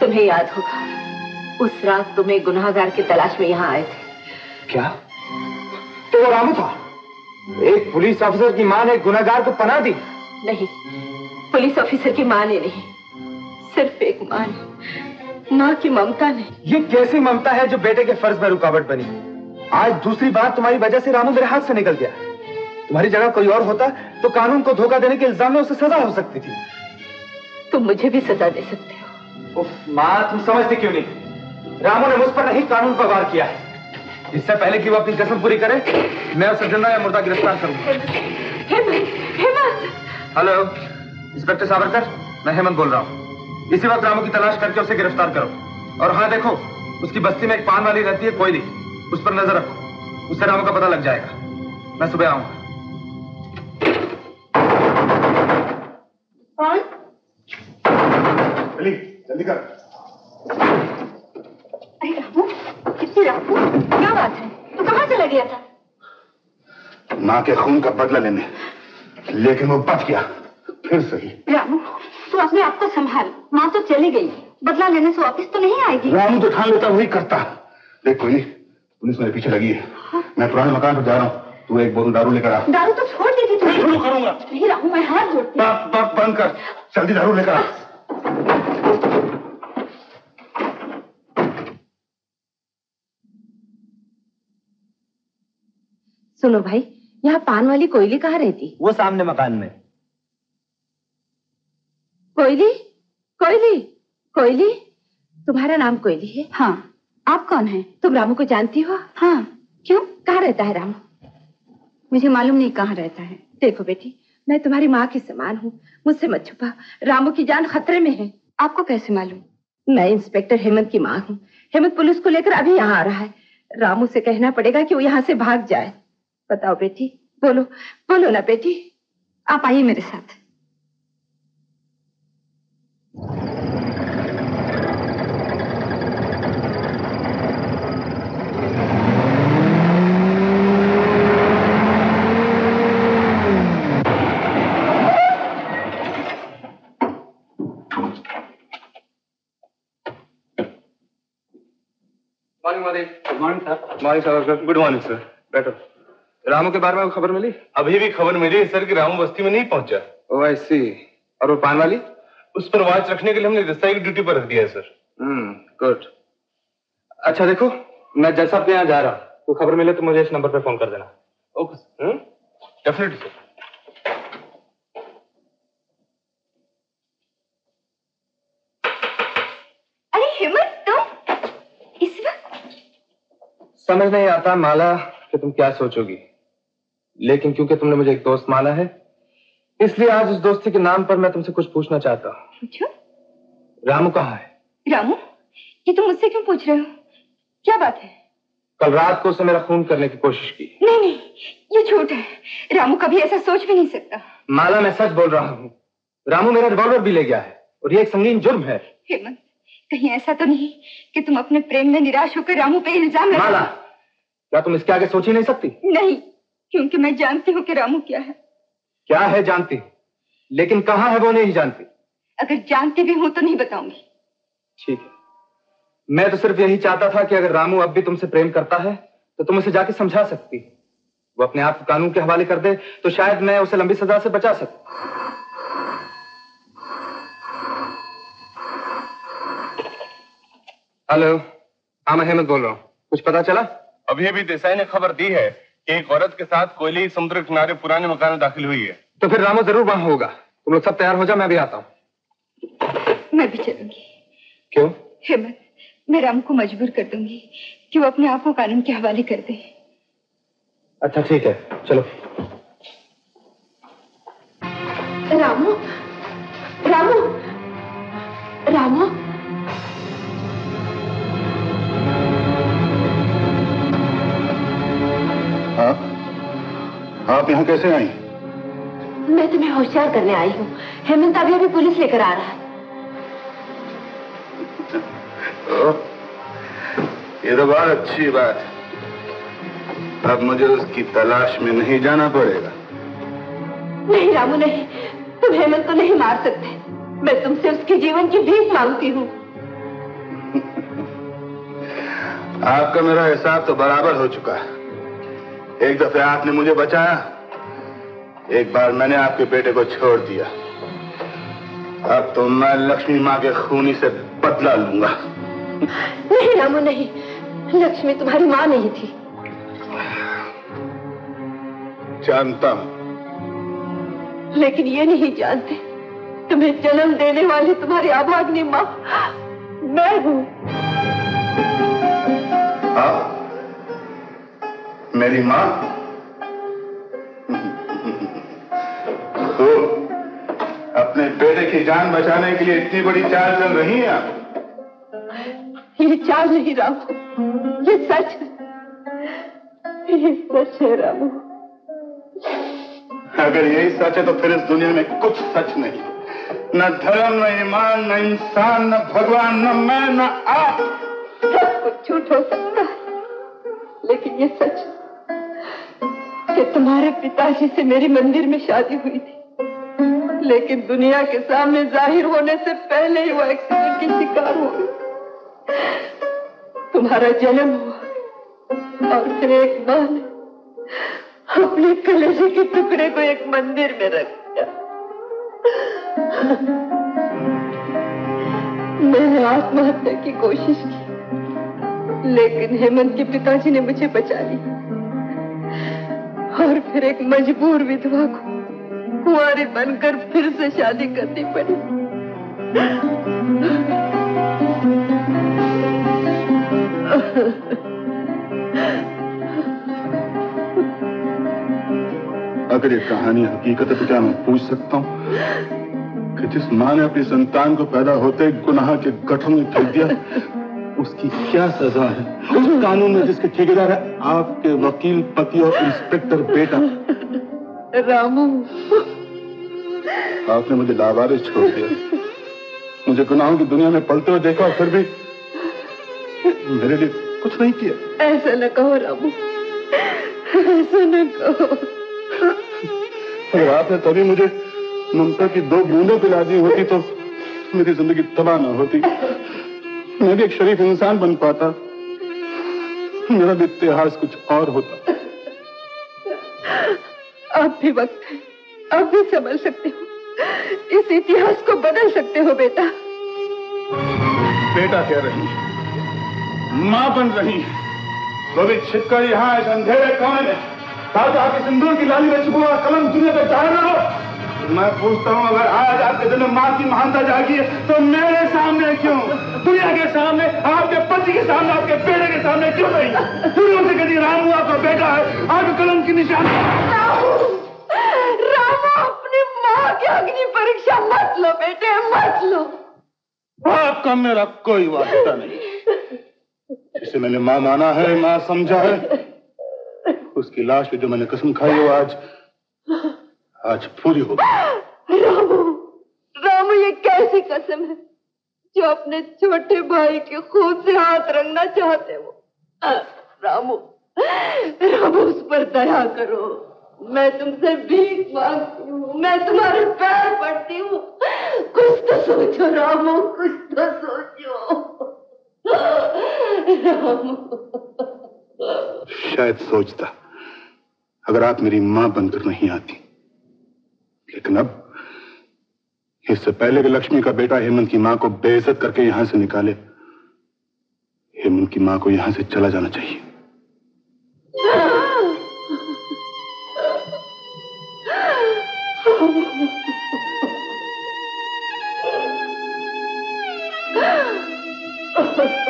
तुम्हें याद होगा उस रात तुम्हें एक गुनाहगार की तलाश में यहाँ आए थे। क्या? तो वो रामू था। एक पुलिस ऑफिसर की माँ ने गुनाहगार को पनाह दी? नहीं पुलिस ऑफिसर की माँ ने नहीं। सिर्फ़ एक माँ ने माँ की ममता ने। ये कैसी ममता है जो बेटे के फ़र्ज़ में रुकावट बनी? आज दूसरी बार तुम्हारी वजह से रामू मेरे हाथ से निकल गया। तुम्हारी जगह कोई और होता तो कानून को धोखा देने के इल्ज़ाम में उसे सजा हो सकती थी। तुम मुझे भी सजा दे सकते हो। उफ, माँ तुम समझती क्यों नहीं? रामू ने मुझ पर नहीं कानून पर वार किया है। इससे पहले कि वो अपनी कसम पूरी करे मैं उसे ज़िंदा या मुर्दा गिरफ़्तार करूँगा। हेमंत हेमंत। हेलो इंस्पेक्टर सावरकर मैं हेमंत बोल रहा हूँ। इसी वक्त रामू की तलाश करके उसे गिरफ़्तार करो। और हाँ देखो उसकी बस्ती में एक पान वाली रहती है कोई नहीं उस पर नज़र रखो। उससे रामू का पता लग जाएगा। मैं सुबह आऊँगा। जल्दी जल्दी कर। अरे रामू कितनी रामू क्या बात है? तू कहाँ चला गया था? माँ के खून का बदला लेने। लेकिन वो बच गया। फिर सही। रामू तू अपने आप को संभाल। माँ तो चली गई। बदला लेने से वापस तो नहीं आएगी। रामू तो ठान लेता वही करता। देख कोई नहीं पुलिस मेरे पीछे लगी है। मैं पुराने मकान पर जा रहा हूँ। तू एक बोतल दारू लेकर आ। दारू तो छोड़ दी थी शुरू करूँगा। नहीं राहू मैं हाथ जोड़ती बाप बाप बंद कर। जल्दी दारू लेकर आ। सुनो भाई यहाँ पान वाली कोयली कहाँ रहती? वो सामने मकान में। कोयली? कोयली? कोयली? तुम्हारा नाम कोयली है? हाँ। आप कौन है? तुम रामू को जानती हो? हाँ। क्यों? कहाँ रहता है रामू? मुझे मालूम नहीं कहाँ रहता है। देखो बेटी मैं तुम्हारी माँ की समान हूँ। मुझसे मत छुपा। रामू की जान खतरे में है। आपको कैसे मालूम? मैं इंस्पेक्टर हेमंत की माँ हूँ। हेमंत पुलिस को लेकर अभी यहाँ आ रहा है। रामू से कहना पड़ेगा कि वो यहाँ से भाग जाए। बताओ बेटी बोलो। बोलो ना बेटी। आप आइए मेरे साथ morning morning good morning sir good morning sir बैठो रामू के बारे में खबर मिली? अभी भी खबर मिली है सर कि रामू बस्ती में नहीं पहुँचा। ओ आई सी और वो पान वाली? उस पर वाच रखने के लिए हमने दस्ताई की ड्यूटी पर रख दिया है सर हम्म गुड अच्छा देखो मैं जैसा आपके यहाँ जा रहा हूँ कोई खबर मिले तो मुझे इस नंबर पर फ़ोन कर देना। ओके डेफिनेटली सर समझ नहीं आता माला कि तुम क्या सोचोगी। लेकिन क्योंकि तुमने मुझे एक दोस्त माना है इसलिए आज उस दोस्ती के नाम पर मैं तुमसे कुछ पूछना चाहता हूँ। रामू कहाँ है? रामू ये तुम मुझसे क्यों पूछ रहे हो? क्या बात है? कल रात को उसे मेरा खून करने की कोशिश की। नहीं नहीं ये झूठ है। रामू कभी ऐसा सोच भी नहीं सकता। माला मैं सच बोल रहा हूँ। रामू मेरा रिवॉल्वर भी ले गया है और ये एक संगीन जुर्म है। हेमंत कहीं ऐसा तो नहीं कि तुम अपने प्रेम में निराश होकर रामू पे इल्ज़ाम माला क्या तुम इसके आगे सोच ही नहीं सकती? नहीं क्योंकि मैं जानती हूँ कि रामू क्या है। क्या है जानती? लेकिन कहाँ है वो नहीं जानती? अगर जानती भी हूँ तो नहीं बताऊँगी। ठीक है। मैं तो सिर्फ़ यही चाहता था कि अगर रामू अब भी तुमसे प्रेम करता है तो तुम उसे जाके समझा सकती। वो अपने आप को कानून के हवाले कर दे तो शायद मैं उसे लंबी सजा से बचा सकूँ। हेलो हाँ मैं हेमंत बोल रहा हूँ। कुछ पता चला? अभी अभी देसाई ने खबर दी है कि एक औरत के साथ कोयली समुद्र किनारे पुराने मकान में दाखिल हुई है। तो फिर रामो ज़रूर वहाँ होगा। तुम लोग सब तैयार हो जाओ मैं भी आता हूँ। मैं भी चलूँगी। क्यों? हेमंत मैं रामू को मजबूर कर दूँगी कि वो अपने आप को कानून के हवाले कर दे। अच्छा ठीक है चलो। रामू रामू रामू। आप? आप यहाँ कैसे आई? मैं तुम्हें होशियार करने आई हूँ। हेमंत अभी अभी पुलिस लेकर आ रहा है। ये तो बहुत अच्छी बात है। अब मुझे उसकी तलाश में नहीं जाना पड़ेगा। नहीं रामू नहीं। तुम हेमंत को नहीं मार सकते। मैं तुमसे उसके जीवन की भीख मांगती हूँ। आपका मेरा हिसाब तो बराबर हो चुका है। एक दफे आपने मुझे बचाया। एक बार मैंने आपके बेटे को छोड़ दिया। अब तो मैं लक्ष्मी माँ के खूनी से बदला लूँगा। नहीं रामू नहीं। लक्ष्मी तुम्हारी माँ नहीं थी। जानता हूँ। लेकिन ये नहीं जानते तुम्हें जन्म देने वाली तुम्हारी अभाग्नि माँ मैं हूँ। आप मेरी माँ? तो अपने बेटे की जान बचाने के लिए इतनी बड़ी चाल चल रही है आप? ये चाल नहीं रामू ये सच ये सच है रामू। अगर यही सच है तो फिर इस दुनिया में कुछ सच नहीं। न धर्म न ईमान न इंसान न भगवान न मैं न आप। सब कुछ झूठ हो सकता है लेकिन ये सच है। कि तुम्हारे पिताजी से मेरी मंदिर में शादी हुई थी। लेकिन दुनिया के सामने ज़ाहिर होने से पहले ही वो एक्सीडेंट की शिकार हो गई। तुम्हारा जन्म हुआ और फिर एक माँ ने अपने कलेजे के टुकड़े को एक मंदिर में रख दिया। मैंने आत्महत्या की कोशिश की, लेकिन हेमंत के पिताजी ने मुझे बचा लिया। और फिर एक मजबूर विधवा को कुंवारी बनकर फिर से शादी करनी पड़ी। अगर ये कहानी हकीकत है तो क्या मैं पूछ सकता हूँ कि जिस माँ ने अपनी संतान को पैदा होते गुनाह के गठन में फेंक दिया उसकी क्या सजा है? उस कानून में जिसके ठेकेदार है आपके वकील पति और इंस्पेक्टर बेटा। रामू। आपने मुझे लावारिस छोड़ दिया। मुझे गुनाहों की दुनिया में पलते हुए देखा और फिर भी मेरे लिए कुछ नहीं किया। ऐसा न कहो रामू। ऐसा न कहो। अगर आपने तभी मुझे ममता की दो बूंदें पिला दी होती तो मेरी ज़िंदगी तबाह ना होती। मैं भी एक शरीफ इंसान बन पाता। मेरा भी इतिहास कुछ और होता। अब भी वक्त है। अब भी संभल सकते हो। इस इतिहास को बदल सकते हो बेटा। बेटा कह रही माँ बन रही वो भी छिपकर यहाँ इस अंधेरे कौन है आपके सिंदूर की लाली में छुपा हुआ कलम दुनिया पे ज़ाहिर ना हो मैं पूछता हूँ अगर आज आपके दिल में माँ की महानता जागी है तो मेरे सामने क्यों? दुनिया के सामने आपके पति के सामने आपके बेटे के सामने क्यों नहीं? दुनिया से कभी राम हुआ आपका बेटा है आपके कलम की निशानी रामू अपनी माँ की अग्नि परीक्षा मत लो बेटे मत लो। आपका मेरा कोई वास्ता नहीं। जिसे मैंने माँ माना है माँ समझा है उसकी लाश पे जो मैंने कसम खाई है आज आज पूरी हो गई। रामू रामू ये कैसी कसम है? जो अपने छोटे भाई के खून से हाथ रंगना चाहते हो। रामू रामू उस पर दया करो। मैं तुमसे भीख मांगती हूँ मैं तुम्हारे पैर पड़ती हूँ। कुछ तो सोचो रामू कुछ तो सोचो। रामू। शायद सोचता अगर आप मेरी माँ बनकर नहीं आती। लेकिन अब इससे पहले कि लक्ष्मी का बेटा हेमंत की माँ को बेइज्जत करके यहाँ से निकाले, हेमंत की माँ को यहाँ से चला जाना चाहिए। सर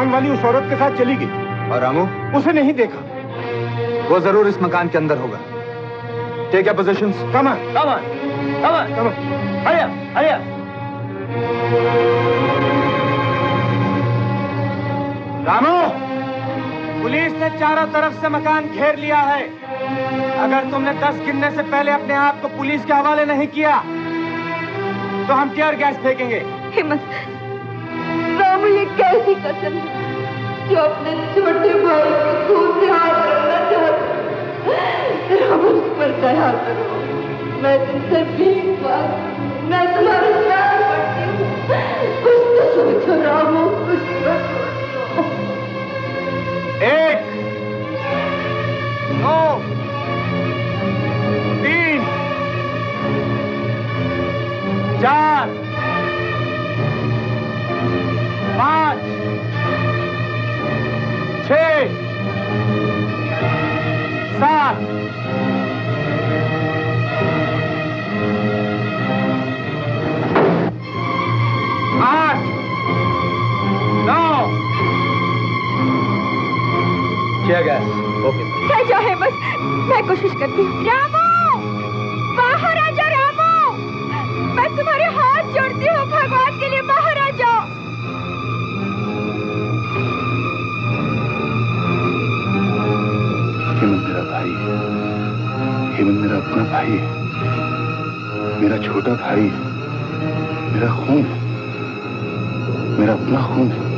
पान वाली उस औरत के साथ चली गई। और रामू? उसे नहीं देखा। वो ज़रूर इस मकान के अंदर होगा। Take a positions come on come on, come on. Hurry up, hurry up. Ramu! Police ने चारों तरफ़ से मकान घेर लिया है। अगर तुमने दस गिनने से पहले अपने आप को पुलिस के हवाले नहीं किया तो हम टीयर गैस फेंकेंगे। हिम्मत कैसी कसम जो अपने छोटे भाई के खून से हाथ रखना चाहते रामू उस पर दया करो। मैं तुमसे भीख मांगती हूँ, मैं तुम्हारे प्यार पड़ती हूँ। कुछ तो सोचो रामू कुछ तो सोचो। एक दो तीन चार पाँच छ सात आठ नौ। क्या गैस ओके। क्या जो है बस मैं कोशिश करती हूँ। अपना भाई मेरा छोटा भाई मेरा खून मेरा अपना खून है।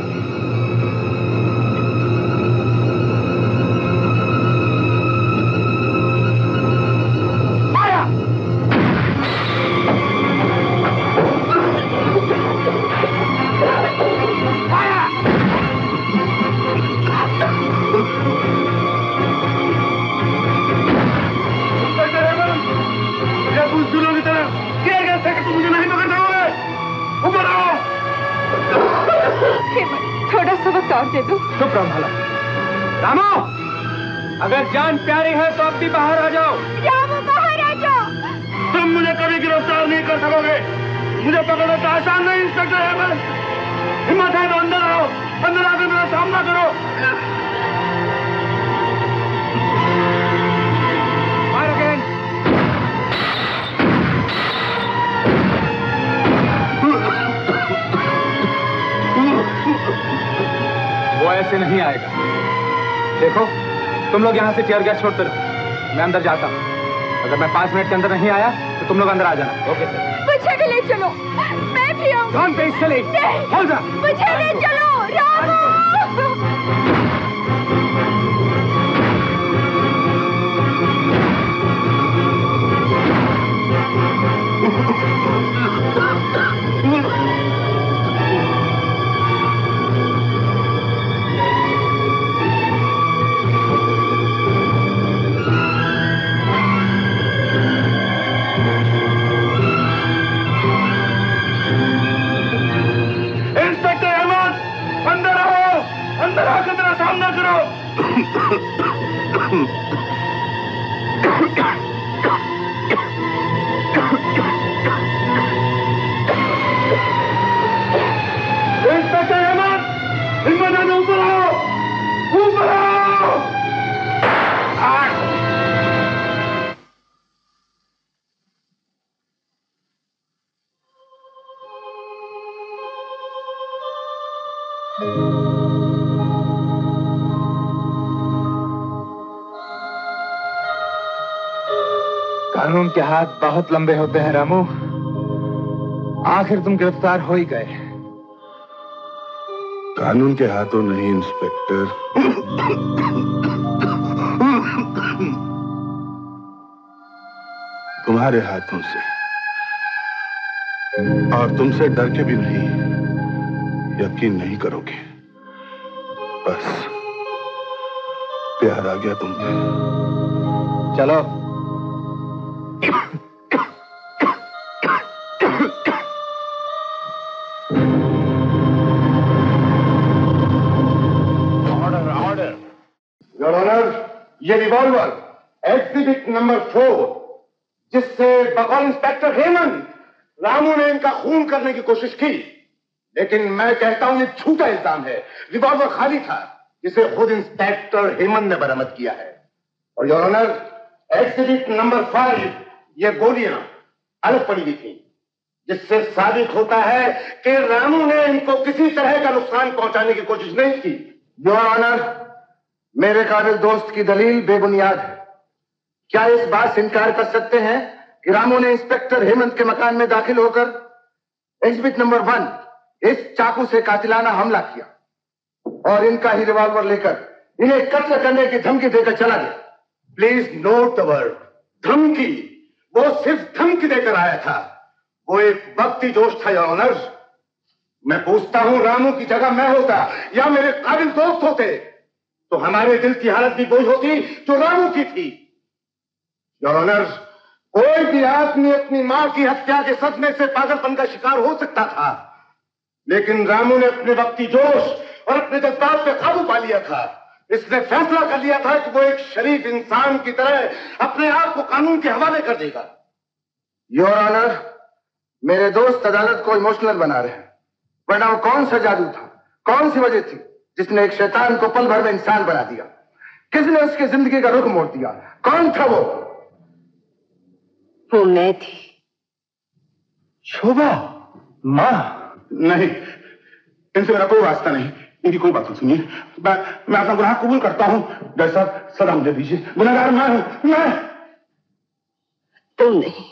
चुप रहो भाला। रामो अगर जान प्यारी है तो अब भी बाहर आ जाओ। रामू बाहर आ जाओ। तुम मुझे कभी गिरफ़्तार नहीं कर सकोगे। मुझे पकड़ो तो आसान नहीं इंस्पेक्टर बस हिम्मत है तो अंदर आओ। अंदर आकर मेरा सामना करो। वो ऐसे नहीं आएगा। देखो तुम लोग यहाँ से टीयर गैस छोड़ते रहो। मैं अंदर जाता हूँ। अगर मैं पाँच मिनट के अंदर नहीं आया तो तुम लोग अंदर आ जाना। ओके सर मुझे भी ले चलो। मैं भी आऊँगा। पे चले हो जा मुझे ले चलो रामू! के हाथ बहुत लंबे होते हैं रामू। आखिर तुम गिरफ़्तार हो ही गए। कानून के हाथों नहीं इंस्पेक्टर। तुम्हारे हाथों से। और तुमसे डर के भी नहीं यकीन नहीं करोगे। बस प्यार आ गया तुम चलो। ये रिवॉल्वर एग्जिबिट नंबर फोर जिससे बकौल इंस्पेक्टर हेमंत रामू ने इनका खून करने की कोशिश की। लेकिन मैं कहता हूँ, ये झूठा इल्ज़ाम है। रिवॉल्वर खाली था, जिसे खुद इंस्पेक्टर हेमंत ने बरामद किया है। और your honour exhibit number five ये गोलियाँ अलग पड़ी हुई थी, जिससे साबित होता है कि रामू ने इनको किसी तरह का नुकसान पहुँचाने की कोशिश नहीं की। योर ऑनर मेरे काबिल दोस्त की दलील बेबुनियाद है। क्या इस बात से इनकार कर सकते हैं कि रामू ने इंस्पेक्टर हेमंत के मकान में दाखिल होकर एग्जिबिट नंबर वन, इस चाकू से कातिलाना हमला किया और इनका ही रिवॉल्वर लेकर इन्हें कत्ल करने की धमकी देकर चला गया। प्लीज़ नोट वर्ड, धमकी। वो सिर्फ़ धमकी देकर आया था। वो एक भक्ति जोश था, योर ऑनर्स। मैं पूछता हूँ, रामू की जगह मैं होता या मेरे काबिल दोस्त होते? तो हमारे दिल की हालत भी वही होती जो रामू की थी। योर कोई भी आदमी अपनी माँ की हत्या के सदमे से पागलपन का शिकार हो सकता था, लेकिन रामू ने अपने वक्ती जोश और अपने जज्बात पे काबू पा लिया था। इसने फैसला कर लिया था कि वो एक शरीफ इंसान की तरह अपने आप को कानून के हवाले कर देगा। योर ऑनर मेरे दोस्त अदालत को इमोशनल बना रहे हैं। वरना वो कौन सा जादू था? कौन सी वजह थी? जिसने एक शैतान को पल भर में इंसान बना दिया। किसने उसकी ज़िंदगी का रुख मोड़ दिया? कौन था वो? वो मैं थी। शोभा माँ। नहीं इनसे मेरा कोई वास्ता नहीं। इनकी कोई बात नहीं सुनिए। मैं मैं अपना गुनाह कबूल करता हूँ। डॉक्टर साहब सदा मुझे दीजिए। गुनाहगार मैं हूँ। मैं। तुम नहीं।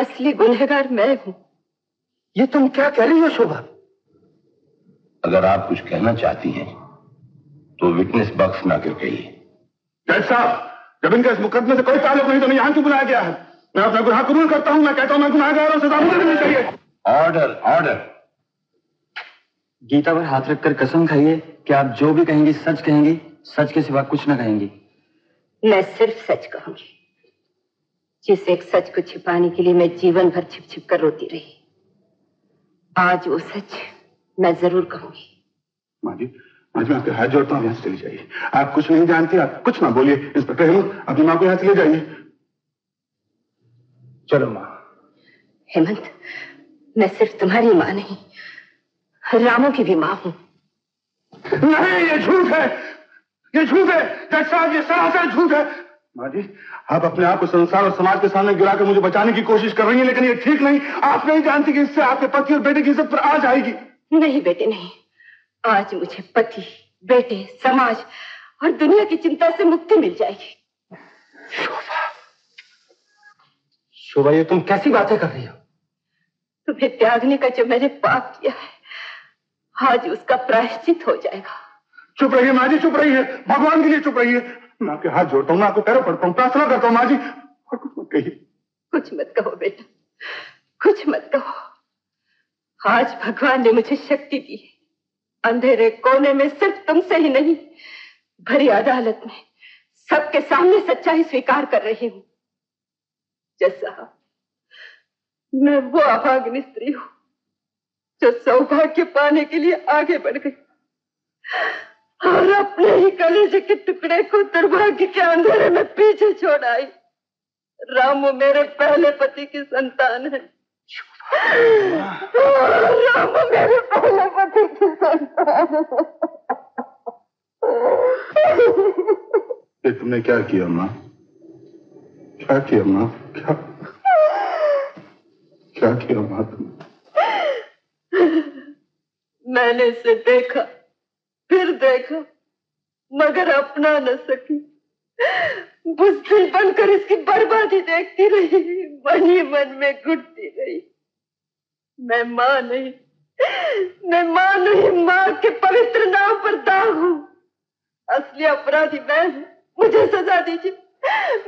असली गुनहगार मैं हूँ। ये तुम क्या कह रही हो शोभा? अगर आप कुछ कहना चाहती हैं तो विटनेस बॉक्स में आकर कहिए। जज साहब जब इनका इस मुकदमे से कोई ताल्लुक नहीं तो मैं यहाँ क्यों बुलाया गया है? मैं अपना गुनाह कबूल करता हूँ मैं कहता हूँ मैं गुनाहगार हूँ सजा मुझे देनी चाहिए। ऑर्डर ऑर्डर गीता पर हाथ रखकर कसम खाइए कि आप जो भी कहेंगी सच कहेंगी सच के सिवा कुछ ना कहेंगी। मैं सिर्फ़ सच कहूँगी जिस एक सच को छिपाने के लिए मैं जीवन भर छिप छिप कर रोती रही। आज वो सच मैं ज़रूर कहूँगी। माँ जी माँ जी आपके हाथ जोड़ता हूँ यहाँ से चली जाइए। आप कुछ नहीं जानती आप कुछ ना बोलिए इंस्पेक्टर हेमंत अपनी माँ को यहाँ से ले जाइए। चलो माँ। हेमंत मैं सिर्फ़ तुम्हारी माँ नहीं रामू की भी माँ हूँ। नहीं ये झूठ है। ये झूठ है। जज साहब ये सरासर झूठ है। माँ जी आप अपने आप को संसार और समाज के सामने गिरा कर मुझे बचाने की कोशिश कर रही हैं लेकिन ये ठीक नहीं। आप नहीं जानती कि इससे आपके पति और बेटे की इज़्ज़त पर आ जाएगी नहीं बेटे नहीं। आज मुझे पति बेटे समाज और दुनिया की चिंता से मुक्ति मिल जाएगी। शोभा। ये तुम कैसी बातें कर रही हो? तुम्हें त्यागने का जो मैंने पाप किया है आज उसका प्रायश्चित हो जाएगा। चुप रहिए माँ जी चुप रहिए। भगवान के लिए चुप रहिए। मैं आपके हाथ जोड़ता हूँ मैं आपको पैरों पड़ता हूँ। प्रार्थना करता हूँ माँ जी और कुछ मत कहिए। कुछ मत कहो बेटा कुछ मत कहो। आज भगवान ने मुझे शक्ति दी है। अंधेरे कोने में सिर्फ़ तुमसे ही नहीं, भरी अदालत में सबके सामने सच्चाई स्वीकार कर रही हूँ। जैसा मैं वो अभाग्नि स्त्री हूँ, जो सौभाग्य पाने के लिए आगे बढ़ गई। और अपने ही कलेजे के टुकड़े को दुर्भाग्य के अंधेरे में पीछे छोड़ आई। रामू मेरे पहले पति की संतान है। रामू मेरे पहले पति की संतान तुमने क्या किया माँ क्या किया माँ क्या? क्या किया माँ तुमने? मैंने इसे देखा, फिर देखा, मगर अपना न सकी। बुजदिल बनकर इसकी बर्बादी देखती रही मन ही मन में घुटती रही। मैं माँ नहीं मैं माँ नहीं माँ के पवित्र नाम पर दाग हूँ। असली अपराधी मैं हूँ मुझे सजा दीजिए।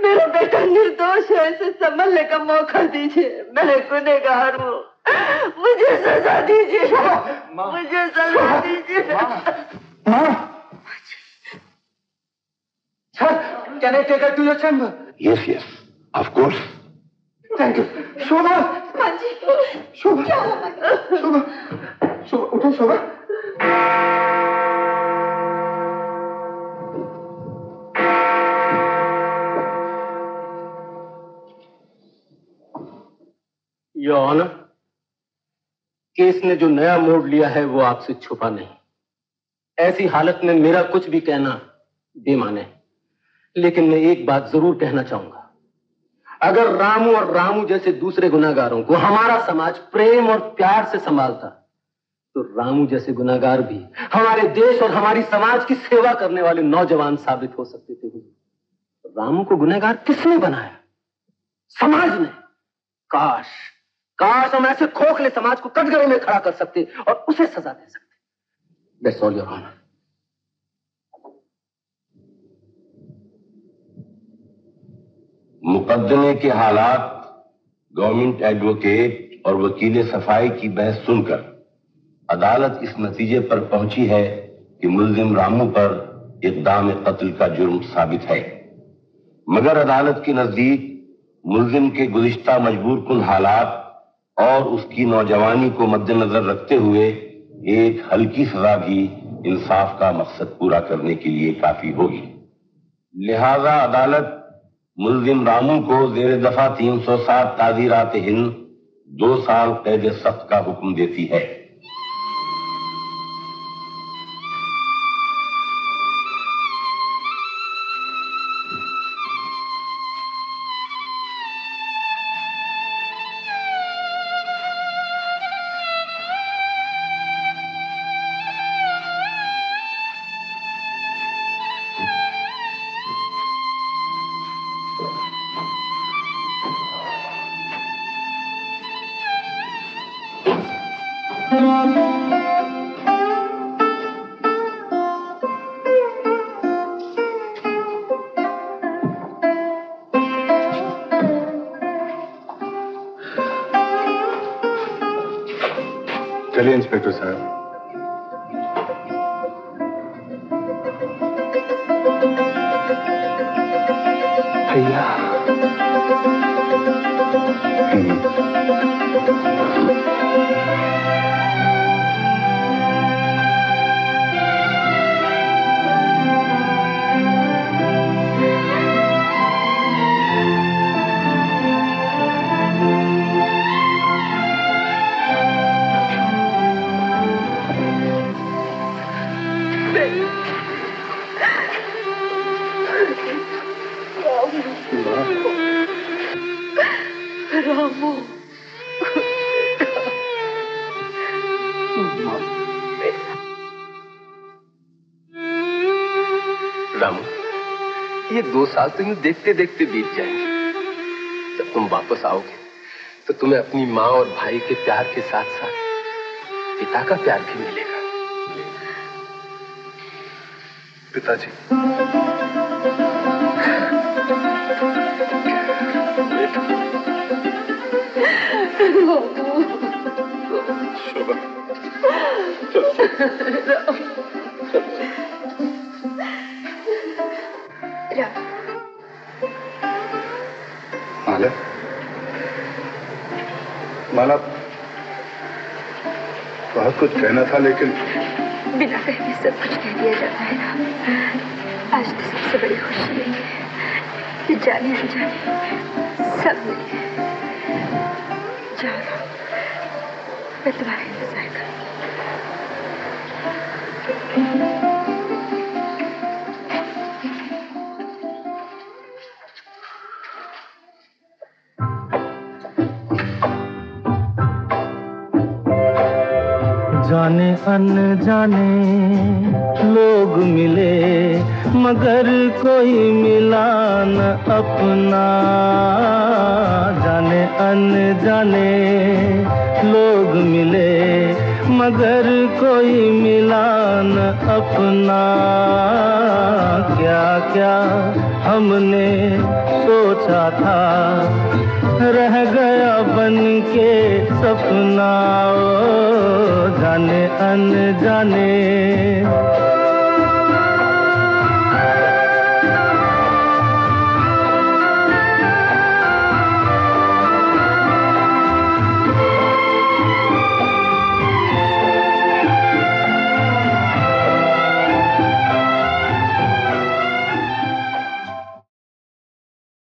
मेरा बेटा निर्दोष है इसे संभलने का मौका दीजिए। मैं गुनेगार हूँ। मुझे सजा दीजिए। मुझे सजा दीजिए। Can I take her to your chamber? Yes, yes, of course. Thank you. Shobha ji शोभा क्या हुआ? शोभा शोभा उठो शोभा योर ऑनर केस ने जो नया मोड़ लिया है वो आपसे छुपा नहीं। ऐसी हालत में मेरा कुछ भी कहना बेमाने है। लेकिन मैं एक बात ज़रूर कहना चाहूँगा। अगर रामू और रामू जैसे दूसरे गुनागारों को हमारा समाज प्रेम और प्यार से संभालता तो रामू जैसे गुनागार भी हमारे देश और हमारी समाज की सेवा करने वाले नौजवान साबित हो सकते थे। रामू को गुनागार किसने बनाया? समाज ने। काश काश हम ऐसे खोखले समाज को कटघरे में खड़ा कर सकते और उसे सजा दे सकते। All, Your Honor. मुकदमे के हालात, गवर्नमेंट एडवोकेट और वकील सफ़ाई की बहस सुनकर अदालत इस नतीजे पर पहुँची है कि मुलजिम रामू पर इकदाम कत्ल का जुर्म साबित है। मगर अदालत के नज़दीक मुलजिम के गुलिश्ता मजबूर कुन हालात और उसकी नौजवानी को मद्देनजर रखते हुए एक हल्की सजा भी इंसाफ का मकसद पूरा करने के लिए काफ़ी होगी। लिहाजा अदालत मुलजिम रामू को जेर दफ़ा 307 ताजीरात हिंद, दो साल कैद सख्त का हुक्म देती है। साल तो यूँ देखते देखते बीत जाएँगे जब तुम वापस आओगे तो तुम्हें अपनी माँ और भाई के प्यार के साथ साथ पिता का प्यार भी मिलेगा। पिताजी। कुछ कहना था, लेकिन बिना कहने सब कुछ कह दिया जाता है। ना आज तो सबसे बड़ी खुशी है कि जाने अनजाने सब मिले। जाओ, मैं तुम्हारा इंतज़ार करूँगी। जाने लोग मिले, मगर कोई मिला न अपना। जाने अन जाने लोग मिले, मगर कोई मिला न अपना। क्या क्या हमने सोचा था रह गया बन के सपना ओ जाने अनजाने।